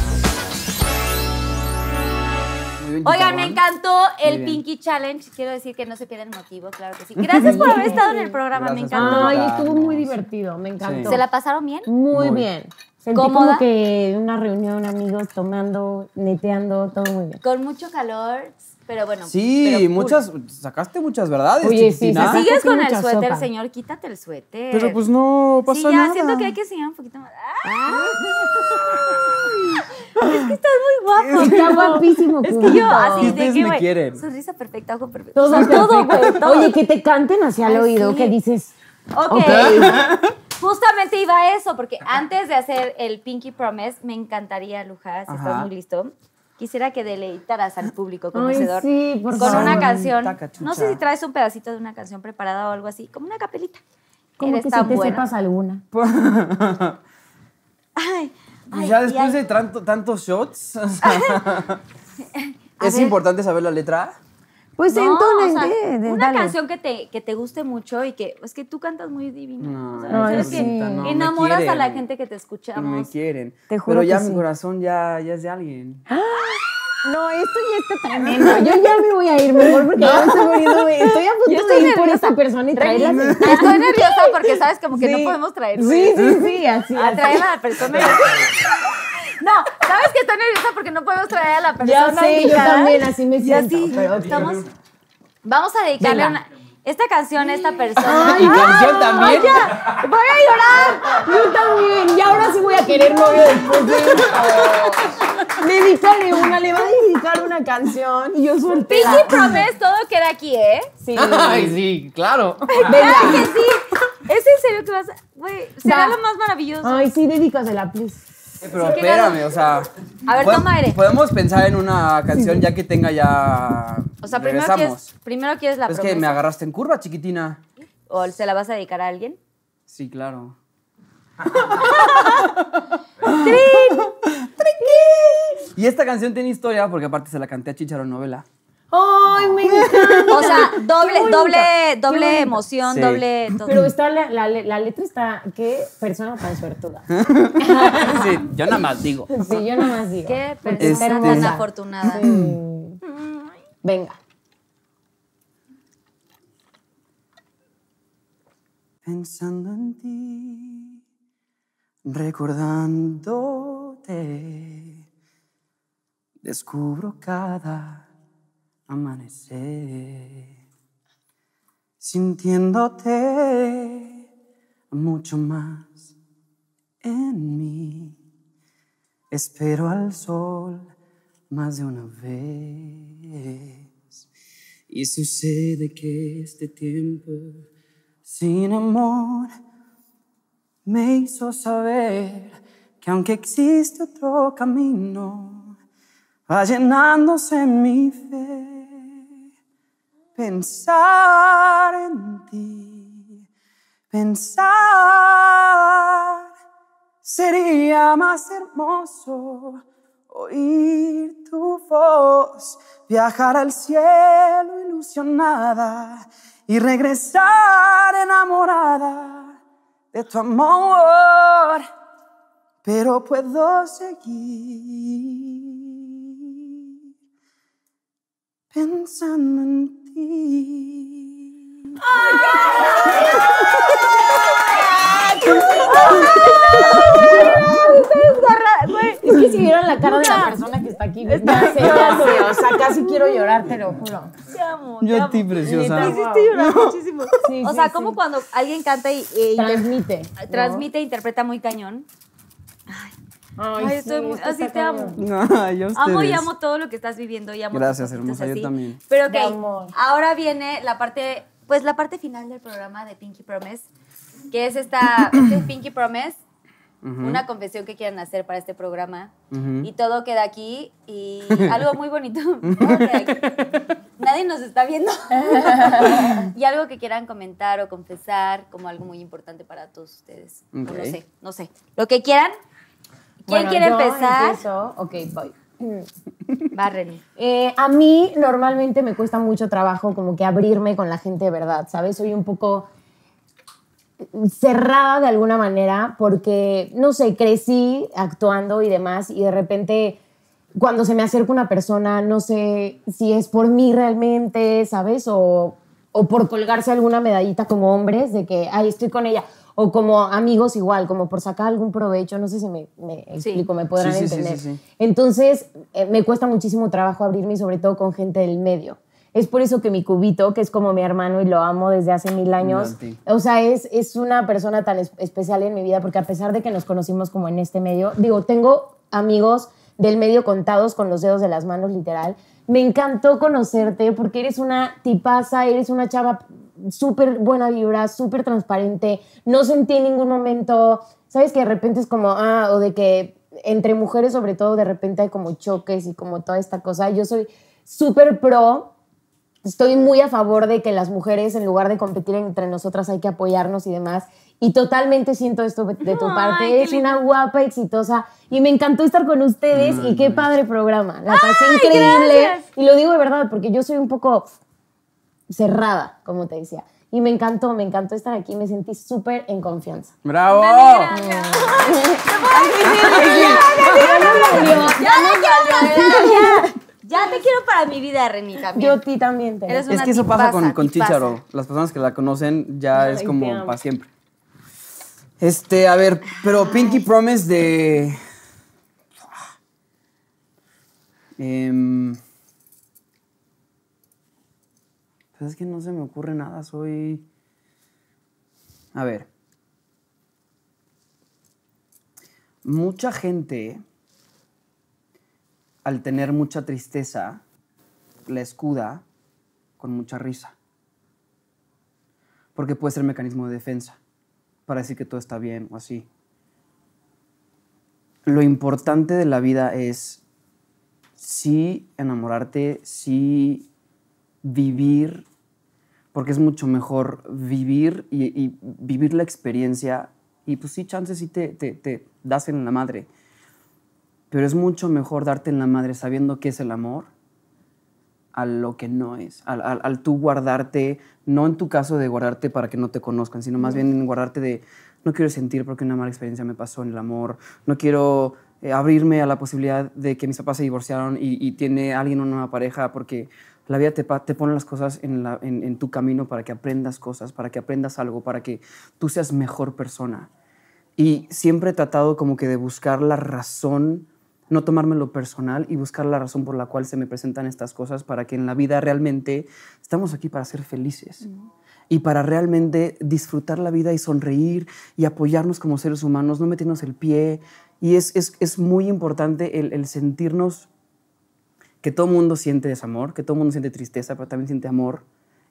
Muy bien, Oigan, me encantó el. Pinky Challenge. Quiero decir que no se pierdan el motivo, claro que sí. Gracias por haber estado en el programa, me encantó. Ay, estuvo muy divertido, me encantó. ¿Se la pasaron bien? Muy, Muy. bien. Sentí ¿Cómoda? como que una reunión, amigos, tomando, neteando, todo muy bien. Con mucho calor, pero bueno. Sí, pero muchas, sacaste muchas verdades, Oye, sí, Si sigues con el suéter, sopa. señor, quítate el suéter. Pero pues no pasa Sí, ya nada. siento que hay que enseñar un poquito más. ¡Ah! <laughs> Es que estás muy guapo. Está <laughs> guapísimo. Es que yo, así de que, me quieren. Sonrisa perfecta, ojo perfecto. Todo, todo, güey, todo. Oye, que te canten hacia el oído, sí. que dices. Ok. <laughs> Justamente iba a eso, porque antes de hacer el Pinky Promise, me encantaría, Luján, si estás muy listo, quisiera que deleitaras al público Ay, conocedor sí, por con favor. una canción. No sé si traes un pedacito de una canción preparada o algo así, como una capelita. Como Eres que si te buena. sepas alguna. <laughs> Ay, Pues ay, ya y después de tanto- tantos shots. o sea, <laughs> ¿Es ver. importante saber la letra? Pues No, entonen, o sea, de, de- una dale. canción que te, que te guste mucho y que es que tú cantas muy divino. No, o sea, es que sí. no, me enamoras a la gente que te Me escuchamos. quieren. Te juro Pero ya que mi sí. corazón ya, ya es de alguien. No, esto ya está tremendo. <laughs> Yo ya me voy a ir mejor porque ya me estoy muriendo. Estoy a Yo punto estoy de ir por esta persona y traerla. Estoy nerviosa porque <laughs> sabes como que no podemos traer. Sí, sí, sí, así. A así. traer a la persona. <laughs> No, sabes que estoy nerviosa porque no podemos traer a la persona. Ya sé, yo también así me siento. así, pero estamos. Vamos a dedicarle una, esta canción a esta persona. ¿Y canción también? ¡Voy a llorar! Yo también. Y ahora sí voy a querer novio después de esto. Dedícale una, le va a dedicar una canción. Y yo soltera. Pinky Promise, todo queda aquí, ¿eh? Sí. <laughs> Ay, sí, claro. Venga. Claro que sí. ¿Es en serio que vas a.? Güey, será Va. lo más maravilloso. Ay, sí, dedícasela, please. Pero Sí, espérame, o sea. A ver, toma aire. Podemos pensar en una canción ya que tenga ya. O sea, primero regresamos. quieres, primero quieres la Es que me agarraste en curva, chiquitina. ¿O se la vas a dedicar a alguien? Sí, claro. <laughs> <laughs> Y esta canción tiene historia porque aparte se la canté a Chicharo Novela. Ay, me encanta. O sea, doble, doble, doble emoción, Sí. doble todo. Pero está la, la, la letra está. ¿Qué persona tan suertuda? sí, yo nada más digo. Sí, yo nomás digo. Qué persona tan afortunada. Sí. Venga. Pensando en ti, recordándote, descubro cada amanecer, sintiéndote mucho más en mí. Espero al sol más de una vez. Y sucede que este tiempo sin amor me hizo saber que aunque existe otro camino, va llenándose mi fe. Pensar en ti, pensar sería más hermoso oír tu voz, viajar al cielo ilusionada y regresar enamorada de tu amor. Pero puedo seguir pensando en ti. Es que si vieron la cara de la persona que está aquí, ya sé, ya sé, o sea, casi quiero llorar, te lo juro. Te amo. Yo te a ti, preciosa. Me hiciste llorar muchísimo. Sí, o sí, sea, sí. como cuando alguien canta y, e inter- Transmite. ¿no? transmite e interpreta muy cañón. Ay, Ay, estoy muy- esto así te amo. <laughs> Ay, a Amo y amo todo lo que estás viviendo y amo Gracias, hermosa, yo también. Pero ok, ahora viene la parte, pues la parte final del programa de Pinky Promise, que es esta, este <coughs> Pinky Promise, una confesión que quieran hacer para este programa. Ujú. Y todo queda aquí y <laughs> algo muy bonito. <laughs> todo queda aquí. Nadie nos está viendo. y algo que quieran comentar o confesar como algo muy importante para todos ustedes. O Ok. No sé, no sé. Lo que quieran. ¿Quién Bueno, quiere yo empezar? empiezo. Ok, voy. Va, Reni. Eh, a mí normalmente me cuesta mucho trabajo como que abrirme con la gente de verdad, ¿sabes? Soy un poco cerrada de alguna manera porque, no sé, crecí actuando y demás y de repente cuando se me acerca una persona, no sé si es por mí realmente, ¿sabes? O, o por colgarse alguna medallita como hombres de que, ay, estoy con ella. O como amigos igual, como por sacar algún provecho, no sé si me, me explico, me podrán Sí, sí, sí, entender. sí, sí. Entonces, eh, me cuesta muchísimo trabajo abrirme y sobre todo con gente del medio. Es por eso que mi cubito, que es como mi hermano y lo amo desde hace mil años, o sea, es, es una persona tan es- especial en mi vida porque a pesar de que nos conocimos como en este medio, digo, tengo amigos del medio contados con los dedos de las manos, literal. Me encantó conocerte porque eres una tipaza, eres una chava súper buena vibra, súper transparente. No sentí en ningún momento, ¿sabes? Que de repente es como, ah, o de que entre mujeres sobre todo de repente hay como choques y como toda esta cosa. Yo soy súper pro estoy muy a favor de que las mujeres, en lugar de competir entre nosotras, hay que apoyarnos y demás. Y totalmente siento esto de tu Ay, parte. Eres una guapa, exitosa. Y me encantó estar con ustedes. y qué padre programa. La pasé increíble. gracias. Y lo digo de verdad, porque yo soy un poco cerrada, como te decía. Y me encantó, me encantó estar aquí. Me sentí súper en confianza. ¡Bravo! Ya, ya te quiero para mi vida, Reni, también. Yo a ti también te Eres Es una que eso pasa con, con. Chicharo. Las personas que la conocen ya Ay, es como para siempre. Este, a ver, pero Pinky Promise de. Em, pues es que no se me ocurre nada, soy. A ver. Mucha gente, al tener mucha tristeza, la escuda con mucha risa. Porque puede ser mecanismo de defensa para decir que todo está bien o así. Lo importante de la vida es sí enamorarte, sí vivir, porque es mucho mejor vivir y, y vivir la experiencia. Y pues sí, chances sí te, te, te das en la madre. Pero es mucho mejor darte en la madre sabiendo qué es el amor a lo que no es, al, al- al tú guardarte, no en tu caso de guardarte para que no te conozcan, sino más bien en guardarte de, no quiero sentir porque una mala experiencia me pasó en el amor, no quiero eh, abrirme a la posibilidad de que mis papás se divorciaron y, y tiene alguien una nueva pareja, porque la vida te, te pone las cosas en, la- en- en tu camino para que aprendas cosas, para que aprendas algo, para que tú seas mejor persona. Y siempre he tratado como que de buscar la razón, no tomármelo personal y buscar la razón por la cual se me presentan estas cosas para que en la vida realmente estamos aquí para ser felices. Y para realmente disfrutar la vida y sonreír y apoyarnos como seres humanos, no meternos el pie. Y es, es, es muy importante el, el sentirnos que todo mundo siente desamor, que todo mundo siente tristeza, pero también siente amor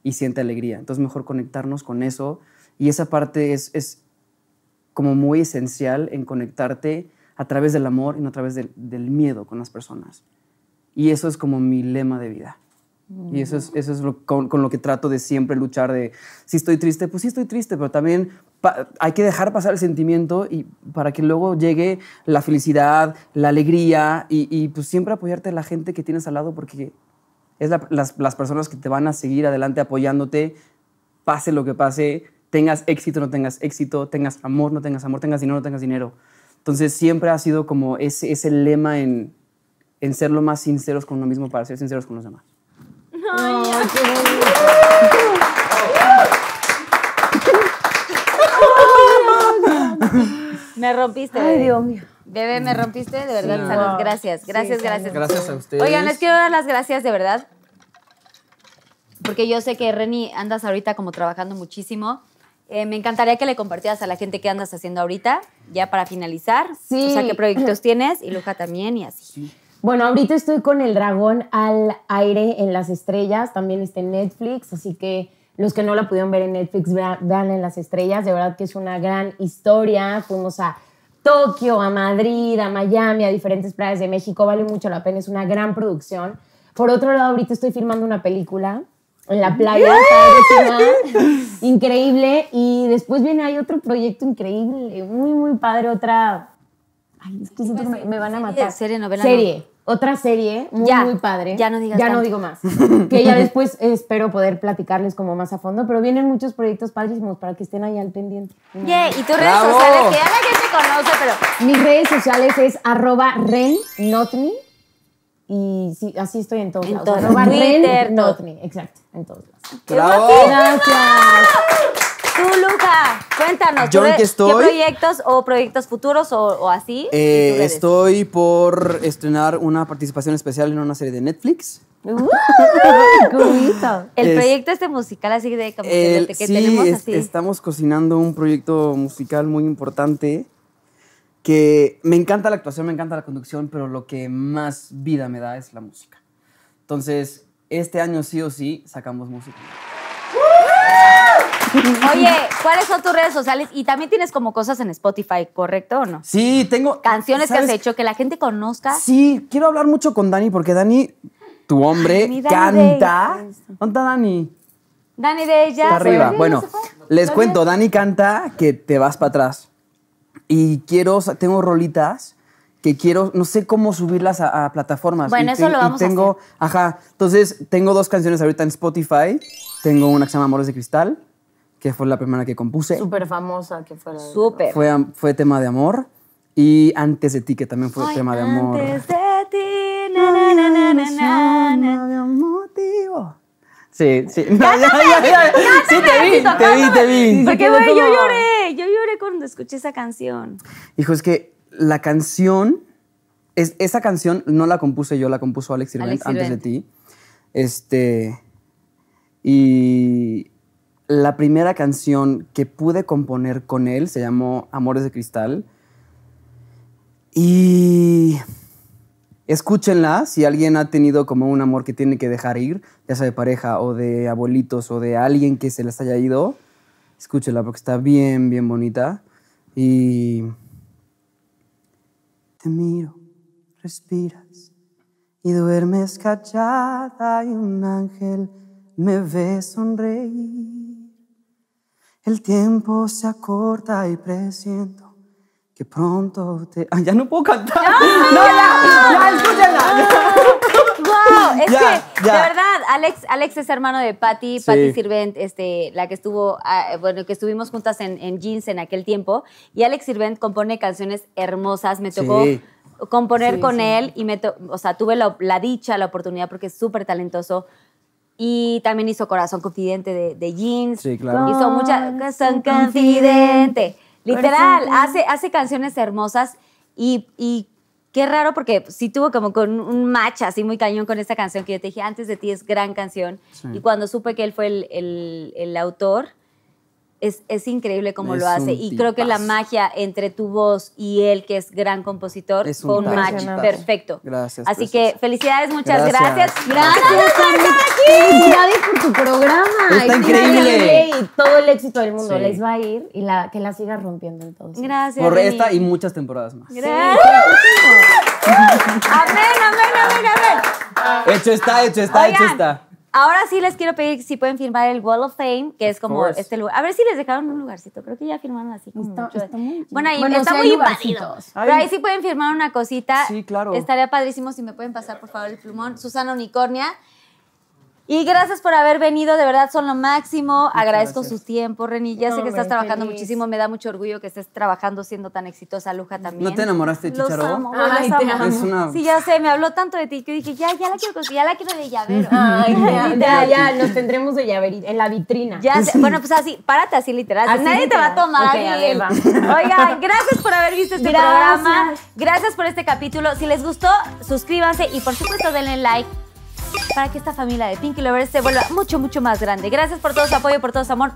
y siente alegría. Entonces mejor conectarnos con eso. Y esa parte es, es como muy esencial en conectarte a través del amor y no a través del, del miedo con las personas. Y eso es como mi lema de vida. Y eso es, eso es lo, con, con lo que trato de siempre luchar de, si estoy triste, pues sí estoy triste, pero también hay que dejar pasar el sentimiento y para que luego llegue la felicidad, la alegría y, pues siempre apoyarte a la gente que tienes al lado porque es la- las, las personas que te van a seguir adelante apoyándote, pase lo que pase, tengas éxito, no tengas éxito, tengas amor, no tengas amor, tengas dinero, no tengas dinero. Entonces siempre ha sido como ese, ese lema en, en ser lo más sinceros con uno mismo para ser sinceros con los demás. Me rompiste. Ay, bebé. Dios mío. Bebé, me rompiste, de verdad, Sí. salud. Wow. Gracias, gracias, Sí, gracias. Gracias a ustedes. Oigan, les quiero dar las gracias de verdad. Porque yo sé que Reni andas ahorita como trabajando muchísimo. eh, me encantaría que le compartieras a la gente qué andas haciendo ahorita, ya para finalizar. Sí. O sea, qué proyectos tienes y Luja también y así. Bueno, ahorita estoy con El Dragón al aire en las estrellas, también está en Netflix, así que los que no la pudieron ver en Netflix, vean, vean en las estrellas, de verdad que es una gran historia. Fuimos a Tokio, a Madrid, a Miami, a diferentes playas de México, vale mucho la pena, es una gran producción. Por otro lado, ahorita estoy filmando una película en la playa, increíble, y después viene ahí otro proyecto increíble, muy, muy padre, otra... Ay, es que siento que me, me van a matar. serie, novela, Serie. Otra serie muy, Ya, muy padre. ya no digas Ya no digo más. <laughs> que ya después espero poder platicarles como más a fondo, pero vienen muchos proyectos padrísimos para que estén ahí al pendiente. Yeah, y tus redes sociales, que ya la gente conoce, pero Mis redes sociales es arroba rennotme y sí, así estoy en todos En lados. Arroba rennotme, exacto, en todos lados. ¡Bravo! Gracias. Tú, Luja, cuéntanos. Yo ¿tú en qué estoy. ¿Qué proyectos o proyectos futuros o, o así? Eh, estoy por estrenar una participación especial en una serie de Netflix. Uh. <laughs> El es- proyecto este musical así de como que, El- de- que sí, tenemos es- así. estamos cocinando un proyecto musical muy importante que me encanta la actuación, me encanta la conducción, pero lo que más vida me da es la música. Entonces, este año sí o sí sacamos música. Oye, ¿cuáles son tus redes sociales? Y también tienes como cosas en Spotify, ¿correcto o no? Sí, tengo... Canciones que has hecho, que la gente conozca. Sí, quiero hablar mucho con Dani porque Dani, tu hombre, Ay, mi Dani canta. ¿Dónde está Dani? Dani de ella. Está arriba. ¿Sí? Bueno, les ¿Lo cuento, Dani canta que te vas para atrás. Y quiero, tengo rolitas que quiero, no sé cómo subirlas a, a plataformas. Bueno, Y eso te- lo y vamos a tengo, Ajá, entonces tengo dos canciones ahorita en Spotify. Tengo una que se llama Amores de Cristal, que fue la primera que compuse. Súper famosa que fue la Súper. Fue, am- fue tema de amor. Y Antes de ti, que también fue Ay, tema de amor. Antes de ti, na, na, na, na, na, na, na. de motivo. Sí, sí. <laughs> No, ya, ya, ya. Sí, te vi, te vi, te vi. Porque, güey, yo lloré. Yo lloré cuando escuché esa canción. Hijo, es que la canción, es, esa canción no la compuse yo, la compuso Alex Sirvent antes de ti. Este. Y la primera canción que pude componer con él se llamó Amores de Cristal. Y. Escúchenla si alguien ha tenido como un amor que tiene que dejar ir, ya sea de pareja o de abuelitos o de alguien que se les haya ido. Escúchenla porque está bien, bien bonita. Y. Te miro, respiras y duermes callada y un ángel me ve sonreír. El tiempo se acorta y presiento que pronto te... <laughs> Ah, ya no puedo cantar. No, ya, ya, escúchala. <laughs> ¡Wow! Es Ya, que, ya. de verdad, Alex, Alex es hermano de Patty, Sí. Patty Sirvent, este, la que estuvo, ah, bueno, que estuvimos juntas en, en Jeans en aquel tiempo. Y Alex Sirvent compone canciones hermosas. Me tocó Sí. componer Sí, con él y me to- o sea, tuve la, la dicha, la oportunidad, porque es súper talentoso. Y también hizo Corazón Confidente de, de Jeans. Sí, claro. Hizo mucha Corazón Confidente. Literal, hace, hace canciones hermosas y, y qué raro porque sí tuvo como con un match así muy cañón con esta canción que yo te dije, antes de ti es gran canción. Sí. Y cuando supe que él fue el, el- el autor, es, es increíble cómo Es lo hace. Y creo que la magia entre tu voz y él, que es gran compositor, Es un fue un tipazo. match perfecto. Gracias, Así preciosa. que felicidades, muchas Gracias. gracias. Gracias, Tami. Felicidades por tu programa. Está Es increíble. Y todo el éxito del mundo Sí. les va a ir y la, que la sigas rompiendo entonces. Gracias. Por esta y muchas temporadas más. Gracias. Amén, amén, amén, amén. Hecho está, hecho está, hecho Oigan, está. Ahora sí les quiero pedir si pueden firmar el Wall of Fame, que es como course. este lugar. A ver si les dejaron un lugarcito. Creo que ya firmaron así como Está- mucho. está muy bueno, ahí Bueno, está sí muy invadido. Pero ahí sí pueden firmar una cosita. Sí, claro. Estaría padrísimo si me pueden pasar, por favor, el plumón. Susana Unicornia. Y gracias por haber venido, de verdad son lo máximo. Agradezco gracias. su tiempo, Reni. Ya sé que estás trabajando feliz. muchísimo, me da mucho orgullo que estés trabajando siendo tan exitosa, Luja también. ¿No te enamoraste de Los Chicharo? amo, Ay, los te amo. Es una- Sí, ya sé, me habló tanto de ti que dije, ya, ya la quiero conseguir, ya la quiero de llavero. <laughs> Ay, ya, <laughs> ya, ya, nos tendremos de llaverito en la vitrina. Ya sé. Bueno, pues así, párate así literal. Así Nadie te va a tomar. Ok, a ver, Ariel. va. <laughs> Oigan, gracias por haber visto este Gracias. programa. Gracias por este capítulo. Si les gustó, suscríbanse y por supuesto denle like para que esta familia de Pinky Lovers se vuelva mucho, mucho más grande. Gracias por todo su apoyo, por todo su amor.